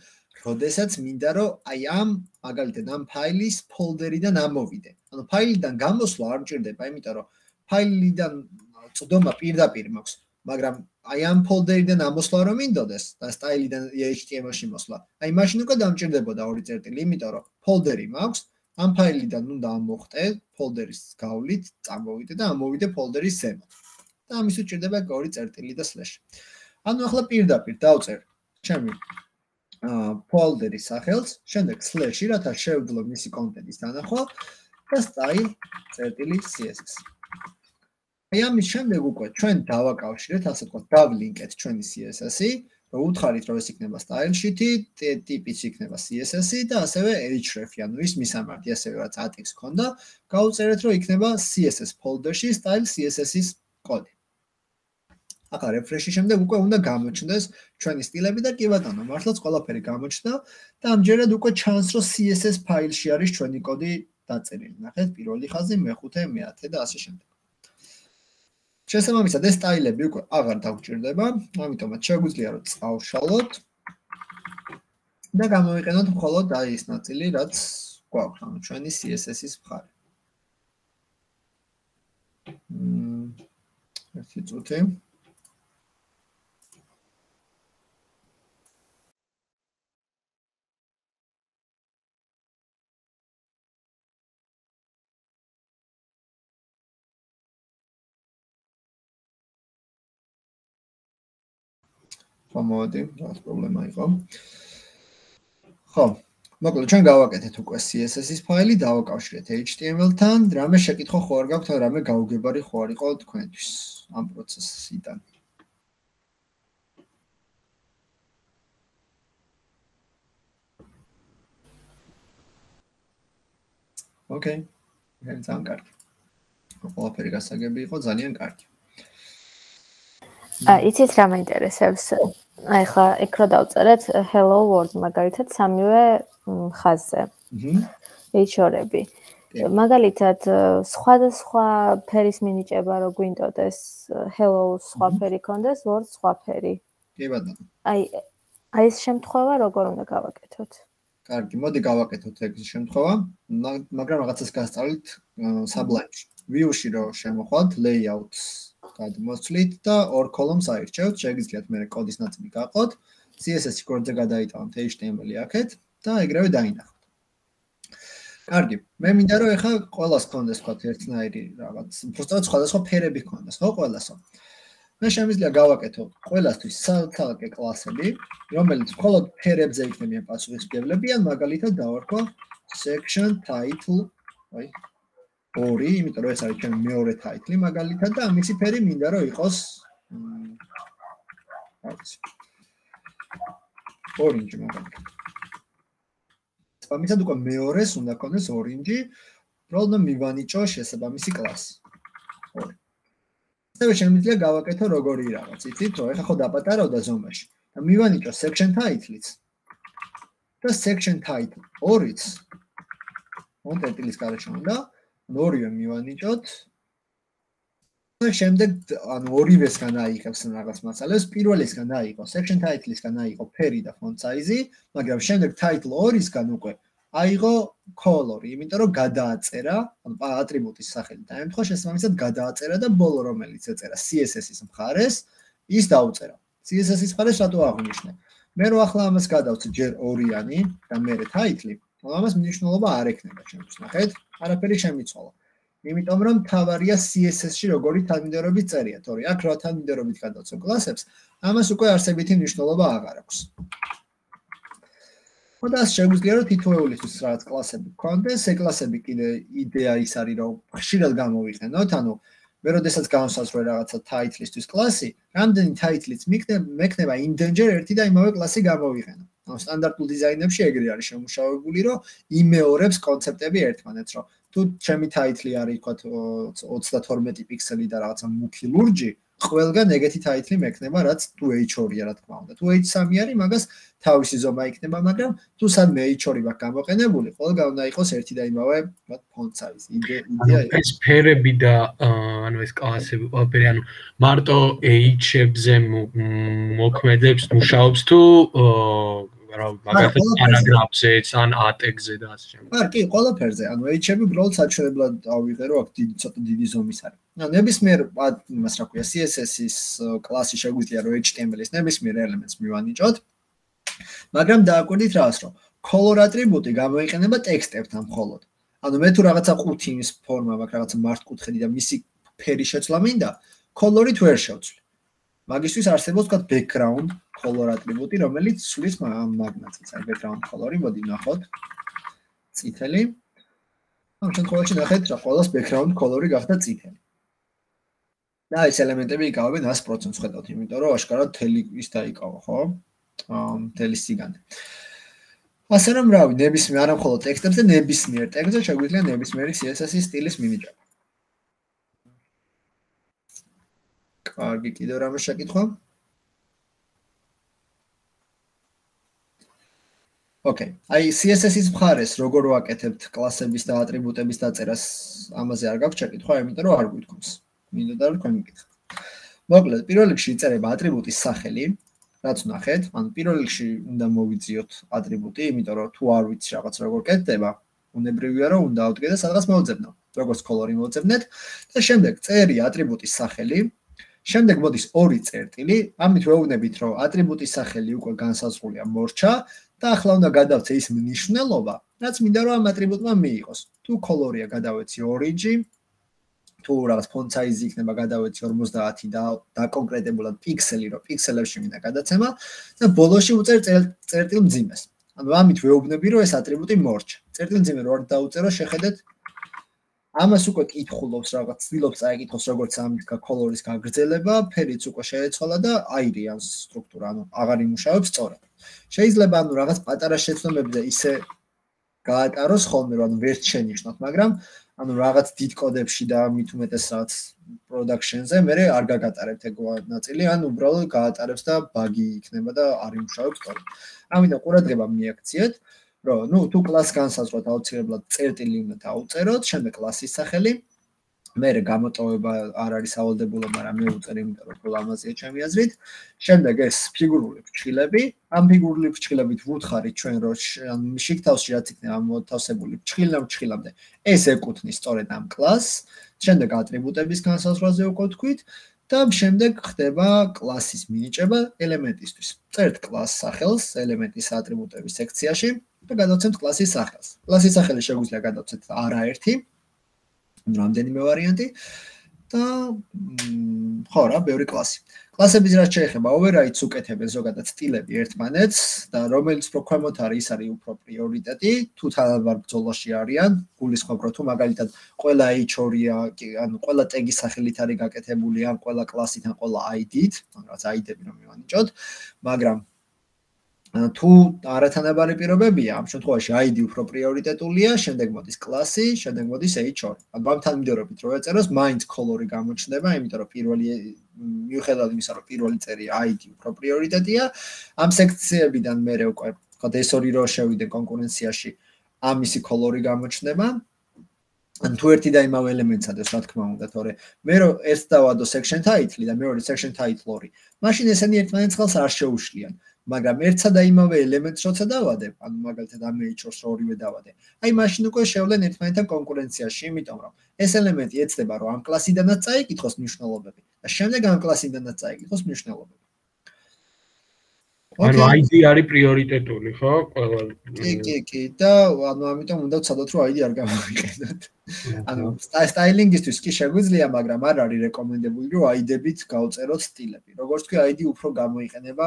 როდესაც მინდა რომ აი ამ მაგალითად ამ ფაილის ფოლდერიდან ამოვიდე. ანუ ფაილიდან გამოსვლა არ მჭირდება, იმიტომ რომ ფაილიდან წდომა პირდაპირ მაქვს მაგრამ აი ამ ფოლდერიდან ამოსვლა რომ მინდოდეს და სტაილიდან HTML-ში მოსვლა, აი მაშინ უკვე დამჭირდებოდა ორი წერტილი, იმიტომ რომ ფოლდერი მაქვს, ამ ფაილიდან უნდა ამოხტე ფოლდერის გავლით, წამოვიდე და ამოვიდე ფოლდერის ზემოთ. და ამის უჭირდება ორი წერტილი და სლეში. ანუ ახლა პირდაპირ დავწერ ჩემი folder-ის სახელს, შემდეგ slash-ი, რათა შევძლო მისი კონტენტის დანახვა და style წერტილი css. აი ამის შემდეგ უკვე ჩვენ დავაკავშირეთ, ასე ვთქვათ, დავლინკეთ ჩვენი CSS-ი, უთხარით, რომ ეს იქნება style sheet-ი, ტიპიც იქნება CSS-ი და ასევე href-ი, ანუ ის მისამართი, ასევე რაც ATX ქონდა, გაუწერეთ, რომ იქნება CSS folder-ში style CSS-ის კოდი. ახლა refresh-ის შემდეგ უკვე უნდა გამოჩნდეს ჩვენი სტილები და კი ბატონო, მართლაც ყველაფერი გამოჩნდა და ამჯერად უკვე ჩანს, რომ CSS ფაილში არის ჩვენი კოდი დაწერილი. ნახეთ, პირველი ხაზი, მეხუთე, მეათე და ასე შემდეგ. შესაბამისად ეს სტაილები უკვე აღარ დაგჭირდება, ამიტომაც შეგვიძლია რომ წავშალოთ და გამოვიყენოთ მხოლოდ აი ეს ნაწილი, რაც გვაქვს, ანუ ჩვენი CSS-ის მხარე. მმ ერთი წუთი. მომოდი, რა პრობლემა იყო. ხო. მოკლედ ჩვენ გავაკეთეთ უკვე CSS-ის ფაილი, დავაკავშირეთ HTML-თან, რამე შეკითხვა ხო არ გაქვთ, რამე გაუგებარი ხო არ იყო თქვენთვის ამ პროცესიდან. ოკეი. ძალიან კარგი. ყველაფერი გასაგები იყო, ძალიან კარგი. აა იცით რა მაინტერესებს? აი ხა იქ რო დავწერეთ hello world მაგალითად სამივე ხაზზე. აჰა. ეჩორები. მაგალითად სხვადასხვა ფერის მინიჭება რო გვინდოდეს hello სხვა ფერი კონდეს world სხვა ფერი. კი ბატონო. აი აი ეს შემთხვევა როგორ უნდა გავაკეთოთ? კარგი, მოდი გავაკეთოთ ეგ შემთხვევა, მაგრამ რაღაცას გასწავლით Sublime-ში. View-ში რო შემოხვათ layout-ს გადმოსვლით და ორ კოლომს აირჩევთ, შეგიძლიათ მე კოდის ნაწილი გაყოთ, CSS-ი კორდზე გადაიტანოთ HTML-ი აქეთ და ეგრევე დაინახოთ. კარგი, მე მინდა რომ ეხა ყოველას კონდეს თქვა ერთნაირი რაღაც, უბრალოდ სხვადასხვა ფერები კონდეს, ხო, ყოველასო. მე შემიძლია გავაკეთო ყოველასთვის სალთალკე კლასები, რომელიც მხოლოდ ფერებზე იქნებიან პასუხისმგებლები, ან მაგალითად დავარქვა section title, აი, ორი, იმიტომ რომ ეს არის ჩემი მეორე ტაიტლი მაგალითად და ამისი ფერი მინდა რომ იყოს ორინჯი მაგალითად. ამისად უკვე მეორეს უნდა კონდეს ორინჯი, პრობლემა მივანიჭო შესაბამისი კლასი. ორი. ასევე შემიძლია გავაკეთო როგორი რაღაც, იცით, რომ ეხა ხო დაპატარავ და ზომაში. და მივანიჭო section title-იც. და section title ორიც. კონტენტის გარშემო უნდა ორივე მივანიჭოთ. და შემდეგ ანუ ორივესგან აიღებს რაღაც მასალებს. პირველისგან აიღო section title-ისგან აიღო ფერი და font size-ი, მაგრამ შემდეგ title 2-ისგან უკვე აიღო color-ი, იმიტომ რომ გადააწერა, ანუ ატრიბუტის ამ თქო შესაბამისად გადააწერა და ბოლო რომელიც ეწერა CSS-ის მხარეს, ის დაუწერა. CSS-ის მხარეს რატო აღნიშნე? მე რო ახლა ამას გადავწი ჯერ ორიანი და მე title-ი ამას მნიშვნელობა არ ექნება ჩემთვის, ნახეთ? არაფერი შემიცვალა. იმიტომ რომ თავარია CSS-ში როგორი თანმიმდევრობით წერია, თორე აქ რა თანმიმდევრობით გადავწევ კლასებს, ამას უკვე არსებითი მნიშვნელობა აღარ აქვს. ხოდა შეგვიძლია რომ თითოეულისთვის რაღაც კლასები გქონდეს, ეს კლასები კიდე იდეა ის არის რომ ხშირად გამოვიყენოთ, ანუ მე როდესაც განსაზღვრე რაღაცა title-ისთვის კლასი, რამდენი title-იც მექნება indenger ერთი და იმავე კლასი გამოვიყენო. ანუ სტანდარტულ დიზაინებში ეგრე არის შემუშავებული, რომ იმეორებს კონცეპტები ერთმანეთს, რომ თუ ჩემი ტაიტლი არის, ვთქვათ, 32 პიქსელი და რაღაცა მუქი ლურჯი, ყველგან ეგეთი ტაიტლი მექნება, რაც თუ H2-ია, რა თქმა უნდა. თუ H3 არის, მაგას თავისი ზომა იქნება, მაგრამ თუ სადმე H2 ვაკ გამოყენებული, ყველგან უნდა იყოს ერთი და იმავე, ვთქვათ, font size. იდეა ეს ფერები და ანუ ეს კლასები, ყველაფერი, ანუ მარტო H-ებზე მოქმედებს, მუშაობს თუ რა მაგალითად პარაგრაფზეც ან ატეგზე და ასე შემდეგ. არა, კი, ყველაფერზე. ანუ H-ები უბრალოდ საჩვენებლად ავიღე, რომ აქ დიდი ცოტა დიდი ზომის არის. ანუ ნებისმიერ იმას რა ქვია, CSS-ის კლასი შეგვიძლია რომ HTML-ის ნებისმიერ ელემენტს მივანიჭოთ. მაგრამ დააკვირდით რას, რომ color attribute გამოიყენება ტექსტებთან მხოლოდ. ანუ მე თუ რაღაცა ყუთის ფორმა მაქვს, რაღაცა მართკუთხედი და მისი ფერი შეცვლა მინდა, color-ით ვერ შევცვლი. მაგისტვის არსებობს თქვა background color ატრიბუტი, რომელიც სulis მაგნატს, აი background color-ი, მოდი ნახოთ. წითელი. ამ შემთხვევაში ნახეთ, რა ყოველს background color-ი გახდა წითელი. და ეს ელემენტები იკავებენ 100%-ს ხედავთ, იმიტომ რომ აშკარად თელი ის დაიკავა, ხო? აა თელი სიგანე. ასე რომ რავი, ნებისმიერ არა მხოლოდ ტექსტებზე, ნებისმიერ ტექსტზე შეგვიძლია ნებისმიერი CSS-ის სტილის მინიჭება. კარგი, კიდევ რამე შეკითხვა? ოკეი. აი CSS-ის მხარეს როგორ ვაკეთებთ კლასების და ატრიბუტების დაწერას, ამაზე არ გაქვთ შეკითხვა, იმიტომ რომ არ გვითქმს. მინდოდა რომ თქვენ მიკითხოთ. მოკლედ, პირველ რიგში იწერება ატრიბუტის სახელი, რაც ნახეთ, ანუ პირველ რიგში უნდა მოვიძიოთ ატრიბუტი, იმიტომ რომ თუ არ ვიცი რაღაც როგორ კეთდება, უნებრივია რომ უნდა ავდგე და სადღაც მოვძებნო, როგორც კოლორი მოვძებნეთ და შემდეგ წერი ატრიბუტის სახელი, შემდეგ მოდის ორი წერტილი, ამით ვეუბნებით, რომ ატრიბუტის სახელი უკვე განსაზღვრულია მორჩა და ახლა უნდა გადავცე ის მნიშვნელობა, რაც მინდა რომ ამ ატრიბუტმა მიიღოს. თუ კოლორია გადავეცი origin თუ რაღაც font size იქნება გადავეცი 50 და დაკონკრეტებულად პიქსელი, რომ პიქსელებში მინდა გადაცემა და ბოლოში უწერ წერტილ მძიმეს. ანუ ამით ვეუბნები, რომ ეს ატრიბუტი მორჩა. წერტილ მძიმე რო არ დაუწერო, შეხედეთ ამას უკვე კითხულობს რაღაც ცდილობს წაიკითხოს როგორც ამის კოლორის გაგრძელება, ფერიც უკვე შეეცვალა და აირიან სტრუქტურა, ანუ აღარ იმუშავებს სწორად. შეიძლება ანუ რაღაც პატარა შეცდომები და ისე გაატაროს ხოლმე, რომ ვერ შენიშნოთ, მაგრამ ანუ რაღაც დიდ კოდებში და მით უმეტესაც production-ზე მე არ გაგატარებთ ეგ ნაწილი, ან უბრალოდ გაატარებს და ბაგი იქნება და არ იმუშავებს სწორად. ამიტომ ყურადღება მიაქციეთ. რომ ნუ თუ კლას განსაზღვროთ აუცილებლად წერტილი უნდა დაუწეროთ, შემდეგ კლასის სახელი. მე გამოტოვება არ არის სავალდებულო, მაგრამ მე უწერ იმიტომ რომ ყველა ამაზეა ჩემი აზრით. შემდეგ ეს ფიგურული ფრჩხილები, ამ ფიგურული ფრჩხილებით ვუთხარით ჩვენ რომ შიქთავში რაც იქნება მოთავსებული ფრჩხილა ფრჩხილამდე, ეს ეკუთვნის სწორედ ამ კლასს. შემდეგ ატრიბუტების განსაზღვრაზე უკვე თქვით. და შემდეგ ხდება კლასის მინიჭება ელემენტისთვის. წერთ კლას სახელს ელემენტის ატრიბუტების სექციაში და გადავცემთ კლასის სახელს. კლასის სახელი შეგვიძლია გადავცეთ არაერთი. რამდენიმე ვარიანტი და ხო რა, ბევრი კლასი. კლასების რაც შეეხება overrides უკეთებენ ზოგადად სტილები ერთმანეთს და რომელიც უფრო ქვემოთ არის, ის არის უფრო პრიორიტეტი, თუ თანაბარ ბრძოლაში არიან, გულისხმობ რომ თუ მაგალითად ყველა h2-ია, ანუ ყველა ტეგის სახელით არის გაკეთებული, ან ყველა კლასით, ან ყველა ID-ით, ან რაც ID-ები რომ მივანიჭოთ, მაგრამ თუ არათანაბარი პირობებია, ამ შემთხვევაში ID უფრო პრიორიტეტულია, შემდეგ მოდის კლასი, შემდეგ მოდის H2. ანუ ამ თანმიმდევრობით რო ეწეროს, მაინც კოლორი გამოჩნდება, იმიტომ რომ პირველი მიუხედავად იმისა, რომ პირველი წერი ID უფრო პრიორიტეტია, ამ სექციებიდან მე უკვე ხოთ ეს ორი რო შევიდე კონკურენციაში, ამისი კოლორი გამოჩნდება. ან თუ ერთი და იმავე ელემენტს ადეს, რა თქმა უნდა, თორე მე რო ერთ დავადო section title და მეორე section title-ი, მაშინ ესენი ერთმანეთს ხელს არ შეუშლიან. მაგრამ ერთსა და იმავე ელემენტს როცა დავადებ, ანუ მაგალითად ამ H-ს ორივე დავადე. აი მაშინ უკვე შევლენ ერთმანეთთან კონკურენციაში, იმიტომ რომ ეს ელემენტი ეცდება რომ ამ კლასიდანაც წაიკითხოს მნიშვნელობები და შემდეგ ამ კლასიდანაც წაიკითხოს მნიშვნელობები. ანუ ID არის პრიორიტეტული, ხო? ყველა კი, კი, კი და ანუ ამიტომ უნდა ვცადოთ რომ ID არ გამოვიყენოთ. ანუ სტაილინგისთვის კი შეგვიძლია, მაგრამ არ არის რეკომენდებული რომ ID-ებით გავწეროთ სტილები. როგორც თქვი, ID უფრო გამოიყენება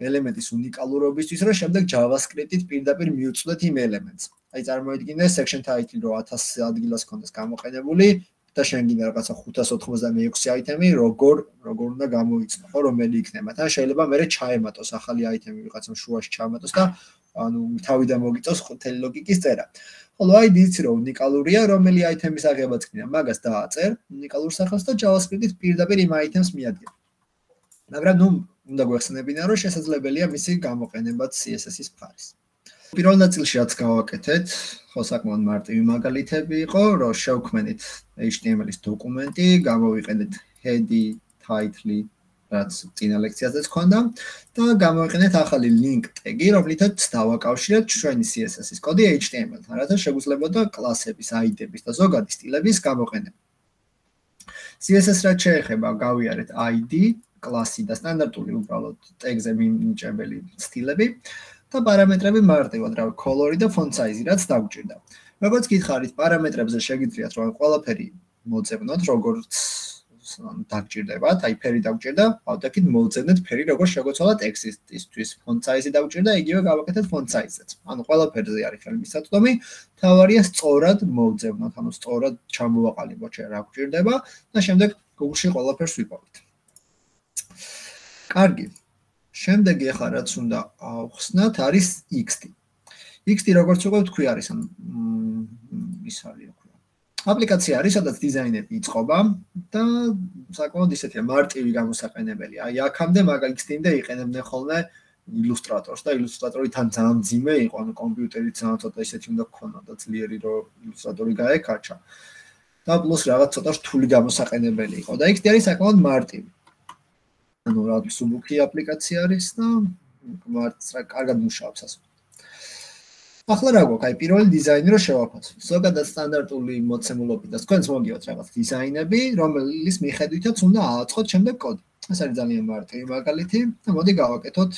ელემენტის უნიკალურობისთვის, რომ შემდეგ JavaScript-ით პირდაპირ მიუწვდეთ იმ ელემენტს. აი წარმოიდგინე section title რო 1000 ადგილას კონდეს გამოყენებული და შენ გინდა რაღაცა 586 აიტემი, როგორ როგორ უნდა გამოიწვო, ხო, რომელი იქნება. თან შეიძლება მე ჩაემატოს ახალი აიტემი ვიღაცამ შუაში ჩაემატოს და ანუ თავიდან მოგიწოს ხუთელი ლოგიკის წერა. ხოლო აი დიცი რომ უნიკალურია, რომელი აიტემის აღებაც ქნია, მაგას დააწერ უნიკალურ სახელს და JavaScript-ით პირდაპირ იმ აიტემს მიადგენ. მაგრამ ნუ უნდა გვეხსენებინა, რომ შესაძლებელია მისი გამოყენება CSS-ის მხარეს. პირველ ნაწილში რაც გავაკეთეთ, ხო საკმაოდ მარტივი მაგალითები იყო, რომ შევქმენით HTML-ის დოკუმენტი, გამოვიყენეთ head-ი, title-ი, რაც წინა ლექციაზეც ქონდა და გამოვიყენეთ ახალი link tag-ი, რომლითაც დავაკავშირეთ ჩვენი CSS-ის კოდი HTML-თან, რათა შეგვიძლებოდა კლასების ID-ების და ზოგადი სტილების გამოყენება. CSS რაც შეეხება, გავიარეთ ID, კლასი და სტანდარტული უბრალოდ ტეგზე მინიჭებელი სტილები და პარამეტრები მარტივად რა color-ი და font size-ი რაც დაგჭირდა. როგორც გითხარით, პარამეტრებზე შეგიძლიათ რომ ყველაფერი მოწებნოთ, როგორც დაგჭირდებათ, აი ფერი დაგჭირდა, ავდაკით მოუწედეთ ფერი როგორ შეგვეცვალა ტექსტისთვის. font size-ი დაგჭირდა, იგივე გავაკეთეთ font size-იც. ანუ ყველაფერზე არის ხელმისაწვდომი. თავარია სწორად მოუწევნოთ, ანუ სწორად ჩამოვაყალიბოთ შე რა გჭირდება და შემდეგ Google-ში ყველაფერს ვიპოვეთ. კარგი. შემდეგი ახლა რაც უნდა ავხსნათ არის XD. XD როგორც უკვე თქვი არის ან ის არის აპლიკაცია არის, სადაც დიზაინები იწყობა და საკმაოდ ისეთია მარტივი გამოსაყენებელი. აი აქამდე მაგალითად იყენებდნენ ხოლმე ილუსტრატორს და ილუსტრატორი თან ძალიან ძიმე იყო, ანუ კომპიუტერი ძალიან ცოტა ისეთი უნდა გქონოდა და ძლიერი რომ ილუსტრატორი გაეკაჩა. და პლუს რაღაც ცოტა რთული გამოსაყენებელი იყო და XD არის საკმაოდ მარტივი. ანუ რა სუბუქი აპლიკაცია არის და მარტო კარგად მუშაობს ასე. ახლა რა გვაქვს? აი პირველი დიზაინი რო შევაფასოთ. ზოგადად სტანდარტული მოცემულობით და თქვენს მოგიოთ რაღაც დიზაინები, რომელიც მიხედვითაც უნდა ააწყოთ შემდეგ კოდი. ეს არის ძალიან მარტივი მაგალითი და მოდი გავაკეთოთ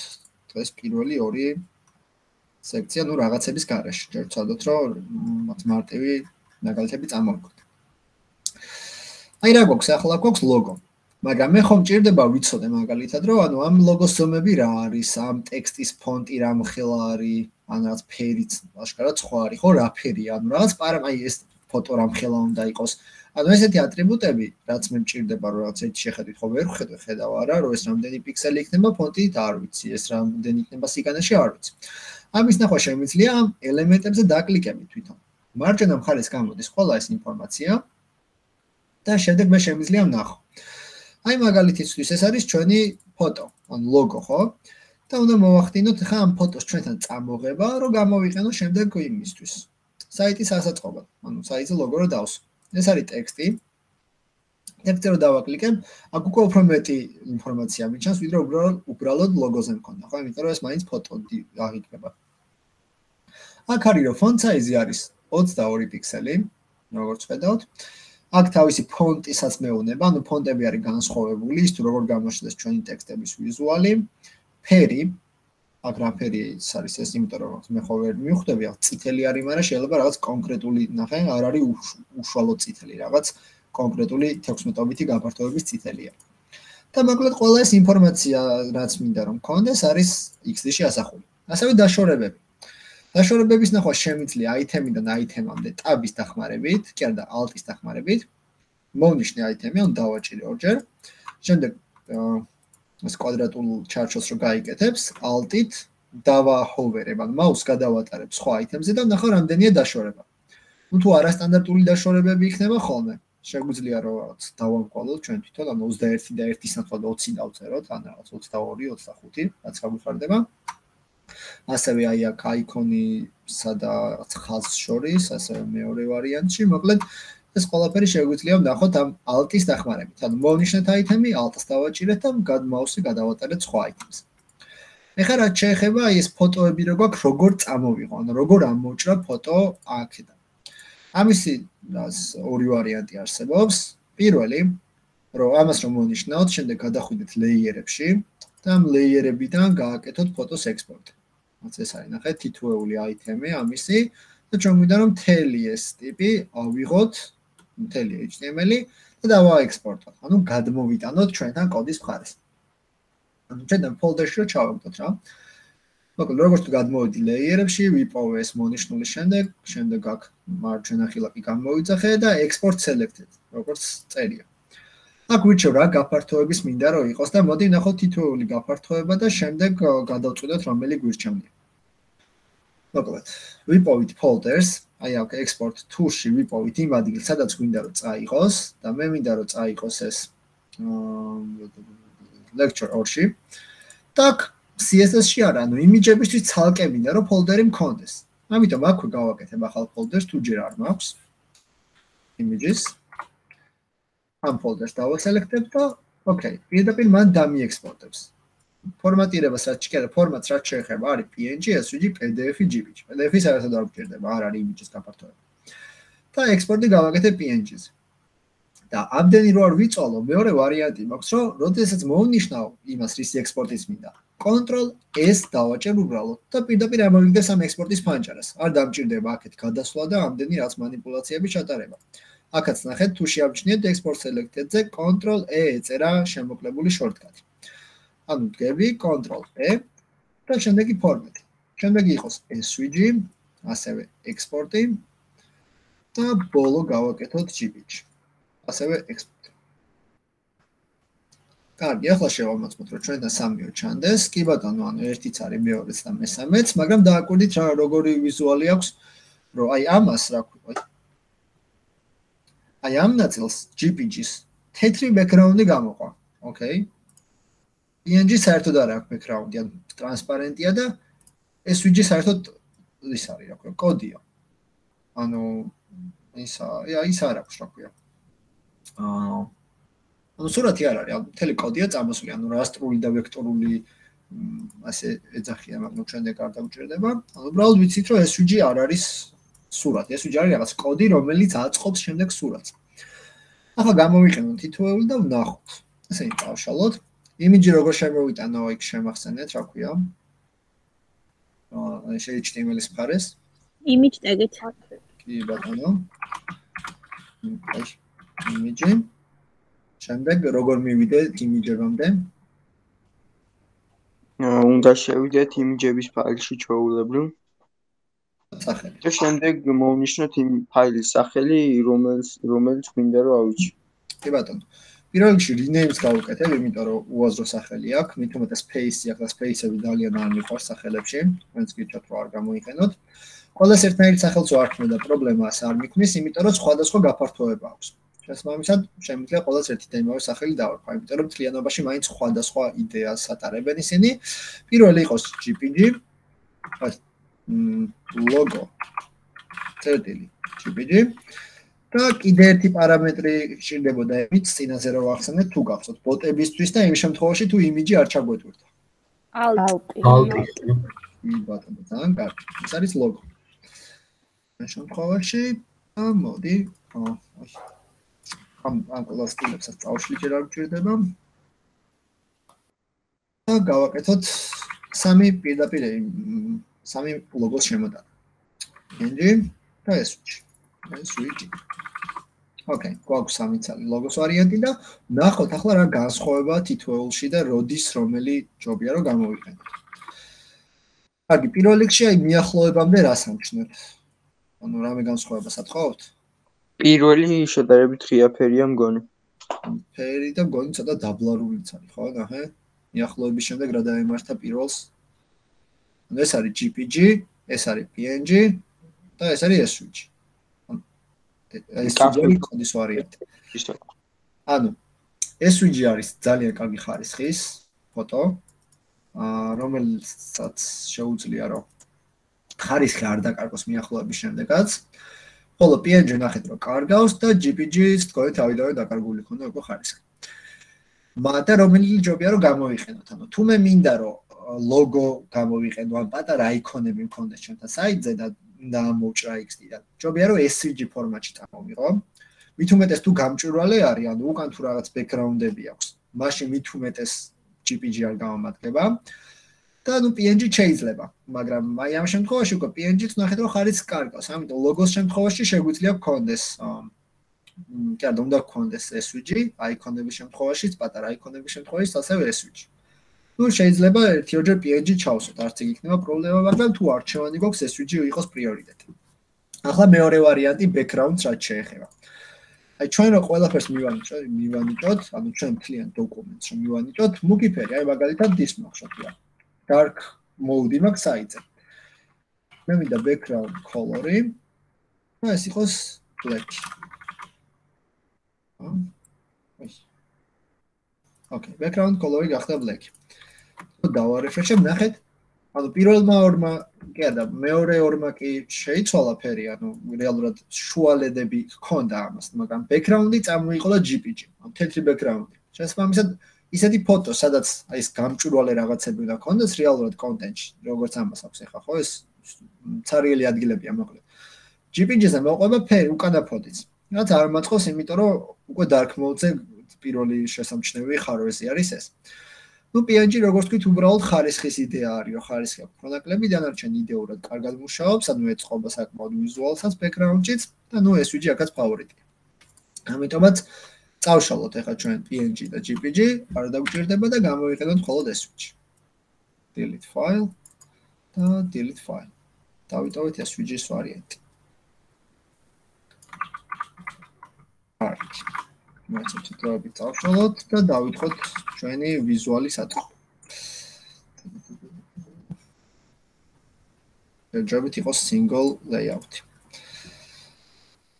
დღეს პირველი ორი სექცია, ну რაღაცების garaში. ჯერ ვცადოთ, რომ მათ მარტივი მაგალითები წამოვგოთ. აი რა გვაქვს? ახლა გვაქვს ლოგო. მაგრამ მე ხომ ჭირდება ვიცოდე მაგალითად, რომ ანუ ამ ლოგოს ზომები რა არის, ამ ტექსტის ფონტი რა მხელა არის, ან რაღაც ფერიც აშკარად სხვა არის, ხო, რა ფერია, ანუ რაღაც პარა, აი ეს ფოტო რა მხელა უნდა იყოს. ანუ ესეთი ატრიბუტები, რაც მე მჭირდება, რომ რაღაც ერთი შეხედვით ხო ვერ ხედავ, ხედავ არა, რომ ეს რამდენი პიქსელი იქნება ფონტი და არ ვიცი, ეს რამდენი იქნება სიგანეში არ ვიცი. ამის ნახვა შემიძლია ამ ელემენტებზე დაკლიკებით თვითონ. მარჯვენა მხარეს გამოდის ყველა ეს ინფორმაცია და შემდეგ მე შემიძლია ვნახო. აი მაგალითისთვის ეს არის ჩვენი ფოტო, ან ლოგო, ხო? და უნდა მოვახდინოთ ხა ამ ფოტოს ჩვენთან წამოღება, რომ გამოვიყენო შემდეგ იმისთვის. საიტის ასაწყობად, ანუ საიტზე ლოგო რო დავსვ. ეს არის ტექსტი. ტექსტი რო დავაკლიკებ, აქ უკვე უფრო მეტი ინფორმაცია მიჩანს, ვიდრე უბრალოდ უბრალოდ ლოგოზე მქონდა, ხო? იმიტომ რომ ეს მაინც ფოტო აღიქმება. აქ არის რომ font size არის 22 პიქსელი, როგორც ხედავთ. აქ თავისი ფონტისაც მეუნება, ანუ ფონტები არის განსხვავებული, ის თუ როგორ გამოჩნდეს ჩვენი ტექსტების ვიზუალი. ფერი აქ რა ფერი არის ეს იმიტომ რომ მე ხო ვერ მივხვდები აქ წითელი არის მაგრამ შეიძლება რაღაც კონკრეტული ნახე არ არის უშუალო წითელი რაღაც კონკრეტული 16-ობითი გაფართოების წითელია. და მოკლედ ყველა ეს ინფორმაცია რაც მინდა რომ მქონდეს არის X-ში ასახული. ასევე დაშორებები დაშორებების ნახვა შემიძლია აითემიდან აითემამდე ტაბის დახმარებით კი არა და ალტის დახმარებით მონიშნე აითემი ან დავაჭირი ორჯერ შემდეგ ეს კვადრატულ ჩარჩოს რო გაიკეთებს alt-ით დავაჰოვერებ, ან მაუს გადავატარებ სხვა აიტემზე და ნახო რამდენია დაშორება. ნუ თუ არასტანდარტული დაშორებები იქნება ხოლმე, შეგვიძლია რომ რაღაც დავამკვალოთ ჩვენ თვითონ, ანუ 21 და 1-ის ნაცვლად 20 დავწეროთ, ან რაღაც 22, 25, რაც გაგვხარდება. ასევე აი აქ აიკონი სადა ხაზს შორის, ასევე მეორე ვარიანტში, მოკლედ ეს ყველაფერი შეგვიძლია ვნახოთ ამ alt-ის დახმარებით. ანუ მონიშნეთ აიტემი, alt-ს დავაჭირეთ და გადმაუსი გადავატარეთ სხვა აიტემს. ეხლა რა შეეხება ეს ფოტოები რო გვაქვს, როგორ წამოვიღო, ანუ როგორ ამოჭრა ფოტო აქედან. ამისი ორი ვარიანტი არსებობს. პირველი, რომ ამას რომ მონიშნავთ, შემდეგ გადახვიდეთ ლეიერებში და ამ ლეიერებიდან გააკეთოთ ფოტოს ექსპორტი. რაც ეს არის, ნახეთ, თითოეული აიტემი ამისი და ჩვენ გვინდა რომ მთელი ეს ტიპი ავიღოთ მთელი HTML და დავაექსპორტოთ. ანუ გადმოვიტანოთ ჩვენთან კოდის მხარეს. ანუ ჩვენთან ფოლდერში ჩავაგდოთ რა. მოკლედ როგორც თუ გადმოვიდი ლეიერებში, ვიპოვე ეს მონიშნული შემდეგ, შემდეგ აქ მარჯვენა ხილაკი გამოვიძახე და export selected, როგორც წერია. აქ ვიჩო რა გაფართოების მინდა რომ იყოს და მოდი ვნახოთ თითოეული გაფართოება და შემდეგ გადავწყვეტოთ რომელი გვირჩევნია. მოკლედ, ვიპოვით ფოლდერს, აი აქ export tool-ში ვიპოვით იმ ადგილს, სადაც გვინდა რომ წაიღოს და მე მინდა რომ წაიღოს ეს lecture or-ში. და CSS-ში არა, ანუ იმიჯებისთვის ცალკე მინდა რომ ფოლდერი მქონდეს. ამიტომ აქვე გავაკეთებ ახალ ფოლდერს თუ ჯერ არ მაქვს images ამ ფოლდერს დავასელექტებ და ოკეი, პირდაპირ მან დამიექსპორტებს. ფორმატირებას რაც შეიძლება, ფორმატს რაც შეიძლება, არის PNG, SVG, PDF-ი, JPG. PDF-ი საერთოდ არ გვჭირდება, არ არის იმიჯის გაფართოება. და ექსპორტი გავაკეთე PNG-ს. და ამდენი რო არ ვიწოლო, მეორე ვარიანტი მაქვს, რომ როდესაც მოვნიშნავ იმას, რისი ექსპორტის მინდა, Ctrl S დავაჭერ უბრალოდ და პირდაპირ ამოვიგდეს ამ ექსპორტის ფანჯარას. არ დამჭირდება აქეთ გადასვლა და ამდენი რაც манипуляციები ჩატარება. აქაც ნახეთ თუ შეამჩნიეთ export selected-ზე control e ეწერა შემოკლებული shortcut. ანუ დგები control e და შემდეგი ფორმატი. შემდეგი იყოს svg, ასევე export-ი და ბოლო გავაკეთოთ jpg. ასევე export. კარგი, ახლა შევამოწმოთ, რომ ჩვენთან სამიო ჩანდეს. კი ბატონო, ანუ ერთიც არის მეორეც და მესამეც, მაგრამ დააკვირდით რა როგორი ვიზუალი აქვს, რომ აი ამას რა ქვია, აი ამ ნაწილს GPG-ს თეთრი ბექგრაუნდი გამოყვა. ოკეი. PNG საერთოდ არ აქვს ბექგრაუნდი, ან ტრანსპარენტია და SVG საერთოდ ის არის, რა ქვია, კოდია. ანუ ისა, აი ის არ აქვს, რა ქვია. აა ანუ სურათი არ არის, ანუ მთელი კოდია წამოსული, ანუ რასტრული და ვექტორული ასე ეძახია, მაგრამ ჩვენ დე კარტა უჭირდება. ანუ უბრალოდ ვიცით, რომ SVG არ არის სურათი. ეს უჯარი რაღაც კოდი, რომელიც აწყობს შემდეგ სურათს. ახლა გამოვიყენოთ თითოეული და ვნახოთ. ესე წავშალოთ. იმიჯი როგორ შემოვიტანო იქ შემახსენეთ, რა ქვია? აა ეს HTML-ის ფარეს. image tag-ით. კი ბატონო. იმიჯი. შემდეგ როგორ მივიდე იმიჯებამდე? აა უნდა შევიდეთ იმიჯების ფაილში ჩვეულებრივ. სახელი. და შემდეგ მოვნიშნოთ იმ ფაილის სახელი, რომელიც რომელიც გვინდა რომ ავიჩი. კი ბატონო. პირველ რიგში rename-ს გავუკეთებ, იმიტომ რომ უაზრო სახელი აქვს, მით უმეტეს space-ი აქვს, space-ები ძალიან არ მიყვარს სახელებში, ვინც გიჩვენოთ რომ არ გამოიყენოთ. ყოველს ერთნაირი სახელს ვარქმევ და პრობლემას არ მიქმნის, იმიტომ რომ სხვადასხვა გაფართოება აქვს. შესაბამისად, შემიძლია ყოველს ერთი და იმავე სახელი დავარქვა, იმიტომ რომ თლიანობაში მაინც სხვადასხვა იდეას ატარებენ ისინი. პირველი იყოს GPG. ლოგო. წერტილი. GPG და კიდე ერთი პარამეტრი შეიძლება იმით წინაზე რომ ახსენეთ თუ გახსოვთ ბოტებისთვის და იმ შემთხვევაში თუ იმიჯი არ ჩაგვეტვირდა. ალტი. ალტი. ბატონო ძალიან კარგი. ეს არის ლოგო. ამ შემთხვევაში მოდი ამ ამ კლასტილებსაც წავშლი ჯერ არ გჭირდება და გავაკეთოთ სამი პირდაპირ სამი ლოგოს შემოდანა. ენჯი და SVG. SVG. ოკეი, გვაქვს სამი ცალი ლოგოს ვარიანტი და ნახოთ ახლა რა განსხვავება თითოეულში და როდის რომელი ჯობია რომ გამოვიყენოთ. კარგი, პირველ რიგში აი მიახლოებამდე რას ამჩნევთ? ანუ რამე განსხვავება სათხოვთ? პირველი შედარებით ღია ფერია მგონი. ფერი და მგონი ცოტა დაბლარულიც არის, ხო, ნახე? მიახლოების შემდეგ რა დაემართა პირველს? ანუ ეს არის GPG, ეს არის PNG და ეს არის SVG. ეს SVG კოდის ვარიანტი. ანუ SVG არის ძალიან კარგი ხარისხის ფოტო, რომელსაც შეუძლია რომ ხარისხი არ დაკარგოს მიახლოების შემდეგაც. ხოლო PNG ნახეთ რომ კარგავს და GPG-ს თქვენ თავიდანვე დაკარგული ქონდა უკვე ხარისხი. მაგრამ რომელი ჯობია რომ გამოიყენოთ, ანუ თუ მე მინდა რომ ლოგო გამოვიყენო, ან პატარა აიკონები მქონდეს ჩვენთან საიტზე და და მოვჭრა XD და ჯობია რომ SVG ფორმატში წამოვიღო. მით უმეტეს თუ გამჭვირვალე არის, ანუ უკან თუ რაღაც ბექგრაუნდები აქვს, მაშინ მით უმეტეს JPG არ გამომადგება. და ნუ PNG შეიძლება, მაგრამ აი ამ შემთხვევაში უკვე PNG-ც ნახეთ რომ ხარიც კარგავს, ამიტომ ლოგოს შემთხვევაში შეგვიძლია გქონდეს კი არა, უნდა გქონდეს SVG, აიკონების შემთხვევაშიც, პატარა აიკონების შემთხვევაშიც ასევე SVG. Ну შეიძლება ერთიორჯერ PNG ჩავსოთ, არც იქ იქნება პრობლემა, მაგრამ თუ არჩევანი გვაქვს SVG იყოს პრიორიტეტი. ახლა მეორე ვარიანტი background-ს რაც შეეხება. აი ჩვენ რო ყველაფერს მივანიჭოთ, მივანიჭოთ, ანუ ჩვენ მთლიან დოკუმენტს რომ მივანიჭოთ, მუქი ფერი, აი მაგალითად this მოხსოვია. dark mode მაქვს საიტზე. მე მინდა background color-ი. და ეს იყოს black. ოკეი, background color-ი გახდა black. დავარეშე ნახეთ. ანუ პირველმა ორმა კი არა მეორე ორმა კი შეიცვალა ფერი ანუ რეალურად შუალედები ჰქონდა ამას მაგრამ ბექგრაუნდი წამოიყოლა GPG ანუ თეთრი ბექგრაუნდი შესაბამისად ისეთი ფოტო სადაც აი ეს გამჭვირვალე რაღაცები უნდა ქონდეს რეალურად კონტენტში როგორც ამას აქვს ახლა ხო? ეს ცარიელი ადგილებია მოკლედ. GPG-ზე მოყვება ფერი უკანა ფოტოც რაც არ მაწყობს იმიტომ რომ უკვე dark mode-ზე პირველი შესამჩნევი ხარვეზი არის ეს ну PNG როგორც ვთქვით უბრალოდ ხარისხის იდეა არის რომ ხარისხი აქვს პროდუქტები დანარჩენ იდეურად კარგად მუშაობს ანუ ეწყობა საკმაოდ ვიზუალსაც ბექგრაუნდშიც და ну SVG აქაც ფავორიტია ამიტომაც წავშალოთ ახლა ჩვენ PNG და JPG, არ დაგვჭირდება და გამოვიყენოთ მხოლოდ ეს switch. delete file და delete file. დავიტოვეთ ეს switch-ის ვარიანტი. აი. მოიცეთ დროებით წავშალოთ და დავითხოვთ ჩვენი ვიზუალი საწყო. ჯობით იყოს single layout.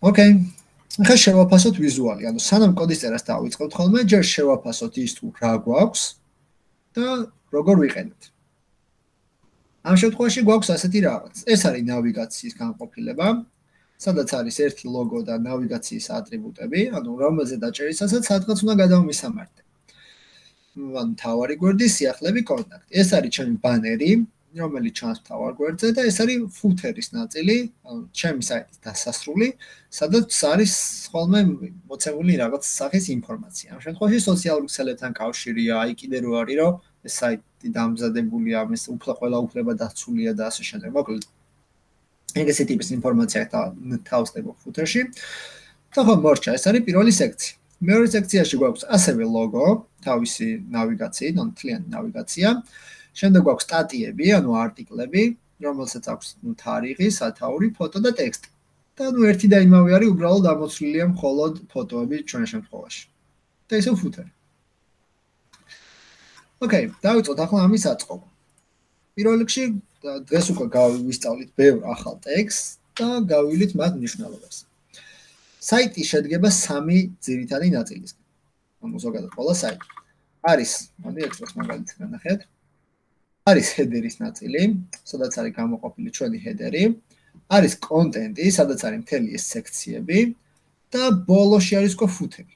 Okay. ახლა შევაფასოთ ვიზუალი, ანუ სანამ კოდის წერას დავიწყებთ ხოლმე, ჯერ შევაფასოთ ის თუ რა გვაქვს და როგორ ვიყენებთ. ამ შემთხვევაში გვაქვს ასეთი რაღაც. ეს არის ნავიგაციის განყოფილება, სადაც არის ერთი ლოგო და ნავიგაციის ატრიბუტები, ანუ რომელზე დაჭერისასაც სადღაც უნდა გადავმისამართე. ან თავარი გვერდი, სიახლეები, კონტაქტი. ეს არის ჩემი ბანერი, რომელიც ჩანს თავარ გვერდზე და ეს არის ფუთერის ნაწილი, ანუ ჩემი საიტის დასასრული, სადაც არის ხოლმე მოცემული რაღაც სახის ინფორმაცია. ამ შემთხვევაში სოციალურ ქსელებთან კავშირია, აი კიდე რო არის, რომ ეს საიტი დამზადებულია, ამის უფლა ყველა უფლება დაცულია და ასე შემდეგ. მოკლედ ეგეთი ტიპის ინფორმაცია თავსდება ფუთერში. და ხო მორჩა, ეს არის პირველი სექცია. მეორე სექციაში გვაქვს ასევე ლოგო, თავისი ნავიგაციით, ანუ თლიანი ნავიგაცია. შემდეგ გვაქვს სტატიები, ანუ არტიკლები, რომელსაც აქვს თარიღი, სათაური, ფოტო და ტექსტი. და ნუ ერთი და იმავე არის, უბრალოდ ამოცვლილია მხოლოდ ფოტოები ჩვენ შემთხვევაში. და ისე ფუტერი. ოკეი, დავიწყოთ ახლა ამის აწყობა. პირველ რიგში დღეს უკვე გავისწავლით ბევრ ახალ ტექსტს და გავივლით მათ მნიშვნელობას. საიტი შედგება სამი ძირითადი ნაწილისგან. ანუ ზოგადად ყველა საიტი არის, მოდი ექსპრეს მაგალითად განახეთ. არის ჰედერის ნაწილი, სადაც არის გამოყოფილი ჩვენი ჰედერი, არის კონტენტი, სადაც არის მთელი ეს სექციები და ბოლოში არის უკვე ფუთერი.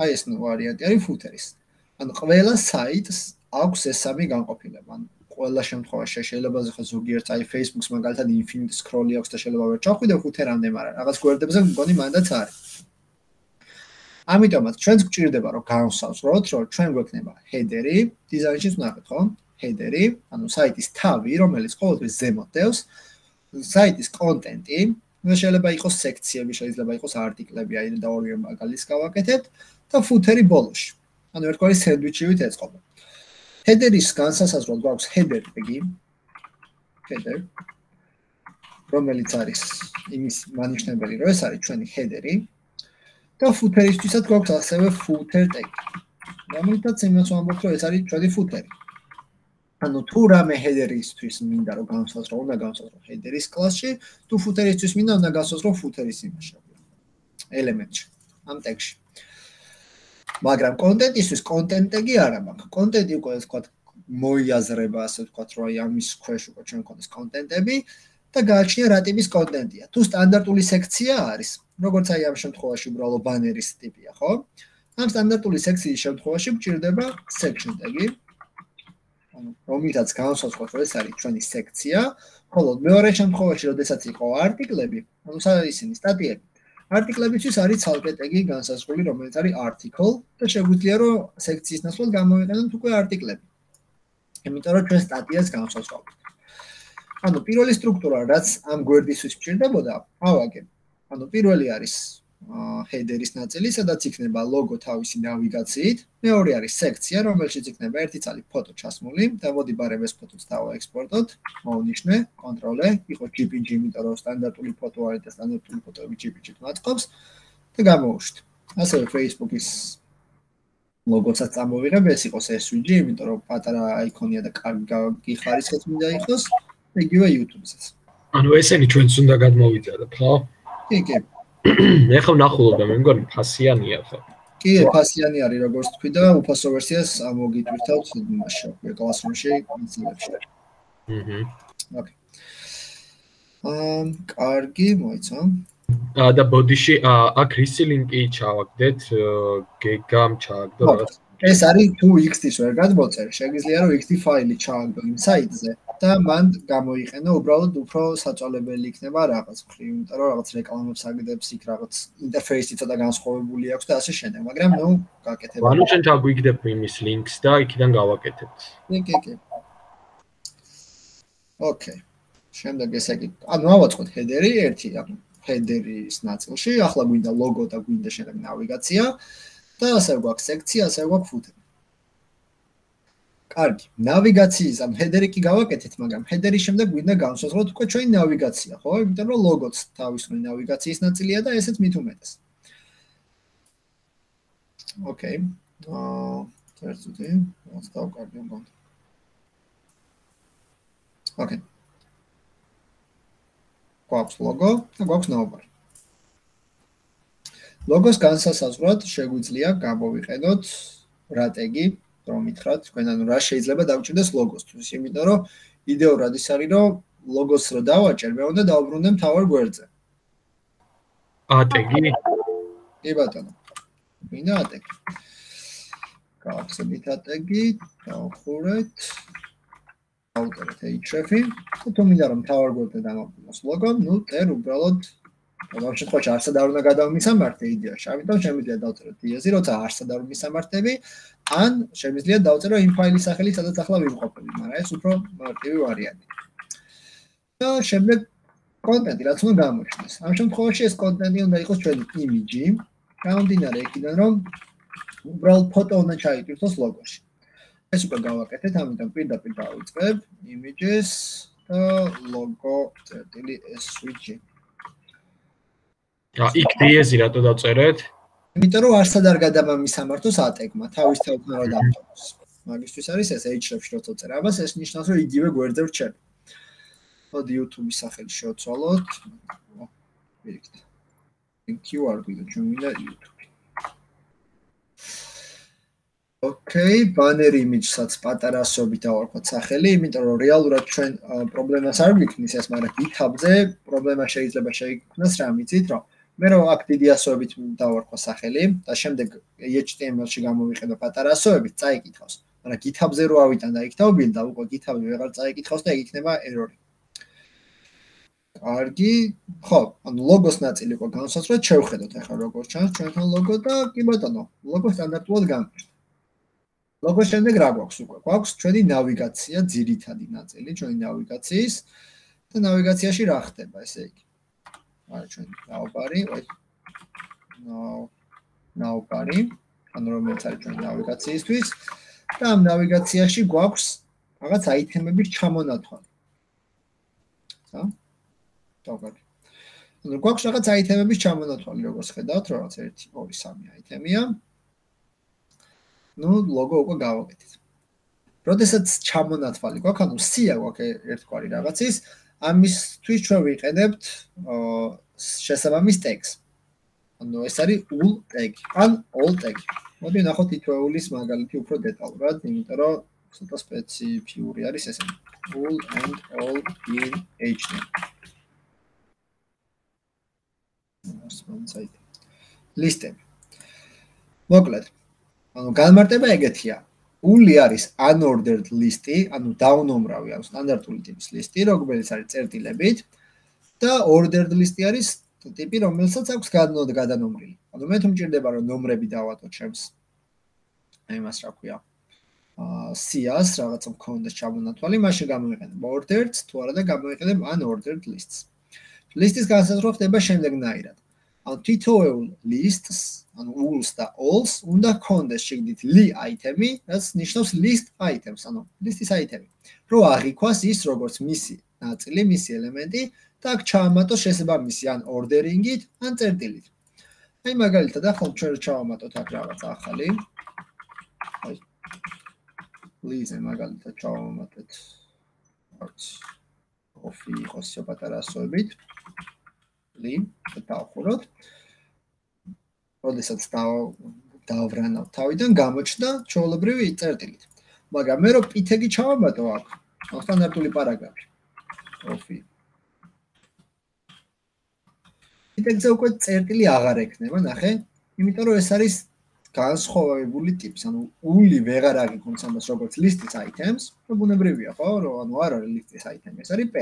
აი ეს ნუ ვარიანტი არის ფუთერის. ანუ ყველა საიტს აქვს ეს სამი განყოფილება. ანუ ყველა შემთხვევაში შეიძლება ზოგადად ზოგიერთ აი Facebook-ს მაგალითად infinite scroll-ი აქვს და შეიძლება ვერ ჩახვიდე ფუთერამდე, მაგრამ რაღაც გვერდებზე მგონი მანდაც არის. ამიტომაც ჩვენს გვჭირდება რომ განსაზღვროთ, რომ ჩვენ გვექნება ჰედერი, დიზაინში ვნახეთ, ხო? ჰედერი, ანუ საიტის თავი, რომელიც ყოველთვის ზემოდევს საიტის კონტენტი, ну შეიძლება იყოს სექციები, შეიძლება იყოს არტიკლები, აი და ორივე მაგალითს გავაკეთეთ და ფუთერი ბოლოში. ანუ ერთგვარი სენდვიჩივით ეწყობა. ჰედერის განსასაზღვრად გვაქვს ჰედერ ტეგი. ჰედერ რომელიც არის იმის მანიშნებელი, რომ ეს არის ჩვენი ჰედერი და ფუთერისთვისაც გვაქვს ასევე ფუთერ ტეგი. რომელთაც იმას ვამბობთ, რომ ეს არის ჩვენი ფუთერი. ანუ თუ რამე ჰედერისთვის მინდა რომ განსაზღვრო, უნდა განსაზღვრო ჰედერის კლასში, თუ ფუტერისთვის მინდა უნდა განსაზღვრო ფუტერის იმაში. ელემენტში, ამ ტეგში. მაგრამ კონტენტისთვის კონტენტეგი არა მაქვს. კონტენტი უკვე ასე ვთქვათ მოიაზრება, ასე ვთქვათ, რომ აი ამის ქვეშ უკვე ჩვენ კონდეს კონტენტები და გააჩნია რა ტიპის კონტენტია. თუ სტანდარტული სექცია არის, როგორც აი ამ შემთხვევაში უბრალოდ ბანერის ტიპია, ხო? ამ სტანდარტული სექციის შემთხვევაში გვჭირდება section tag-ი, ანუ რომლითაც განსაზღვროთ რომ ეს არის ჩვენი სექცია, ხოლო მეორე შემთხვევაში, როდესაც იყო არტიკლები, ანუ საერთოდ ისინი სტატიები. არტიკლებისთვის არის ცალკე ტეგი განსაზღვრული, რომელიც არის article და შეგვიძლია რომ სექციის ნაცვლად გამოვიყენოთ უკვე არტიკლები. იმიტომ რომ ჩვენ სტატიას განსაზღვრავთ. ანუ პირველი სტრუქტურა, რაც ამ გვერდისთვის ჭირდებოდა, ავაგე. ანუ პირველი არის ჰედერის ნაწილი, სადაც იქნება ლოგო თავისი ნავიგაციით. მეორე არის სექცია, რომელშიც იქნება ერთი წალი ფოტო ჩასმული. და მოდი ბარემ ეს ფოტოც დავაექსპორტოთ. მოვნიშნე, კონტროლე, იყო JPG, იმიტომ რომ სტანდარტული ფოტო არის და სტანდარტული ფოტოები JPG-ით მაწყობს და გამოვუშვით. ასევე Facebook-ის ლოგოსაც წამოვიღებ, ეს იყოს SVG, იმიტომ რომ პატარა აიკონია და კარგი ხარისხიც მინდა იყოს. იგივე YouTube-საც. ანუ ესენი ჩვენც უნდა გადმოვიწეროთ, ხო? კი, კი. მე ხო ნახულობდა მე მგონი ფასიანია ხო კი ფასიანი არის როგორც თქვი და უფასო ვერსიას ამოგიტვირთავთ იმაში კლასრუმში ინსტალებში აჰა ოკეი. ამ კარგი მოიცა და ბოდიში აქ რისი ლინკი ჩავაგდეთ გეგამ ჩავაგდო რაღაც ეს არის თუ x-ის ვერ გადმოწერ შეგიძლია რომ x-ი ფაილი ჩავაგდო იმ საიტზე და მან გამოიყენა უბრალოდ უფრო საწოლებელი იქნება რაღაც მხრივ, იმიტომ რომ რაღაც რეკლამებს აგდებს იქ რაღაც ინტერფეისი ცოტა განსხვავებული აქვს და ასე შემდეგ, მაგრამ ნუ გაკეთებ. ანუ ჩვენ ჩაგვიგდებ იმის ლინკს და იქიდან გავაკეთებთ. კი, კი, კი. ოკეი. შემდეგ ესე იგი, ანუ ავაწყოთ ჰედერი 1, ანუ header-ის ნაწილში, ახლა გვინდა logo და გვინდა შემდეგ ნავიგაცია და ასე გვაქვს სექცია, ასე გვაქვს footer. კარგი, ნავიგაციის ამ header-ი კი გავაკეთეთ, მაგრამ header-ის შემდეგ გვინდა განსაზღვროთ უკვე ჩვენი ნავიგაცია, ხო? იმიტომ რომ logo-ც თავისუფლი ნავიგაციის ნაწილია და ესეც მით უმეტეს. ოკეი. აა, წერთუდი, რაც დავკარგე მგონი. ოკეი. გვაქვს logo და გვაქვს ნაუბარი. ლოგოს განსასაზღვრად შეგვიძლია გამოვიყენოთ რა ტეგი, რომ მითხრათ, თქვენ ანუ რა შეიძლება დავჭირდეს ლოგოსთვის, იმიტომ რომ იდეურად ის არის, რომ ლოგოს რო დავაჭერ, მე უნდა დავბრუნდე მთავარ გვერდზე. ა ტეგი? კი ბატონო. მინდა ა ტეგი. გავხსენით ა ტეგი, დავხურეთ. ავტორეთ href-ი, თუ მინდა რომ მთავარ გვერდზე დამაყენოს ლოგო, ნუ ტერ უბრალოდ ამ შემთხვევაში არსად არ უნდა გადავმისამართე იდეაში. ამიტომ შემიძლია დავწერო დიაზი, როცა არსად არ მისამართები, ან შემიძლია დავწერო იმ ფაილის სახელი, სადაც ახლა ვიმყოფები, მაგრამ ეს უფრო მარტივი ვარიანტია. და შემდეგ კონტენტი რაც უნდა გამოჩნდეს. ამ შემთხვევაში ეს კონტენტი უნდა იყოს ჩვენი იმიჯი, გამომდინარე იქიდან, რომ უბრალოდ ფოტო უნდა ჩაიტვირთოს ლოგოში. ეს უკვე გავაკეთეთ, ამიტომ პირდაპირ დავიწყებ images და logo წერტილი switch. იქ დიეზი რატო დაწერეთ? იმიტომ რომ არსად არ გადამამისამართოს ატეკმა, თავის თავთან დავწეროს. მაგისთვის არის ეს href-ში როცა წერ. ამას ეს ნიშნავს რომ იგივე გვერდზე ვრჩებ. მოდი YouTube-ის სახელი შევცვალოთ. ვიქით. QR გვიდა ჩვენ მინდა YouTube. ოკეი, ბანერი იმიჯსაც პატარა ასობით ავარქვათ სახელი, იმიტომ რომ რეალურად ჩვენ პრობლემას არ გვიქნის ეს, მაგრამ GitHub-ზე პრობლემა შეიძლება შეიქმნას რა მიცით, რომ მე რომ აქ დიდი ასოებით დავარქვა სახელი და შემდეგ HTML-ში გამოვიყენო პატარა ასოებით, წაიკითხავს. მაგრამ GitHub-ზე რო ავიტან და იქ დავბილ და უკვე GitHub-ი ვეღარ წაიკითხავს და იქნება error-ი. კარგი, ხო, ანუ ლოგოს ნაწილი უკვე განსაცვლად შევხედოთ ახლა როგორ ჩანს ჩვენთან ლოგო და კი ბატონო, ლოგო სტანდარტულად გამოჩნდა. ლოგოს შემდეგ რა გვაქვს უკვე? გვაქვს ჩვენი ნავიგაცია, ძირითადი ნაწილი ჩვენი ნავიგაციის და ნავიგაციაში რა ხდება, ესე იგი. არის ჩვენ ნაუბარი, ნაუბარი, ანუ რომელიც არის ჩვენი ნავიგაციისთვის და ამ ნავიგაციაში გვაქვს რაღაც აითემების ჩამონათვალი. ხო? დავგადი. ანუ გვაქვს რაღაც აითემების ჩამონათვალი, როგორც ხედავთ, რაღაც 1 2 3 აითემია. ну ლოგო უკვე გავაკეთეთ. როდესაც ჩამონათვალი გვაქვს, ანუ სია გვაქვს ერთგვარი რაღაცის, ამისთვის ჩვენ ვიყენებთ შესაბამის ტეგს. ანუ ეს არის ul tag, ან all tag. მოდი ნახოთ ითვეულის მაგალითი უფრო დეტალურად, იმიტომ რომ ცოტა სპეციფიური არის ესე. ul and all in html. ლისტები. მოკლედ. ანუ განმარტება ეგეთია. ული არის unordered list-ი, ანუ დაუნომრავი, ანუ სტანდარტული ტიპის ლისტი, რომელიც არის წერტილებით და ordered list-ი არის ტიპი, რომელსაც აქვს გადანომრილი. ანუ მე თუ მჭირდება რომ ნომრები დავატო ჩემს აიმას რა ქვია. აა CS რაღაცა მქონდეს ჩამონათვალი, მაშინ გამოვიყენებ ordered, თუ არა და გამოვიყენებ unordered lists. ლისტის განსაზღვრა ხდება შემდეგნაირად. ანუ თითოეულ lists, ანუ uls და alls უნდა კონდეს შეგდით li item-ი, რაც ნიშნავს list items, ანუ list-ის item-ი. რო აღიქვას ის როგორც მისი ნაწილი, მისი ელემენტი და აქ ჩაამატოს შესაბამისი ან orderingით, ან წერტილით. აი მაგალითად, ახლა ჩვენ ჩავამატოთ აქ რაღაც ახალი. აი please მაგალითად ჩავამატეთ. არც ოფი იყოს პატარა ასოებით. ლი დავხუროთ. როდესაც დავვრანავ თავიდან გამოჩნდა ჩაოლებრივი წერტილით. მაგრამ მე რო პითეგი ჩავაბატო აქ, სტანდარტული პარაგრაფი. ოფი. პითეგზე უკვე წერტილი აღარ ექნება, ნახე? იმიტომ რომ ეს არის განსხვავებული ტიპის, ანუ ული ვეღარ აღიქონს ამას როგორც ლისტის items, და ბუნებრივია, ხო, რომ ანუ არ არის ლისტის item, ეს არის p.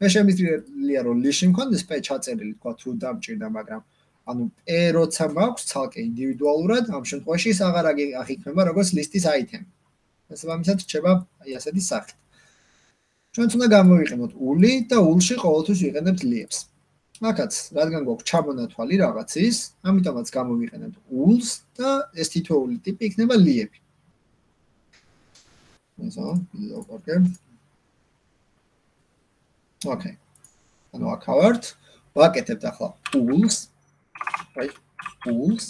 მე შემიძლია რომ ლიში მქონდეს p ჩაწერილი, თქვა თუ დამჭირდა, მაგრამ ანუ p როცა მაქვს ცალკე ინდივიდუალურად, ამ შემთხვევაში ის აღარ აღიქმება როგორც ლისტის item. ეს ვამისად რჩება აი ასეთი სახით. ჩვენც უნდა გამოვიყენოთ ული და ულში ყოველთვის ვიყენებთ liebs. მაგაც რადგან გვაქვს ჩამონათვალი რაღაცის, ამიტომაც გამოვიყენებთ ულს და ეს თითოეული ტიპი იქნება ლიები. ესა, ვიდეო კარგი. ოკეი. ანუ აკავართ, ვაკეთებთ ახლა ულს. აი, ულს.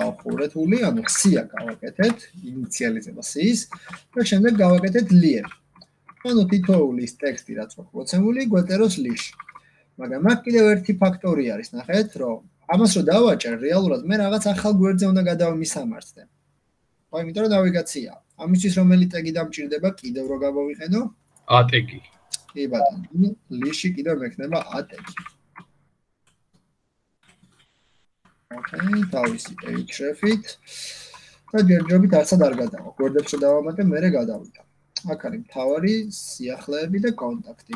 ახურეთ ული, ანუ ხსია გავაკეთეთ, ინიციალიზება სის და შემდეგ გავაკეთეთ ლიები. ანუ თითოეული ტექსტი რაც მოცემული, გვეტეროს ლიში. მაგრამ აქ კიდევ ერთი ფაქტორი არის, ნახეთ, რომ ამას რო დავაჭერ, რეალურად მე რაღაც ახალ გვერდზე უნდა გადავმისამართდე. აი, იმიტომ რომ ნავიგაცია. ამისთვის რომელი ტეგი დამჭირდება კიდევ რო გავავიყენო? A ტეგი. კი ბატონო, ლიში კიდევ მექნება A ტეგი. ოკეი, თავისი href-ით. და ჯერჯერობით არცად არ გადავა. გვერდებს რო დავამატე, მე რე გადავიდა. აქ არის მთავარი სიახლეები და კონტაქტი.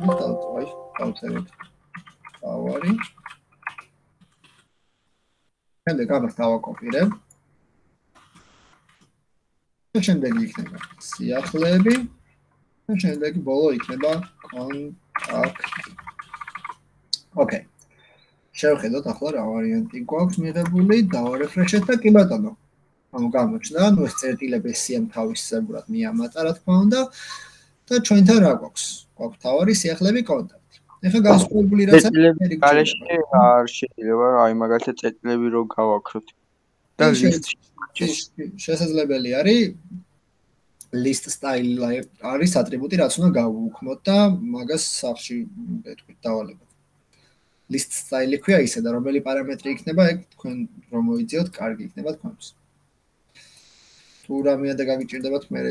დავწვაი, დავწერეთ. მთავარი. შემდეგ ამას დავაკოპირებ. და შემდეგ იქნება სიახლეები. და შემდეგ ბოლო იქნება კონტაქტი. ოკეი. შევხედოთ ახლა რა ვარიანტი გვაქვს მიღებული, დავარეფრეშეთ და კი ბატონო. ანუ გამოჩნდა, ნუ ეს წერტილები სიამ თავისებურად მიამატა, რა თქმა უნდა. და ჩვენთან რა გვაქვს? გვაქვს თავარი სიახლეები კონტაქტი. ეხლა განსხვავებული რაც არის, გარეშე არ შეიძლება აი მაგალითად წერტილები რო გავაქროთ. და შესაძლებელი არის list style არის ატრიბუტი, რაც უნდა გავუქმოთ და მაგას სახში ვეთქვით დავალებოთ. List style ქვია ისე და რომელი პარამეტრი იქნება, ეგ თქვენ რომ მოიძიოთ, კარგი იქნება თქვენთვის. თუ რამეა და გაგიჭirdებათ მე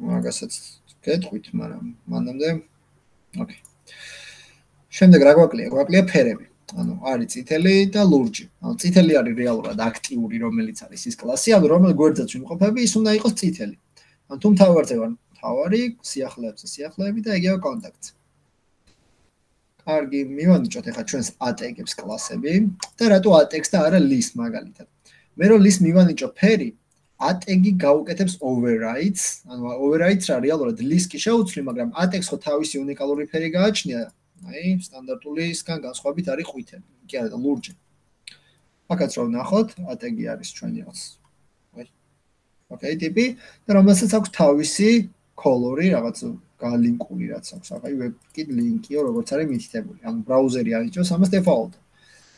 მაგასაც გეტყვით, მაგრამ მანამდე ოკეი. შემდეგ რა გვაკლია? გვაკლია ფერები. ანუ არის წითელი და ლურჯი. ანუ წითელი არის რეალურად აქტიური, რომელიც არის ის კლასი, ანუ რომელ გვერდზეც ვიმყოფები, ის უნდა იყოს წითელი. ანუ თუ მთავარზე ვარ, მთავარი, სიახლეებზე სიახლეები და ეგეო კონტაქტი. კარგი, მივანიჭოთ ახლა ჩვენს ატეგებს კლასები და რატო ატეგს და არა ლის მაგალითად. მე რო ლის მივანიჭო ფერი, ატეგი გაუკეთებს overrides, ანუ overrides რა რეალურად ლისკი შეუცვლი, მაგრამ ატეგს ხო თავისი უნიკალური ფერი გააჩნია, აი, სტანდარტულისგან განსხვავებით არის ყვითელი, კი არა, ლურჯი. აკაც რომ ნახოთ, ატეგი არის ჩვენი რაც. აი. ოკეი, ტიპი და რომელსაც აქვს თავისი კოლორი, რაღაც გალინკული რაც აქვს, აი, ვებკით ლინკიო, როგორც არის მითითებული. ანუ ბრაუზერი აიჭოს ამას default.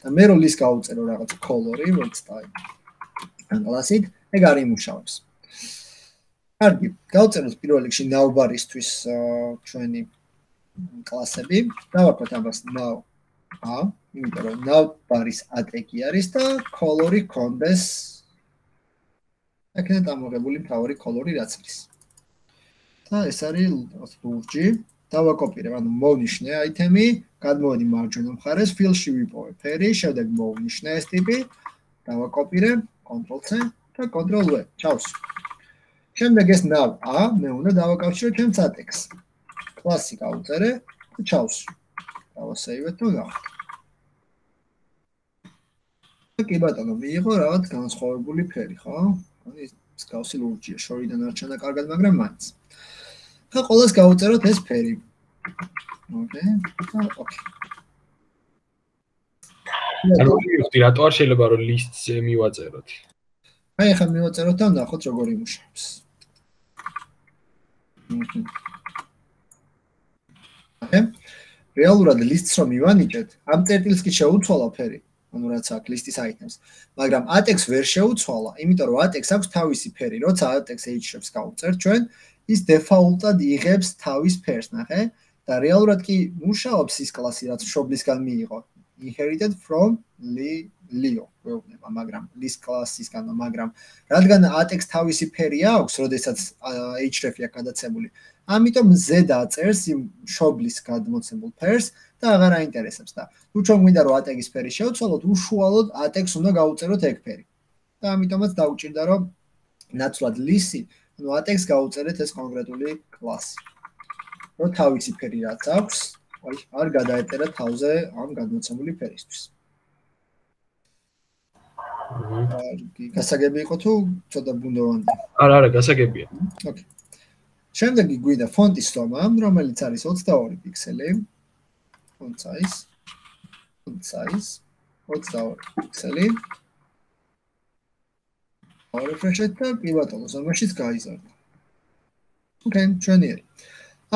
და მე რო ლის გაუწერო რაღაც კოლორი, როგორც აი. ან კლასით ეგ არ იმუშავებს. კარგი, გავწეროთ პირველ რიგში ნაუბარისთვის ჩვენი კლასები. დავაკვეთ ამას now a, იმიტომ რომ ნაუბარის ატეკი არის და color-ი კონდეს აქედან ამოღებული მთავარი color-ი რაც არის. და ეს არის ლურჯი. დავაკოპირებ, ანუ მოვნიშნე აიტემი, გადმოვედი მარჯვენა მხარეს, ფილში ვიპოვე ფერი, შემდეგ მოვნიშნე ეს ტიპი, დავაკოპირებ, Ctrl-C და Ctrl-V. ჩავს. შემდეგ ეს nav a მე უნდა დავაკავშირო ჩემს ატექს. კლასი გავუწერე და ჩავს. დავასეივე თუ რა. კი ბატონო, მიიღო რაღაც განსხვავებული ფერი, ხო? ანუ ის გავსი ლურჯია, შორიდან არ ჩანდა კარგად, მაგრამ მაინც. ხა ყოველს გავუწეროთ ეს ფერი. ოკეი. ოკეი. ანუ ვიხდი რატო არ შეიძლება რომ ლისტზე მივაწეროთ? აი ახლა მივაწეროთ და ნახოთ როგორ იმუშავებს. აკე? რეალურად ლისტს რომ მივანიჭეთ, ამ წერტილს კი შეუცვალა ფერი, ანუ რაც აქვს ლისტის აიტემს, მაგრამ ატექს ვერ შეუცვალა, იმიტომ რომ ატექს აქვს თავისი ფერი, როცა ატექს hrefs გავუწერთ ჩვენ, ის დეფაულტად იღებს თავის ფერს, ნახე? და რეალურად კი მუშაობს ის კლასი, რაც მშობლისგან მიიღო. inherited from leo გვეუბნება მაგრამ lis class-ისგან მაგრამ რადგან atex თავისი ფერი აქვს როდესაც href-ია გადაცემული ამიტომ z დაწერს იმ შობლის გადმოცემულ ფერს და აღარ აინტერესებს და თუ ჩვენ გვინდა რომ atex-ის ფერი შევცვალოთ უშუალოდ atex უნდა გაუწეროთ ეგ ფერი და ამიტომაც დაუჭირდა რომ ნაცვლად lis-ი ანუ atex გაუწერეთ ეს კონკრეტული კლასი რო თავისი ფერი რაც აქვს აი არ გადაეტერა თავზე ამ გადმოცემული ფერისთვის. აა გასაგები იყო თუ ცოტა ბუნდოვანი? არა, არა, გასაგებია. ოკეი. შემდეგი გვიდა ფონტის სტომა, რომელიც არის 22 პიქსელი. font size font size 22 პიქსელი კი ბატონო, ზომაშიც გაიზარდა. Okay, ჩვენიერი.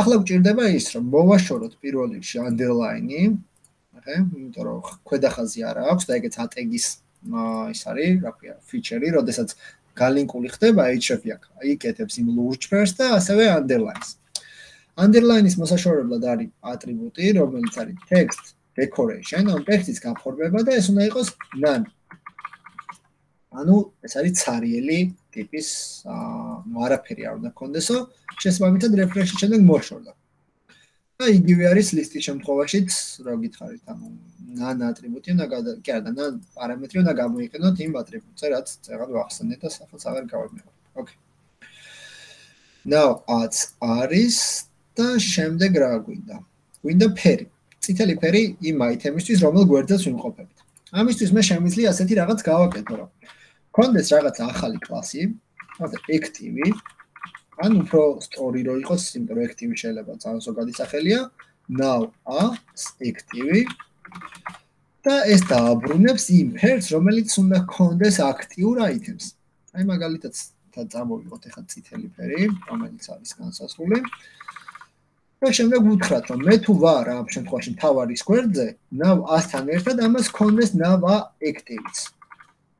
ახლა გვჭირდება ის, რომ მოვაშოროთ პირველ რიგში underline-ი. ახე, იმიტომ რომ ქვედახაზი არა აქვს და ეგეც ატეგის ის არის, რა ქვია, feature-ი, როდესაც გალინკული ხდება href-ი აქ. იკეთებს იმ first და ასევე underlines. underline-ის მოსაშორებლად არის ატრიბუტი, რომელიც არის text decoration, ან ტექსტის გაფორმება და ეს უნდა იყოს none. ანუ ეს არის цаრიელი ტიპის აა არაფერი არ უნდა კონდესო შესაბამისად რეფრეში შემდეგ მოშორდა. და იგივე არის ლისტის შემთხვევაშიც რა გითხარით ანუ ნან ატრიბუტი უნდა კი არა ნან პარამეტრი უნდა გამოიყენოთ იმ ატრიბუტზე რაც წეგად ვახსენეთ და სახელს აღარ გავიმეორებ ოკეი. Now adds არის და შემდეგ რა გვინდა? გვინდა ფერი. წითელი ფერი იმ აიტემისთვის რომელ გვერდზეც ვიმყოფებით. ამისთვის მე შემიძლია ასეთი რაღაც გავაკეთო რომ კონდეს რაღაც ახალი კლასი, ანუ active. ან უფრო story რო იყოს, იმიტომ რომ active შეიძლება ძალიან ზოგადი სახელია. now a active. და ეს დააბრუნებს იმ ფერს, რომელიც უნდა კონდეს active items. აი მაგალითად და წამოვიღოთ ახლა წითელი ფერი, რომელიც არის განსასრული. და შემდეგ ვუთხრათ, რომ მე თუ ვარ ამ შემთხვევაში თავარის გვერდზე, now a-თან ერთად ამას კონდეს now a active-ს.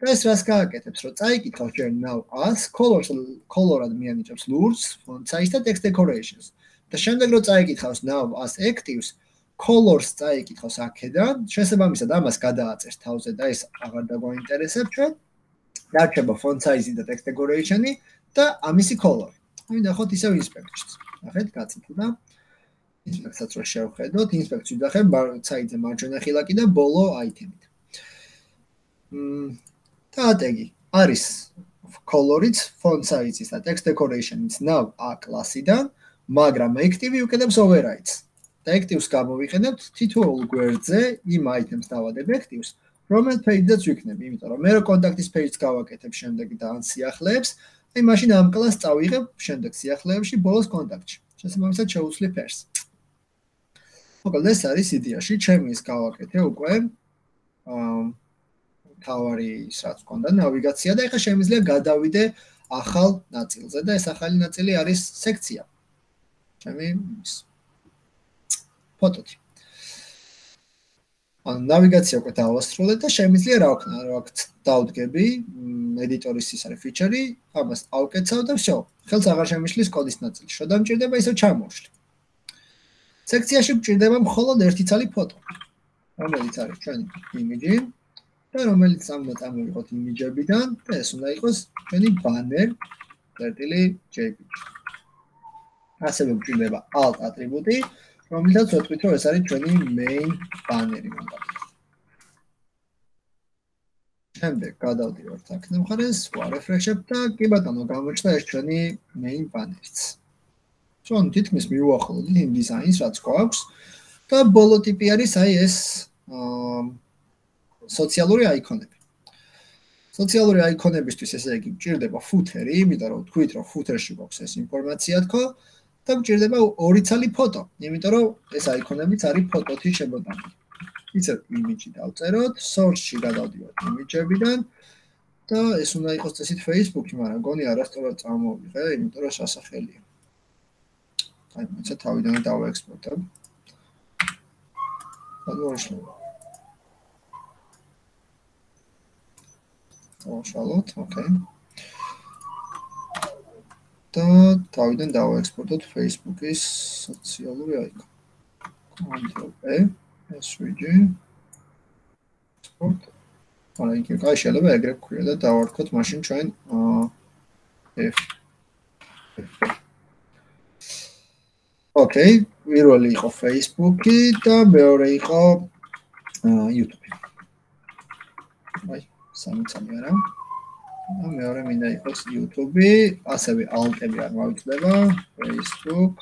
და ეს რას გააკეთებს, რომ წაიკითხავს ჯერ now as colors color-ად მიანიჭებს lures, font size და text decorations. და შემდეგ რომ წაიკითხავს now as actives, colors წაიკითხავს აქედან, შესაბამისად ამას გადააწერს თავზე და ეს აღარ დაგვაინტერესებს ჩვენ. დარჩება font size და text decoration-ი და ამისი color. აი ნახოთ ისევ inspect-ს. ნახეთ, გაწითლდა. inspect-საც რო შევხედოთ, inspect-ში დახებ საიტზე მარჯვენა ხილაკი და ბოლო item-ით. ტატეგი არის color-იც, font size-იც და text decoration-იც nav a კლასიდან, მაგრამ active უკეთებს overrides. და active-ს გამოვიყენებთ თითოეულ გვერდზე იმ items დავადებ active-ს, რომელ page-დაც ვიქნები, იმიტომ რომ მე რო contact-ის page-ს გავაკეთებ შემდეგ და ან სიახლეებს, აი მაშინ ამ კლასს წავიღებ შემდეგ სიახლეებში ბოლოს contact-ში. შესაბამისად შეუძლებ ფერს. მოკლედ ეს არის იდეაში, ჩემი ის გავაკეთე უკვე. აა თავარი ის რაც გქონდა ნავიგაცია და ეხლა შემიძლია გადავიდე ახალ ნაწილზე და ეს ახალი ნაწილი არის სექცია. ჩემი ფოტოთი. ან ნავიგაცია უკვე დავასრულე და შემიძლია რა ვქნა, რა ვქთ დავდგები ედიტორის ის არის ფიჩერი, ამას ავკეცავ და всё. ხელს აღარ შემიშლის კოდის ნაწილი. შო დამჭირდება ისევ ჩამოვშლი. სექციაში მჭირდება მხოლოდ ერთი ცალი ფოტო. რომელიც არის ჩვენი იმიჯი. და რომელიც ამბა წამოვიღოთ იმიჯებიდან და ეს უნდა იყოს ჩვენი banner წერტილი jpg. ასევე გვჭირდება alt ატრიბუტი, რომელსაც ვეთქვით, რომ ეს არის ჩვენი main banner-ი შემდეგ გადავდივართ აქ ნახარეს, ვარეფრეშებ და კი ბატონო, გამოჩნდა ეს ჩვენი main banner-იც. ჩვენ თითქმის მიუახლოვდით იმ დიზაინს, რაც გვაქვს და ბოლო ტიპი არის აი ეს აა სოციალური აიკონები. სოციალური აიკონებისთვის ესე იგი გჭირდება ფუთერი, იმიტომ რომ თქვით რომ ფუთერში გვაქვს ეს ინფორმაცია თქო და გჭირდება ორი ცალი ფოტო, იმიტომ რომ ეს აიკონებიც არის ფოტოთი შეგოტანილი. იცი იმიჯი დავწეროთ, source-ში გადავდივართ იმიჯებიდან და ეს უნდა იყოს წესით Facebook-ი, მაგრამ გონი არასწორად წამოვიღე, იმიტომ რომ სასახელია. აი, მეც თავიდან დავაექსპორტებ. გადავაშლო. დავშალოთ, ოკეი. და თავიდან დავაექსპორტოთ Facebook-ის სოციალური აიკონი. Ctrl+E, SVG. export. არა, იქ კაი შეიძლება ეგრე ვქვია და დავარქოთ მაშინ ჩვენ F. ოკეი, პირველი იყო Facebook-ი და მეორე იყო YouTube-ი. აი სამიცამი არა. და მეორე მინდა იყოს YouTube, ასევე ალტები არ მოვიწდება, Facebook.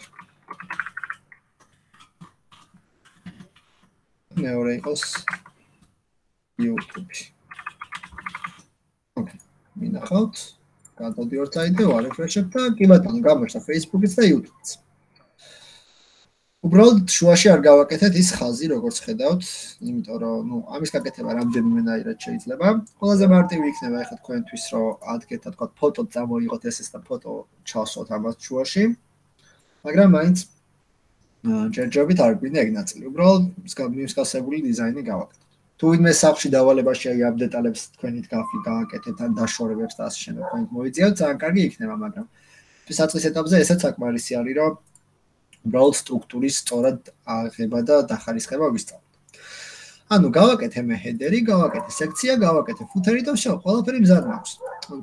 მეორე იყოს YouTube. ოკეი. მინახავთ. გადავდივართ აი და ვარეფრეშებ და კი ბატონო, გამოჩნდა Facebook-იც და YouTube-იც. უბრალოდ შუაში არ გავაკეთეთ ის ხაზი, როგორც ხედავთ, იმიტომ რომ, ну, ამის გაკეთება რამდენიმენაირად შეიძლება. ყველაზე მარტივი იქნება ახლა თქვენთვის, რომ ადგეთ, თქვა, ფოტო წამოიღოთ ესეს და ფოტო ჩავსვათ ამას შუაში. მაგრამ მაინც ჯერჯერობით არ გვინდა ეგ ნაწილი. უბრალოდ მსგავსებული დიზაინი გავაკეთეთ. თუ ვინმე სახში დავალებაში აი ამ დეტალებს თქვენით გაფი გააკეთეთ ან დაშორებებს და ასე შემდეგ თქვენ მოიძიოთ, ძალიან კარგი იქნება, მაგრამ საწყის ეტაპზე ესეც საკმარისი არის, რომ უბრალოდ სტრუქტურის სწორად აღება და დახარისხება ვისწავლოთ. ანუ გავაკეთე მე ჰედერი, გავაკეთე სექცია, გავაკეთე ფუტერი და შევ, ყველაფერი მზად მაქვს.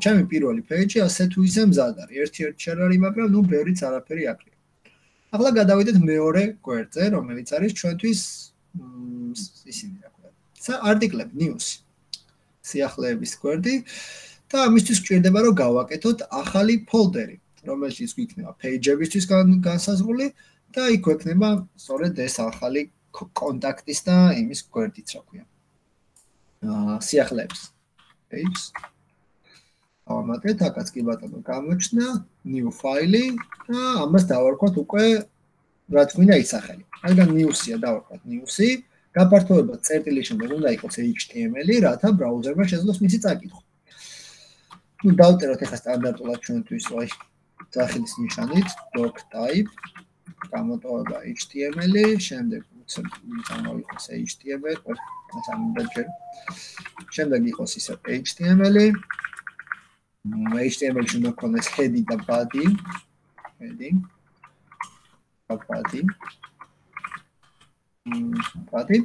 ჩემი პირველი პეიჯი ასე თუ ისე მზად არის. ერთ-ერთი არ არის, მაგრამ ნუ ბევრიც არაფერი აკლია. ახლა გადავიდეთ მეორე გვერდზე, რომელიც არის ჩვენთვის ისინი რა ქვია. სა არტიკლები, ნიუსი. სიახლეების გვერდი და ამისთვის გვჭირდება რომ გავაკეთოთ ახალი ფოლდერი. რომელშიც გვიქნება page-ებისთვის განსაზღვრული და იქ გვექნება სწორედ ეს ახალი კონტაქტის და იმის გვერდიც, რა ქვია. აა სიახლეებს. page. ამათეთ აკაც კი ბატონო გამოჩნდა new file და ამას დავარქვათ უკვე რაც მინდა ისახელი. მაგან news-ია დავარქვათ news-ი. გაფართოება წერტილის შემდეგ უნდა იყოს HTML, რათა ბრაუზერმა შეძლოს მისი წაკითხვა. ნუ დავწეროთ ახლა სტანდარტულად ჩვენთვის, აი სახლის ნიშანით doc type გამოტოვება html შემდეგ უცებ გამოვიყოს html ეს ამბეჭერ შემდეგ იყოს ისე html. html შენ მქონდეს head და body heading. Body body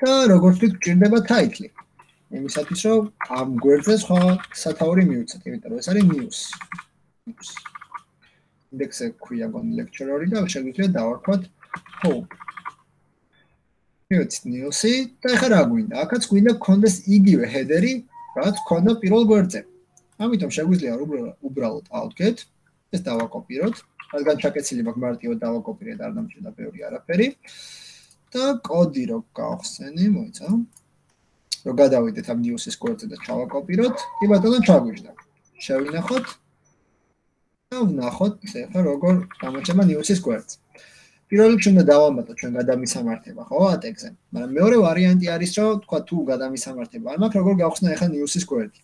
და როგორც ვთქვით გჭირდება title იმისათვის რომ ამ გვერდზე სხვა სათაური მივუცეთ იმიტომ რომ ეს არის news. News ინდექსზე ქვია გონ ლექჩორორი და შეგვიძლია დავარქვათ home. ეს ნიუსი და ხა რა გვინდა? აქაც გვინდა გქონდეს იგივე ჰედერი, რაც გქონდა პირველ გვერდზე. ამიტომ შეგვიძლია უბრალოდ ავდგეთ, ეს დავაკოპიროთ, რადგან ჩაკეცილი მაქვს მარტივად დავაკოპირე და არ დამჭირდა ბევრი არაფერი. და კოდი რო გავხსენი, მოიცა. რო გადავიდეთ ამ ნიუსის გვერდზე და ჩავაკოპიროთ, კი ბატონო ჩაგვიждდა. შევინახოთ ვნახოთ ახლა როგორ გამოჩება ნიუსის კვერც. პირველ რიგში უნდა დავამატოთ ჩვენ გადამისამართება, ხო, ატექსზე. მაგრამ მეორე ვარიანტი არის, რომ თქვა თუ გადამისამართება არ მაქვს, როგორ გავხსნა ახლა ნიუსის კვერტი.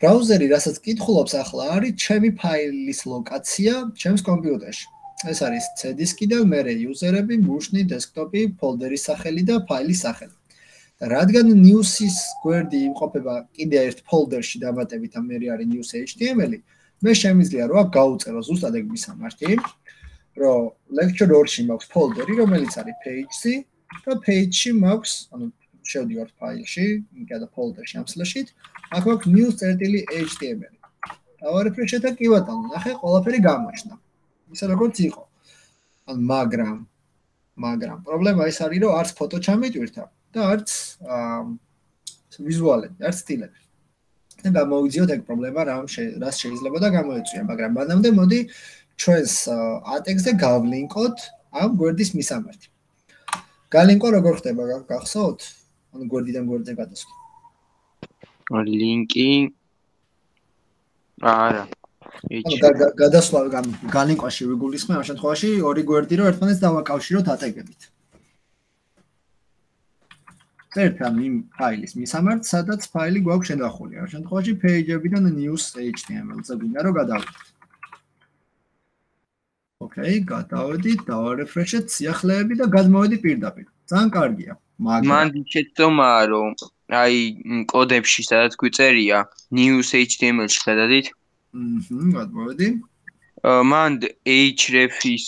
ბრაუზერი, რასაც კითხულობს ახლა, არის ჩემი ფაილის ლოკაცია ჩემს კომპიუტერში. ეს არის C დისკი და მეორე იუზერები, მუშნი, დესკტოპი, ფოლდერის სახელი და ფაილის სახელი. რადგან news-ის გვერდი იმყოფება კიდე ერთ ფოლდერში დამატებით, ამ მეორე არის news.html-ი, მე შემიძლია რა გავუწერო ზუსტად ეგ მისამართი რომ lecture or-ში მაქვს ფოლდერი რომელიც არის page-ი და page-ში მაქვს ანუ შევდივარ ფაილში და ფოლდერში ამ სლეშით აქ მაქვს news.html დავარეფრეშე და კი ბატონო ნახე ყველაფერი გამოჩნდა. ისა როგორც იყო. ან მაგრამ მაგრამ პრობლემა ის არის რომ არც ფოტო ჩამიტვირთა და არც ვიზუალები არც სტილები და გამოვიძიოთ ეგ პრობლემა რა რას შეიძლება და გამოეწვია, მაგრამ მანამდე მოდი ჩვენს ატექსზე გავლინკოთ ამ გვერდის მისამართი. გალინკო როგორ ხდება გახსოვთ? ანუ გვერდიდან გვერდზე გადასვლა. ლინკი არა ანუ გადასვლა გალინკოში ვიგულისხმე ამ შემთხვევაში ორი გვერდი რო ერთმანეთს დავაკავშიროთ ატეგებით. წერთან იმ ფაილის მისამართ, სადაც ფაილი გვაქვს შედახული. ამ შემთხვევაში page-ებიდან news.html-ზე გვინდა რომ გადავიდეთ. ოკეი, გადავედით, დავარეფრეშეთ სიახლეები და გადმოვედი პირდაპირ. ძალიან კარგია. მაგრამ მან შეცდომაა რომ აი კოდებში სადაც გვიწერია news.html-ში გადადით. აჰა, გადმოვედი. მან href-ის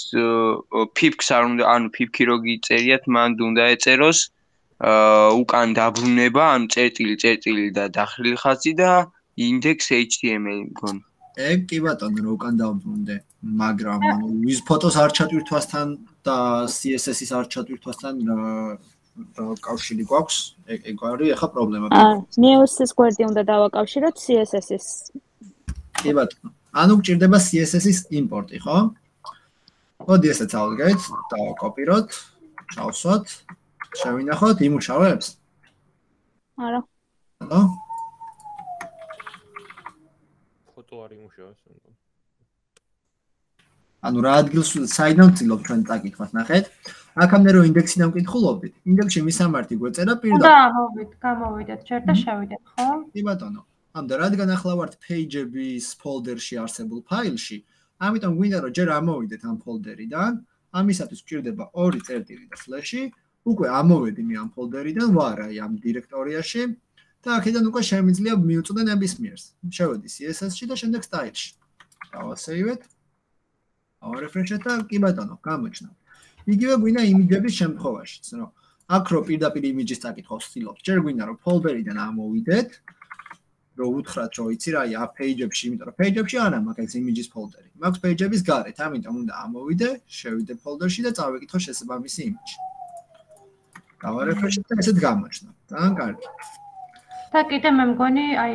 pip-ს არ უნდა, ანუ pip-ი რო გიწერიათ, მან უნდა ეწეროს უკან დაბრუნება, ანუ წერტილი, წერტილი და დახრილი ხაზი და index html მგონი. ეგ კი ბატონო, რო უკან დაბრუნდე, მაგრამ ანუ with photos არ ჩატვირთვასთან და css-ის არ ჩატვირთვასთან რა კავშირი გვაქვს? ეგ ეგ არის ახლა პრობლემა. აა, news-ის გვერდი უნდა დავაკავშიროთ css-ის. კი ბატონო. ანუ გჭირდება css-ის იმპორტი, ხო? მოდი ესეც ავდგეთ, დავაკოპიროთ, ჩავსვათ. შევინახოთ იმუშავებს? არა. ხო? ფოტო არ იმუშავებს უნდა. ანუ რა ადგილს საიდან ვცდილობ ჩვენ წაკითხოთ, ნახეთ. აქამდე რო ინდექსი დამკითხულობდით, ინდექსში მისამართი გვეწერა პირდაპირ. და მოვიდეთ, გამოვიდეთ, ჩერ და შევიდეთ, ხო? კი ბატონო. ამდე რადგან ახლა ვართ page-ების folder-ში არსებულ ფაილში, ამიტომ გვინდა რომ ჯერ ამოვიდეთ ამ folder-იდან, ამისათვის გვჭირდება ორი წერტილი და slash-ი, უკვე ამოვედი მე ამ folder-იდან, ვარ აი ამ დირექტორიაში და აქედან უკვე შემიძლია მიუწოდე ნებისმიერს. შევედი CSS-ში და შემდეგ style-ში. დავასეივეთ. ავარეფრეშეთ და კი ბატონო, გამოჩნდა. იგივე გვინდა იმიჯების შემთხვევაშიც, რომ აქ რო პირდაპირ იმიჯის წაკითხავს ვცდილობ. ჯერ გვინდა რომ folder-იდან ამოვიდეთ. რო უთხრათ რომ იცი რა, აი page-ებში, იმიტომ რომ page-ებში არა ეს იმიჯის folder-ი. მაქვს page-ების გარეთ, ამიტომ უნდა ამოვიდე, შევიდე folder-ში და წავეკითხო შესაბამისი იმიჯი. გავარეფრეშეთ და ესეთ გამოჩნდა. ძალიან კარგი. და კიდე მე მგონი აი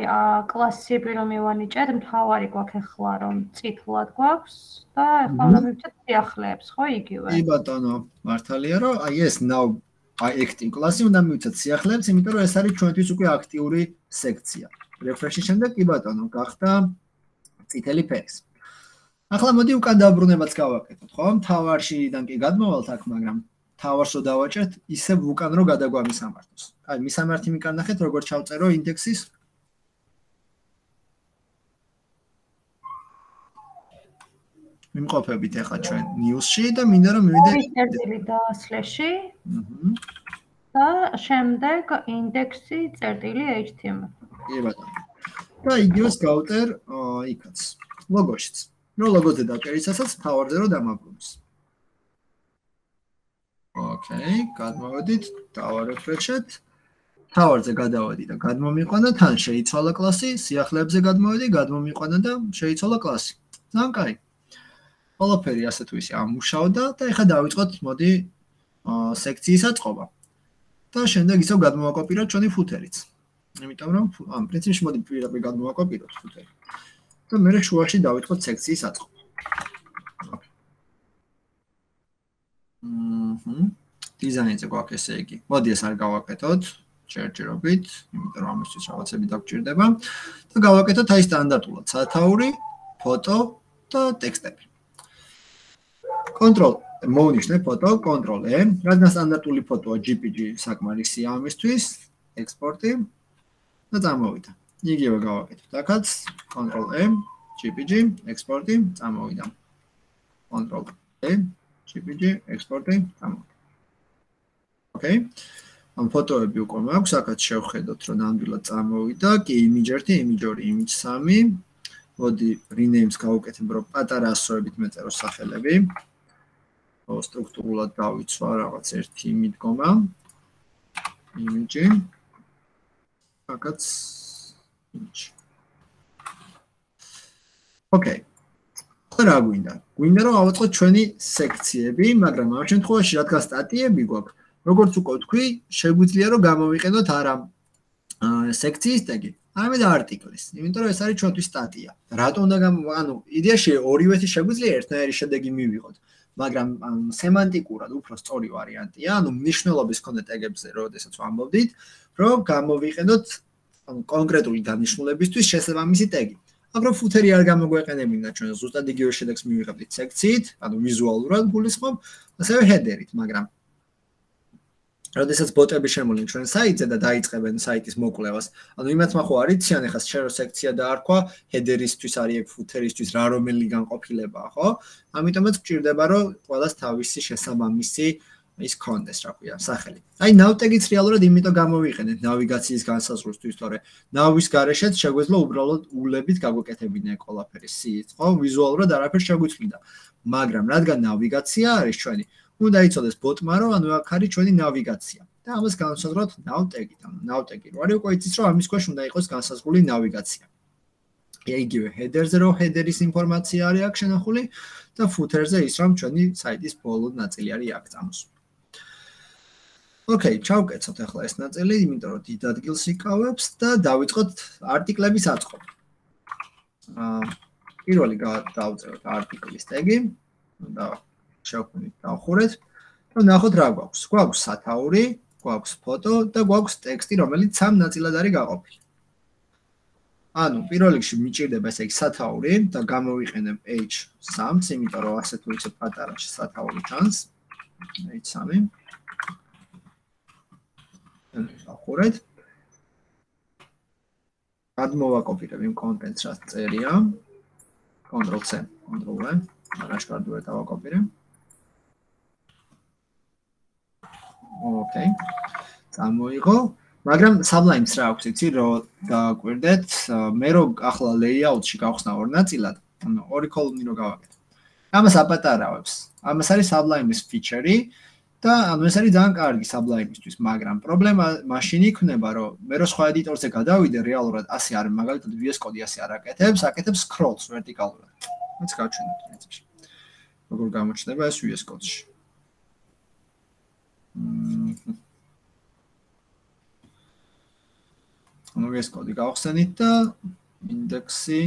კლასები რომ მივანიჭეთ, მთავარი გვაქვს ახლა რომ წითლად გვაქვს და ახლა უნდა მივჭეთ სიახლეებს, ხო იგივე? კი ბატონო, მართალია რომ აი ეს now აი active კლასი უნდა მივჭეთ სიახლეებს, იმიტომ რომ ეს არის ჩვენთვის უკვე აქტიური სექცია. refresh-ის შემდეგ კი ბატონო, გახდა წითელი ფერის. ახლა მოდი უკან დაბრუნებაც გავაკეთოთ, ხო? მთავარშიდან კი გადმოვალთ აქ, მაგრამ თავარს რო დავაჭერთ, ისე უკან რო გადაგვა მისამართოს. აი, მისამართი მიკან ნახეთ, როგორ ჩავწერო ინდექსის. მიმყოფებით ახლა ჩვენ news-ში და მინდა რომ მივიდე წერტილი და slash-ი. აჰა. და შემდეგ ინდექსი წერტილი html. კი ბატონო. და იგივეს გავუტერ იქაც. ლოგოშიც. რო ლოგოზე დაჭერისასაც თავარზე რო დამაბრუნოს. ოკეი, გადმოვედით, დავარეფრეშეთ. თავარზე გადავედი და გადმომიყვანა თან შეიცვალა კლასი, სიახლეებზე გადმოვედი, გადმომიყვანა და შეიცვალა კლასი. ძალიან კაი. ყველაფერი ასე თუ ისე ამუშავდა და ეხლა დავიწყოთ, მოდი სექციის აწყობა. და შემდეგ ისევ გადმოვაკოპიროთ ჩვენი ფუთერიც. იმიტომ რომ ამ პრინციპში მოდი პირდაპირ გადმოვაკოპიროთ ფუტერი. და მე შუაში დავიწყოთ სექციის აწყობა. აჰა. დიზაინზე გვაქვს ესე იგი. მოდი ეს არ გავაკეთოთ. ჩერჯერობით, იმიტომ რომ ამისთვის რაღაცები დაგჭირდება და გავაკეთოთ აი სტანდარტულად სათაური, ფოტო და ტექსტები. Control მოუნიშნე ფოტო, Control E, რადგან სტანდარტული ფოტოა JPG საკმარისია ამისთვის, ექსპორტი და წამოვიდა. იგივე გავაკეთოთ. აქაც Control E, JPG, ექსპორტი, წამოვიდა. Control E, JPG ექსპორტი ამოვიდა. ოკეი. ამ ფოტოები უკვე მაქვს, აქაც შევხედოთ, რომ ნამდვილად წამოვიდა. კი, image 1, image 2, image 3. მოდი renames გავუკეთებ, რომ პატარა ასოებით მეწერო სახელები. სტრუქტურულად დავიცვა რაღაც ერთი მიდგომა. image. აქაც image. ოკეი. რა გვინდა? გვინდა რომ ავაწყოთ ჩვენი სექციები, მაგრამ ამ შემთხვევაში რადგან სტატიები გვაქვს, როგორც უკვე თქვი, შეგვიძლია რომ გამოვიყენოთ არა სექციის ტეგი, არამედ არტიკლის, იმიტომ რომ ეს არის ჩვენთვის სტატია. რატომ უნდა ანუ იდეაში ორივეთი შეგვიძლია ერთნაირი შედეგი მივიღოთ, მაგრამ სემანტიკურად უფრო სწორი ვარიანტია, ანუ მნიშვნელობის კონდე ტეგებზე, როდესაც ვამბობდით, რომ გამოვიყენოთ ანუ კონკრეტული დანიშნულებისთვის შესაბამისი ტეგი. მაგრამ ფუთერი არ გამოგვეყენებინა ჩვენ ზუსტად იგივე შედეგს მივიღებდით სექციით, ანუ ვიზუალურად გულისხმობ, ასევე ჰედერით, მაგრამ როდესაც ბოტები შემოვლენ ჩვენ საიტზე და დაიწყებენ საიტის მოკვლევას, ანუ იმათ მახო არიციან ეხა შერო სექცია დაარქვა, ჰედერისთვის არის ეგ ფუთერისთვის რა რომელი განყოფილებაა, ხო? ამიტომაც გჭირდება რომ ყველას თავისი შესაბამისი ის კონდეს, რა ქვია, სახელი. აი ნავტეგიც რეალურად იმიტომ გამოვიყენეთ ნავიგაციის განსაზღვრისთვის, თორე ნავის გარეშეც შეგვეძლო უბრალოდ ულებით გაგვეკეთებინა ყველაფერი ხო? ვიზუალურად არაფერს შეგვიწმინდა. მაგრამ რადგან ნავიგაცია არის ჩვენი, უნდა იცოდეს ბოტმა, რომ ანუ აქ არის ჩვენი ნავიგაცია. და ამას განსაზღვროთ ნავტეგით, ანუ ნავტეგი. რო არის უკვე იცის, რომ ამის ქვეშ უნდა იყოს განსაზღვრული ნავიგაცია. იგივე ჰედერზე რო ჰედერის ინფორმაცია არის აქ შენახული და ფუთერზე ის რომ ჩვენი საიტის ბოლო ნაწილი არის აქ წამოსული. ოკეი, ჩავკეცოთ ახლა ეს ნაწილი, იმიტომ რომ დიდ ადგილს იკავებს და დავიწყოთ არტიკლების აწყობა. აა პირველი დავწეროთ არტიკლის ტეგი და შევქმნით დავხურეთ და ნახოთ რა გვაქვს. გვაქვს სათაური, გვაქვს ფოტო და გვაქვს ტექსტი, რომელიც სამ ნაწილად არის გაყოფილი. ანუ პირველ რიგში მიჭირდება ესე იგი სათაური და გამოვიყენებ h3-ს, იმიტომ რომ ასე თუ ისე პატარა სათაური ჩანს. h3. ახურეთ. გადმოვაკოპირებ იმ კონტენტს, რაც წერია. Ctrl C, Ctrl V, რაშკარდუე დავაკოპირებ. ოკეი. წამოიღო. მაგრამ Sublime-ს რა აქვს იცი რომ დააკვირდეთ, მე რო ახლა layout-ში გავხსნა ორ ნაწილად, ანუ ორი კოლონი რო გავაკეთე. ამას აპატარავებს. ამას არის Sublime-ის feature-ი და ეს არის ძალიან კარგი Sublime-ისთვის, მაგრამ პრობლემა მაშინ იქნება, რომ მე რო სხვა ედიტორზე გადავიდე, რეალურად ასე არის, მაგალითად VS Code-ი ასე არ აკეთებს, აკეთებს scrolls ვერტიკალურად. მეც გავჩვენებ პრინციპში. როგორ გამოჩნდება ეს VS Code-ში. ანუ ეს კოდი გავხსენით და ინდექსი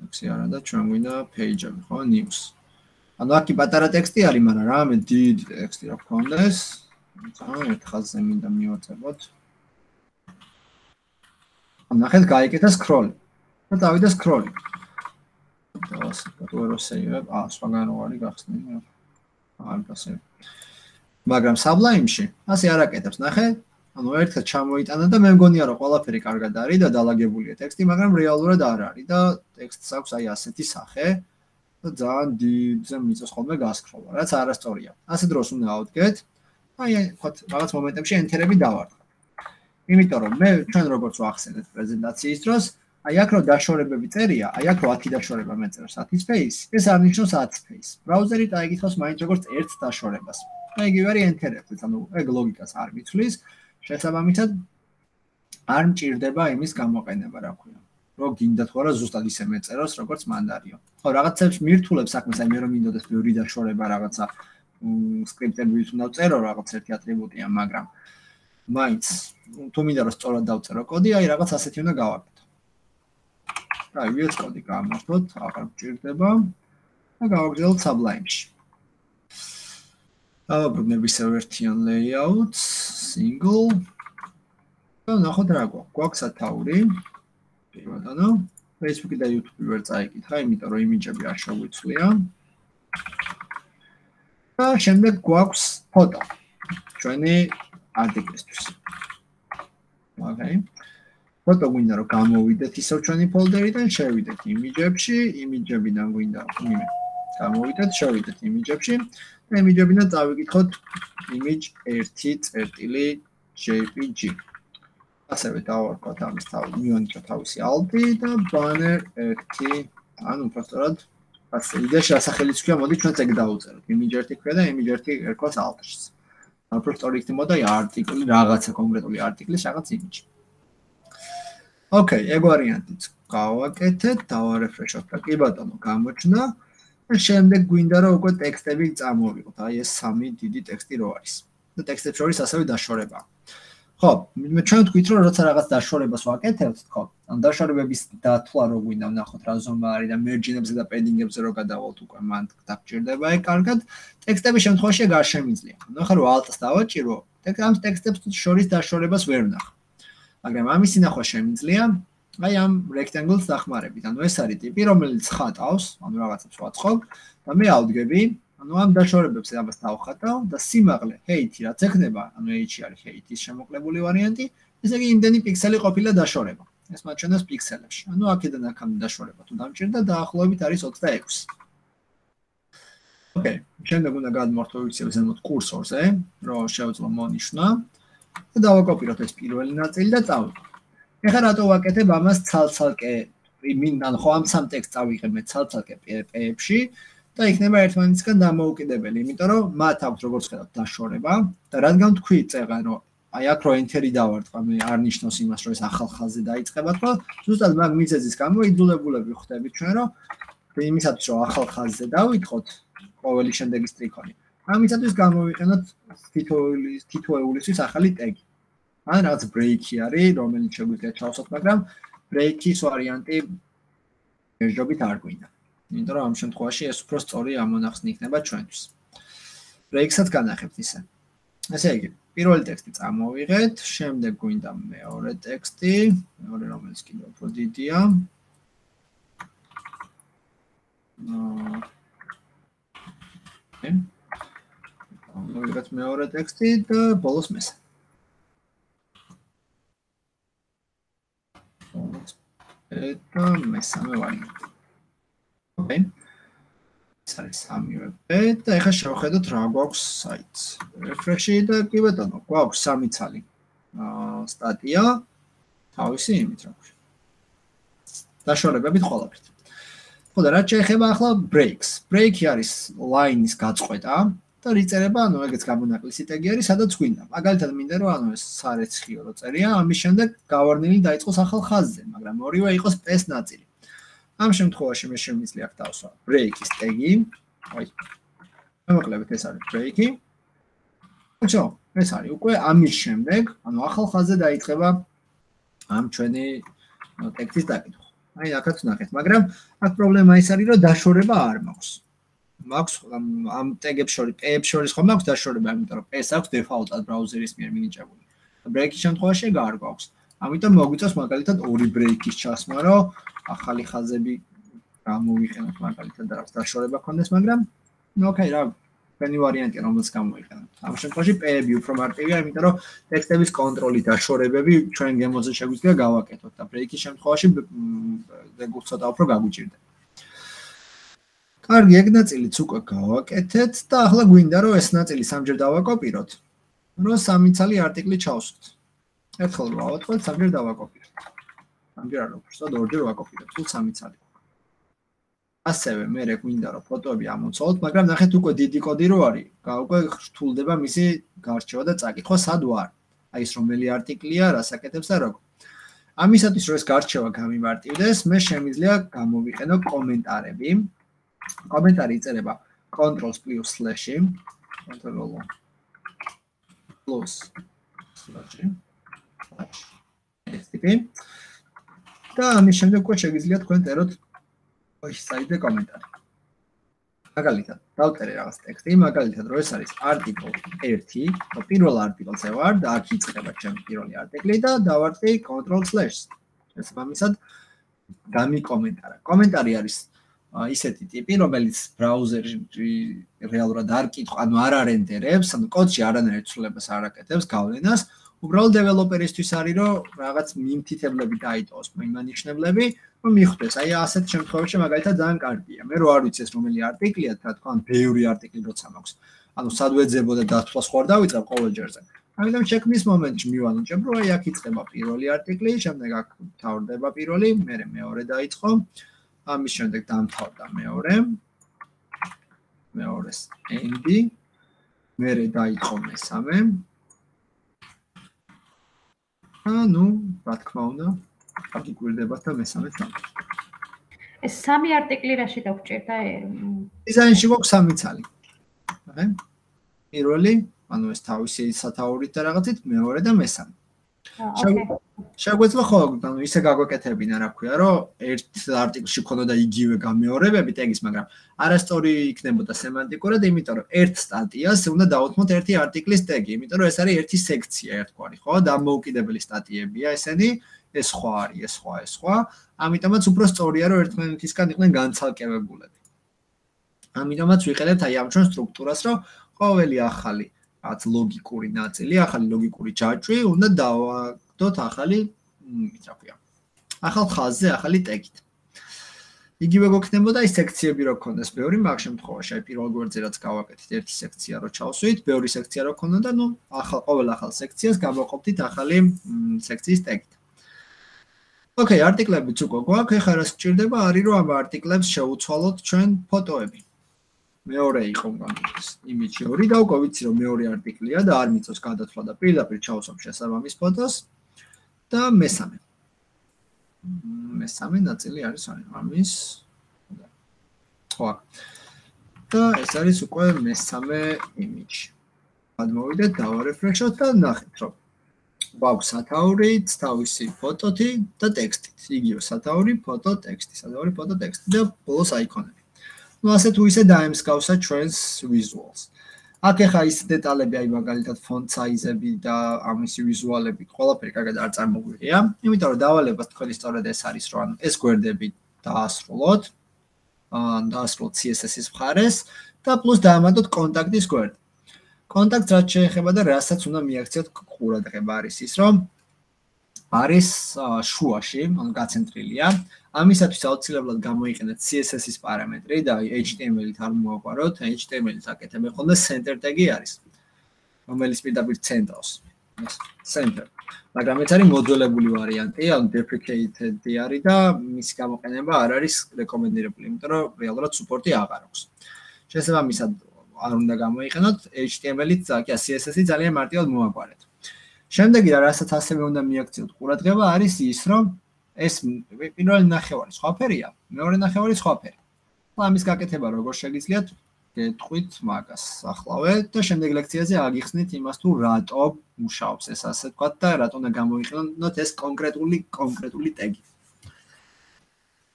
ინდექსი არა და ჩვენ გვინდა page-ები, ხო, news. ანუ აქ კი პატარა ტექსტი არის, მაგრამ რამე დიდი ტექსტი რა გქონდეს. ანუ ერთ ხაზზე მინდა მივაწებოთ. ანუ ნახეთ გაიგეთ scroll. და დავიდა scroll. დას კატუეროსეივებ, აა, სხვაგან რო არის გახსნილი. აა, ასე. მაგრამ Sublime-ში ასე არ აკეთებს, ნახეთ. ანუ ერთხელ ჩამოიტანა და მე მგონია რომ ყველაფერი კარგად არის და დაალაგებულია ტექსტი, მაგრამ რეალურად არ არის და ტექსტს აქვს აი ასეთი სახე და ძალიან დიდზე მიწოს ხოლმე გასკროლა, რაც არასწორია. ასე დროს უნდა ავდგეთ. აი ხო რაღაც მომენტებში ენთერები დავარდ. იმიტომ რომ მე ჩვენ როგორც ვახსენეთ პრეზენტაციის დროს, აი აქ რო დაშორებები წერია, აი აქ რო 10 დაშორება მეწერს 10 space, ეს არნიშნავს 10 space. ბრაუზერი დაიგითხოს მაინც როგორც ერთ დაშორებას. და იგივე არის ენთერები, ანუ ეგ ლოგიკას არ მიცვლის. შესაბამისად არ მჭირდება იმის გამოყენება, რა ქვია. რო გინდათ ხო რა ზუსტად ისე მეწეროს, როგორც მანდარიო. ხო, რაღაცებს მირთულებს საქმეს, აი მე რომ მინდოდეს ბევრი დაშორება რაღაცა სკრიპტები ვის უნდა წერო რაღაც ერთი ატრიბუტია, მაგრამ მაინც თუ მინდა რომ სწორად დავწერო კოდი, აი რაღაც ასეთი უნდა გავაკეთო. აი VS კოდი გამართოთ, აღარ მჭირდება და გავაგრძელოთ Sublime-ში. დავაბრუნებ ისევ ერთიან layout-ს, single. და ნახოთ რა გვაქვს. გვაქვს ათაური. პირველადანო, Facebook-ი და YouTube-ი ვერ წაიკითხა, იმიტომ რომ იმიჯები არ შეგვიცვლია. და შემდეგ გვაქვს ფოტო. ჩვენი article-ისთვის. Okay. ფოტო გვინდა რომ გამოვიდეთ ისევ ჩვენი ფოლდერიდან, შევიდეთ იმიჯებში, იმიჯებიდან გვინდა იმე. გამოვიდეთ, შევიდეთ იმიჯებში. იმიჯებიდან წავიკითხოთ image 1.jpg. ასევე დავარქვათ ამის თავი, მივანიჭოთ თავისი alti და banner 1, ანუ უბრალოდ ასე იდეაში ასახელიც ქვია, მოდი ჩვენ ეგ დავუწეროთ. image 1 ქვია და image 1 ერქვას alti-ს. უბრალოდ იქნებოდა article რაღაცა კონკრეტული article-ის რაღაც image. ოკეი, ეგ ვარიანტიც გავაკეთეთ, დავარეფრეშოთ და კი ბატონო, გამოჩნდა. და შემდეგ გვინდა რომ უკვე ტექსტები წამოვიღოთ. აი ეს სამი დიდი ტექსტი რო არის. და ტექსტებს შორის ასევე დაშორება. ხო, მე ჩვენ თქვით რომ როცა რაღაც დაშორებას ვაკეთებთ, ხო, ან დაშორებების დათვლა რო გვინდა ვნახოთ რა ზომა არის და მერჯინებზე და პედინგებზე რო გადავალთ უკვე მან დაგჭირდება ეგ კარგად. ტექსტების შემთხვევაში ეგ არ შემიძლია. ნუ რო ალტს დავაჭირო, ამ ტექსტებს შორის დაშორებას ვერ ვნახავ. მაგრამ ამის ნახვა შემიძლია. აი ამ rectangle-ს დახმარებით. ანუ ეს არის ტიპი, რომელიც ხატავს, ანუ რაღაცებს ვაწყობ და მე ავდგები, ანუ ამ დაშორებებს ამას დავხატავ და სიმაღლე height-ი რაც ექნება, ანუ h-ი არის height-ის შემოკლებული ვარიანტი, ესე იგი იმდენი პიქსელი ყოფილა დაშორება. ეს მაჩვენებს პიქსელებში. ანუ აქედან აქამდე დაშორება თუ დამჭირდა დაახლოებით არის 26. ოკეი, შემდეგ უნდა გადმორთო ვიცი ზემოთ კურსორზე, რომ შევძლო მონიშნა და დავაკოპიროთ ეს პირველი ნაწილი და წავიდე. ეხლა რატო ვაკეთებ ამას ცალ-ცალკე მინდან ხო ამ სამ ტექსტს წავიღებ მე ცალ-ცალკე პეებში და იქნება ერთმანეთისგან დამოუკიდებელი, იმიტომ რომ მათ აქვს როგორც ხედავთ დაშორება და რადგან თქვი წეღა რომ აი აქ რო ენტერი დავარტყა მე არ ნიშნავს იმას რომ ეს ახალ ხაზზე დაიწყება თქო ზუსტად მაგ მიზეზის გამო იძულებულები ხდებით ჩვენ რომ იმისათვის რომ ახალ ხაზზე დავიწყოთ ყოველი შემდეგი სტრიქონი ამისათვის გამოვიყენოთ თითოეული თითოეულისთვის ახალი ტეგი ან რაღაც ბრეიკი არის, რომელიც შეგვიძლია ჩავსოთ, მაგრამ ბრეიკის ვარიანტი ერთობით არ გვინდა. იმიტომ რომ ამ შემთხვევაში ეს უფრო სწორი ამონახსნი იქნება ჩვენთვის. ბრეიქსაც განახებთ ისე. ესე იგი, პირველი ტექსტი წამოვიღეთ, შემდეგ გვინდა მეორე ტექსტი, მეორე რომელიც კიდევ უფრო დიდია. აა მოვიღეთ მეორე ტექსტი და ბოლოს მესამე. ეტა მესამე ვარიანტი. ოკეი. არის სამივე. და ეხლა შევხედოთ რა გვაქვს საიტს. refresh-ი და კი ბატონო, გვაქვს სამი ცალი. აა სტატია თავისი იმით რა ქვია. დაშორებებით ყველაფერთ. ხო და რა შეიძლება ახლა breaks. break-ი არის line-ის გაწყვეტა და რიწერება, ანუ ეგეც გამონაკლისი ტეგი არის, სადაც გვინდა. მაგალითად მინდა რომ ანუ ეს სარეცხიო რო წერია, ამის შემდეგ გავარნილი დაიწყოს ახალ ხაზზე, მაგრამ ორივე იყოს p-ს ნაწილი. ამ შემთხვევაში მე შემიძლია დავსვა break-ის ტეგი. აი. მოკლედ ეს არის break-ი. ხო, ეს არის უკვე ამის შემდეგ, ანუ ახალ ხაზზე დაიწყება ამ ჩვენი ტექსტის დაკითხვა. აი, აქაც ნახეთ, მაგრამ აქ პრობლემა ის არის, რომ დაშორება არ მაქვს. მაქვს ამ ტეგებს შორის, პეებს შორის ხომ მაქვს დაშორება, იმიტომ რომ პეს აქვს დეფაულტად ბრაუზერის მიერ მინიჭებული. break-ის შემთხვევაში არ გვაქვს. ამიტომ მოგვიწევს მაგალითად ორი break-ის ჩასმა, რომ ახალი ხაზები გამოვიყენოთ მაგალითად და რაც დაშორება ქონდეს, მაგრამ ნუ ოკეი რა ფენი ვარიანტია რომელს გამოიყენოთ. ამ შემთხვევაში პეები უფრო მარტივია, იმიტომ რომ ტექსტების კონტროლი და შორებები ჩვენ გემოზე შეგვიძლია გავაკეთოთ და ბრეიკის შემთხვევაში ზეგუს ცოტა უფრო გაგვიჭირდა. კარგი, ეგ ნაწილიც უკვე გავაკეთეთ და ახლა გვინდა რომ ეს ნაწილი სამჯერ დავაკოპიროთ. რომ სამი ცალი არტიკლი ჩავსვით. ერთხელ ვავატყოთ, სამჯერ დავაკოპიროთ. ამჯერ არ სწორად ორჯერ ვაკოპირებ, თუ სამი ცალი. ასევე მე რე გვინდა რომ ფოტოები ამოცავოთ, მაგრამ ნახეთ უკვე დიდი კოდი რო არის, უკვე რთულდება მისი გარჩევა და წაკითხვა სად ვარ. აი ეს რომელი არტიკლია, რა საკეთებს და როგორ. ამისათვის რომ ეს გარჩევა გამიმარტივდეს, მე შემიძლია გამოვიყენო კომენტარები. კომენტარი იწერება controls+//-ი, control plus slash ტიპი და ამის შემდეგ უკვე შეგიძლიათ თქვენ წეროთ ოი საიდე კომენტარი. მაგალითად, დავწერე რაღაც ტექსტი, მაგალითად, რომ ეს არის article 1, და პირველ article-ზე ვარ და აქ იწყება ჩემი პირველი არტიკლი და დავარტყი control/. ეს მომისად გამიკომენტარა. კომენტარი არის ისეთი ტიპი, რომელიც ბრაუზერში რეალურად არ კითხვა, ანუ არ არენდერებს, ანუ კოდში არანაირ ცვლილებას არ აკეთებს გავლენას, უბრალოდ დეველოპერისთვის არის რომ რაღაც მიმთითებლები დაიტოვოს მიმანიშნებლები რომ მიხვდეს. აი ასეთ შემთხვევაში მაგალითად ძალიან კარგია. მე რო არ ვიცეს რომელი არტიკლია რა თქმა უნდა ბევრი არტიკლი როცა მაქვს. ანუ სადვეძებო და დათვლას ხوار დავიწყებ ყოველჯერზე ამიტომ შექმნის მომენტში მივანაჭებ რომ აი აქ იწყება პირველი არტიკლი შემდეგ აქ თავდება პირველი მე მეორე დაიწყო. ამის შემდეგ დამთავრდა მეორე. მეორეს endy მე დაიწყო მესამე. ანუ, რა თქმა უნდა, აქ იკვირდება და მესამე თამაში. ეს სამი არტიკლი რაში დაგჭირდა? დიზაინში გვაქვს სამი ცალი. აი. პირველი, ანუ ეს თავისი სათაურით და რაღაცით, მეორე და მესამე. შეგვეძლო ხო, ანუ ისე გაგვეკეთებინა, რა ქვია, რომ ერთ არტიკლში ქონოდა იგივე გამეორებები ტეგის, მაგრამ არასწორი იქნებოდა სემანტიკურად, იმიტომ რომ ერთ სტატიას უნდა დავუთმოთ ერთი არტიკლის ტეგი, იმიტომ რომ ეს არის ერთი სექცია ერთგვარი, ხო? დამოუკიდებელი სტატიებია ესენი, ეს სხვა არის, ეს სხვა, ეს სხვა. ამიტომაც უფრო სწორია, რომ ერთმანეთისგან იყვნენ განცალკევებულები. ამიტომაც ვიყენებთ აი ამ ჩვენ სტრუქტურას, რომ ყოველი ახალი რაც ლოგიკური ნაწილი, ახალი ლოგიკური ჯაჭვი უნდა დავაგდოთ ახალი, რა ქვია, ახალ ხაზზე, ახალი ტეგით. იგივე გქნებოდა ის სექციები რო ქონდეს ბევრი მაგ შემთხვევაში, აი პირველ გვერდზე რაც გავაკეთეთ ერთი სექცია რო ჩავსვით, ბევრი სექცია რო ქონოდა, ნუ ახალ ყოველ ახალ სექციას გამოყოფდით ახალი სექციის ტეგით. ოკეი, არტიკლებიც უკვე გვაქვს, ეხლა რა სჭირდება არის რომ ამ არტიკლებს შევუცვალოთ ჩვენ ფოტოები. მეორე იყო გამიგეს იმიჯი ორი და უკვე ვიცი რომ მეორე არტიკლია და არ მიწევს გადათვლა და პირდაპირ ჩავსვამ შესაბამის ფოტოს და მესამე მესამე ნაწილი არის ამის ხო და ეს არის უკვე მესამე იმიჯი გადმოვიდეთ და ვარეფრეშოთ და ნახეთ რომ გვაქვს სათაური, თავისი ფოტოთი და ტექსტით. იგივე სათაური, ფოტო, ტექსტი, სათაური, ფოტო, ტექსტი და ბოლოს აიკონები. Ну ასე თუ ისე დაემსგავსა ჩვენს visuals. აქ ახლა ის დეტალები, აი მაგალითად font size-ები და ამისი ვიზუალები, ყველაფერი კარგად არ წარმოგვიღია. იმიტომ რომ დავალება თქვენი სწორედ ეს არის, რომ ანუ ეს გვერდები დაასრულოთ. აა დაასრულოთ CSS-ის მხარეს და პლუს დაამატოთ კონტაქტის გვერდი. კონტაქტს რაც შეეხება და რასაც უნდა მიაქციოთ ყურადღება არის ის, რომ არის შუაში, ანუ გაცენტრილია. ამისათვის აუცილებლად გამოიყენეთ CSS-ის პარამეტრი და HTML-ით არ მოაყაროთ. HTML-ით აკეთებ ხოლმე center tag-ი არის, რომელიც პირდაპირ ცენტრავს. ეს center. მაგრამ ეს არის მოდულებული ვარიანტი, ანუ deprecated-ი არის და მისი გამოყენება არ არის რეკომენდირებული, იმიტომ რომ რეალურად სუპორტი აღარ აქვს. შესაბამისად არ უნდა გამოიყენოთ HTML-ით, კი CSS-ი ძალიან მარტივად მოაყარეთ. შემდეგი რა რასაც ასევე უნდა მიაქციოთ ყურადღება არის ის რომ ეს პირველი ნახევარი სხვაფერია, მეორე ნახევარი სხვაფერი. ხო ამის გაკეთება როგორ შეგიძლიათ გეტყვით მაგას ახლავე და შემდეგ ლექციაზე აგიხსნით იმას თუ რატო მუშაობს ეს ასე თქვა და რატო უნდა გამოიყენოთ ეს კონკრეტული კონკრეტული ტეგი.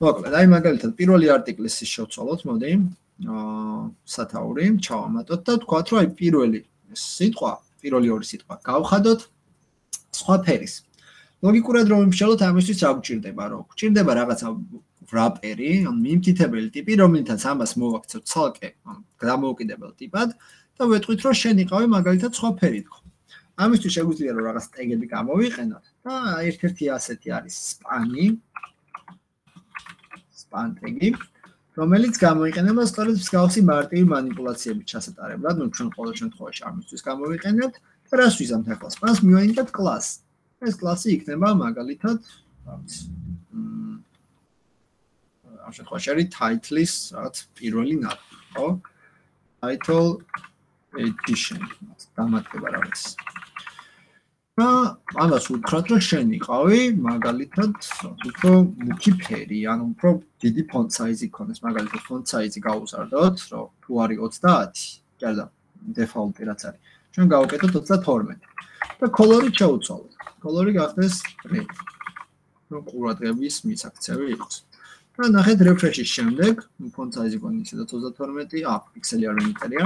მოკლედ, აი მაგალითად პირველი არტიკლის ის შევცვალოთ, მოდი. აა სათაური, ჩავამატოთ და თქვათ რომ აი პირველი სიტყვა, პირველი ორი სიტყვა გავხადოთ სხვა ფერის. ლოგიკურად რომ ვიმსჯელოთ, ამისთვის რა გვჭირდება, რომ გვჭირდება რაღაცა ვრაპერი, ან მიმთითებელი ტიპი, რომელთაც ამას მოვაქცევთ ცალკე გამოვკიდებელ ტიპად და ვეტყვით, რომ შენ იყავი მაგალითად სხვა ფერით. ამისთვის შეგვიძლია რომ რაღაც ტეგები გამოვიყენოთ და ერთ-ერთი ასეთი არის სპანი. სპან ტეგი. რომელიც გამოიყენება სწორედ მსგავსი მარტივი манипуляციებით ჩასატარებლად, ну ჩვენ ყოველ შემთხვევაში ამისთვის გამოვიყენებთ. რას ვიზამთ ახლა? სპანს მივაინდეთ კლას. ეს კლასი იქნება მაგალითად ამის ამ შემთხვევაში არის title-ის რაღაც პირველი ნაბი, ხო? title edition. დამატება რაღაც. და ამას უთხრათ რომ შენ იყავი მაგალითად უფრო მუქი ფერი, ანუ უფრო დიდი font size-ი ქონდეს, მაგალითად font size-ი გავუსარდოთ, რომ თუ არის 30, კერდა default-ი რაც არის. ჩვენ გავუკეთოთ 32 და კოლორი ჩაუცვალოთ. კოლორი გახდეს red. რომ ყურადღების მისაქცევი იყოს. და ნახეთ refresh-ის შემდეგ, font size-ი ისედაც 32, აა, პიქსელი არ მომიწერია.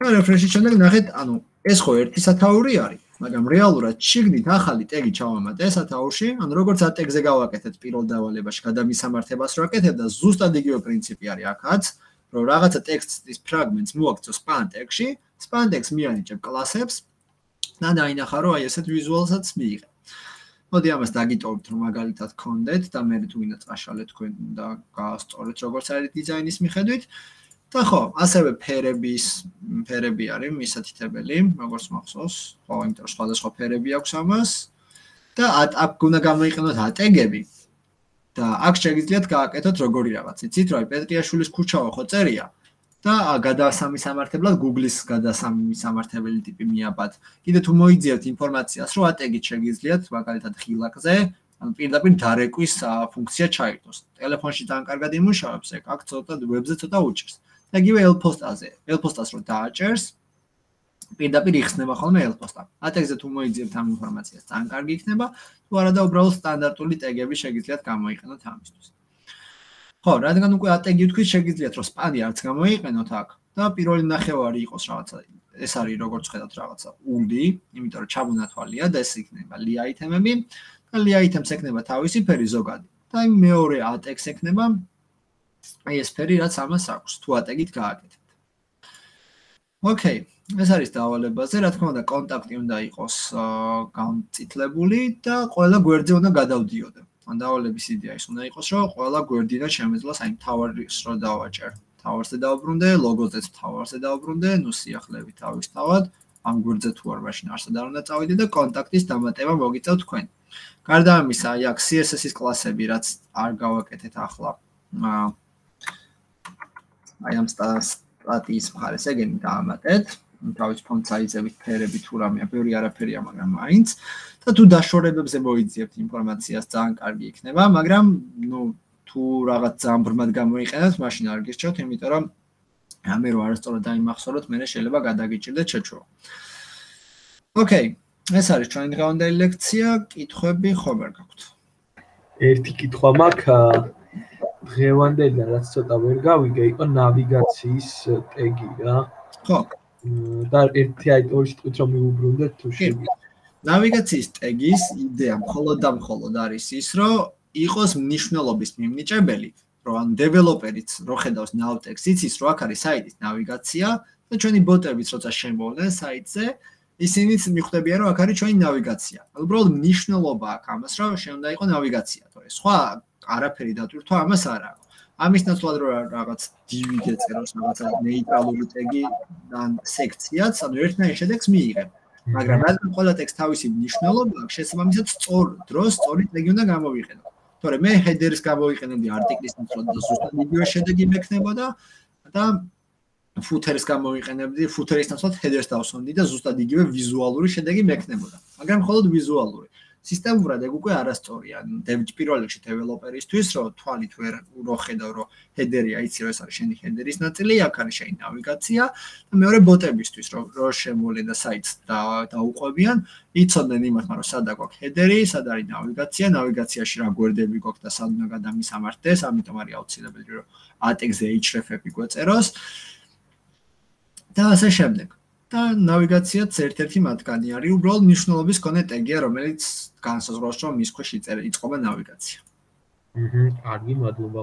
და refresh-ის შემდეგ ნახეთ, ანუ ეს ხო ერთი სათაური არის, მაგრამ რეალურად შიგნით ახალი ტეგი ჩავამატე სათაურში, ანუ როგორც ა ტეგზე გავაკეთეთ პირველ დავალებაში გადამისამართებას რო აკეთებ და ზუსტად იგივე პრინციპი არის აქაც, რომ რაღაცა ტექსტის ფრაგმენტს მოაქცევ span tag-ში, span tag-ს მიანიჭებ კლასებს და დაინახა რომ აი ესეთ ვიზუალსაც მიიღე. მოდი ამას დაგიტოვებთ რომ მაგალითად კონდეთ და მე თუ ვინდა წაშალეთ თქვენ და გაასწორეთ როგორც არის დიზაინის მიხედვით. და ხო, ასევე ფერების ფერები არის მისათითებელი, როგორც მახსოვს, ხო, იმიტომ რომ სხვადასხვა ფერები აქვს ამას. და აქ უნდა გამოიყენოთ ატეგები. და აქ შეგიძლიათ გააკეთოთ როგორი რაღაც. იცით, აი პეტრიაშვილის ქუჩაო ხო წერია და გადასამისამართებლად Google-ის გადასამისამართებელი ტიპი მიაბად. კიდე თუ მოიძიებთ ინფორმაციას, რომ ატეგით შეგიძლიათ მაგალითად ხილაკზე ან პირდაპირ დარეკვის ფუნქცია ჩაირთოს. ტელეფონში ძალიან კარგად იმუშავებს, ეგ აქ ცოტა ვებზე ცოტა უჭირს. და იგივე ელფოსტაზე. ელფოსტას რო დააჭერს, პირდაპირ იხსნება ხოლმე ელფოსტა. ატეგზე თუ მოიძიებთ ამ ინფორმაციას, ძალიან კარგი იქნება. თუ არა და უბრალოდ სტანდარტული ტეგები შეგიძლიათ გამოიყენოთ ამისთვის. ხო, რადგან უკვე ატეგი თქვით, შეგიძლიათ რომ სპანი არც გამოიყენოთ აქ და პირველი ნახევარი იყოს რაღაცა ეს არის როგორც ხედავთ რაღაცა ული, იმიტომ რომ ჩამონათვალია და ეს იქნება li item-ები და li item-ს ექნება თავისი ფერი ზოგადი. და მეორე ატეგს ექნება ეს ფერი რაც ამას აქვს თუ ატეგით გააკეთებთ. ოკეი, ეს არის დავალებაზე, რა თქმა უნდა, კონტაქტი უნდა იყოს გამწითლებული და ყველა გვერდზე უნდა გადავდიოდე. ან დავალების იდეა ის უნდა იყოს, რომ ყველა გვერდიდან შემეძლოს აი თავარის რო დავაჭერ. თავარზე დავბრუნდე, ლოგოზეც თავარზე დავბრუნდე, ნუ სიახლეები თავისთავად ამ გვერდზე თუ არ მაშინ არსად არ უნდა წავიდე და კონტაქტის დამატება მოგიწევთ თქვენ. გარდა ამისა, აი აქ CSS-ის კლასები, რაც არ გავაკეთეთ ახლა. აა აი ამ სტატიის მხარეს ეგენი დაამატეთ თავის ფონტ საიზებით ფერები თუ რამეა ბევრი არაფერია მაგრამ მაინც. და თუ დაშორებებზე მოიძიებთ ინფორმაციას ძალიან კარგი იქნება მაგრამ ნუ თუ რაღაც ძალიან ბრმად გამოიყენოთ მაშინ არ გისჩოთ იმიტომ რომ ამე რო არასწორად დაიმახსოვროთ მე შეიძლება გადაგიჭირდეთ შეჩვევა. ოკეი ეს არის ჩვენი დღევანდელი ლექცია. კითხვები ხომ არ გაქვთ. ერთი კითხვა მაქვს დღევანდელი რაც ცოტა ვერ გავიგე იყო ნავიგაციის ტეგი რა. ხო. და ერთი აი ორი სიტყვით რომ მიუბრუნდეთ თუ შეიძლება. ნავიგაციის ტეგის იდეა მხოლოდ და მხოლოდ არის ის, რომ იყოს მნიშვნელობის მიმნიჭებელი, რომ ან დეველოპერიც რო ხედავს ნავტექს, იცის რომ აქ არის საიტის ნავიგაცია და ჩვენი ბოტებიც როცა შემოვიდნენ საიტზე, ისინიც მიხვდებიან რომ აქ არის ჩვენი ნავიგაცია. უბრალოდ მნიშვნელობა აქვს ამას, რომ შეიძლება იყოს ნავიგაცია, თორე სხვა არაფერი დატვირთვა ამას არ აქვს. ამის ნაცვლად რომ რაღაც დივი გეწეროს რაღაც ნეიტრალური ტეგი ან სექციაც, ანუ ერთნაირ შედეგს მიიღებ. მაგრამ რადგან ყველა ტექსტ თავისი მნიშვნელობა აქვს, შესაბამისად სწორ დროს სწორი ტეგი უნდა გამოვიყენო. თორე მე ჰედერის გამოვიყენებდი არტიკლის ნაცვლად და ზუსტად იგივე შედეგი მექნებოდა და ფუთერის გამოვიყენებდი, ფუთერის ნაცვლად ჰედერს დავსვამდი და ზუსტად იგივე ვიზუალური შედეგი მექნებოდა. მაგრამ მხოლოდ ვიზუალური. სისტემურად ეგ უკვე არასწორია. პირველ რიგში დეველოპერისთვის, რომ თვალით ვერ რო ხედავ, რომ ჰედერი აიცი, რომ ეს არის შენი ჰედერის ნაწილი, აქ არის შენი ნავიგაცია და მეორე ბოტებისთვის, რომ რო შემოვლენ და საიტს და დაუყვებიან, იცოდნენ იმას, რომ სად აქვს ჰედერი, სად არის ნავიგაცია, ნავიგაციაში რა გვერდები გვაქვს და სად უნდა გადამისამართდეს, ამიტომ არის აუცილებელი, რომ ATX-ზე href-ები გვეწეროს. და ასე შემდეგ. და ნავიგაციაც ერთ-ერთი მათგანი არის, უბრალოდ მნიშვნელობის კონე ტეგია, რომელიც განსაზღვრავს, რომ მის ქვეშ იწერა იწყობა ნავიგაცია. აჰა, კარგი, მადლობა.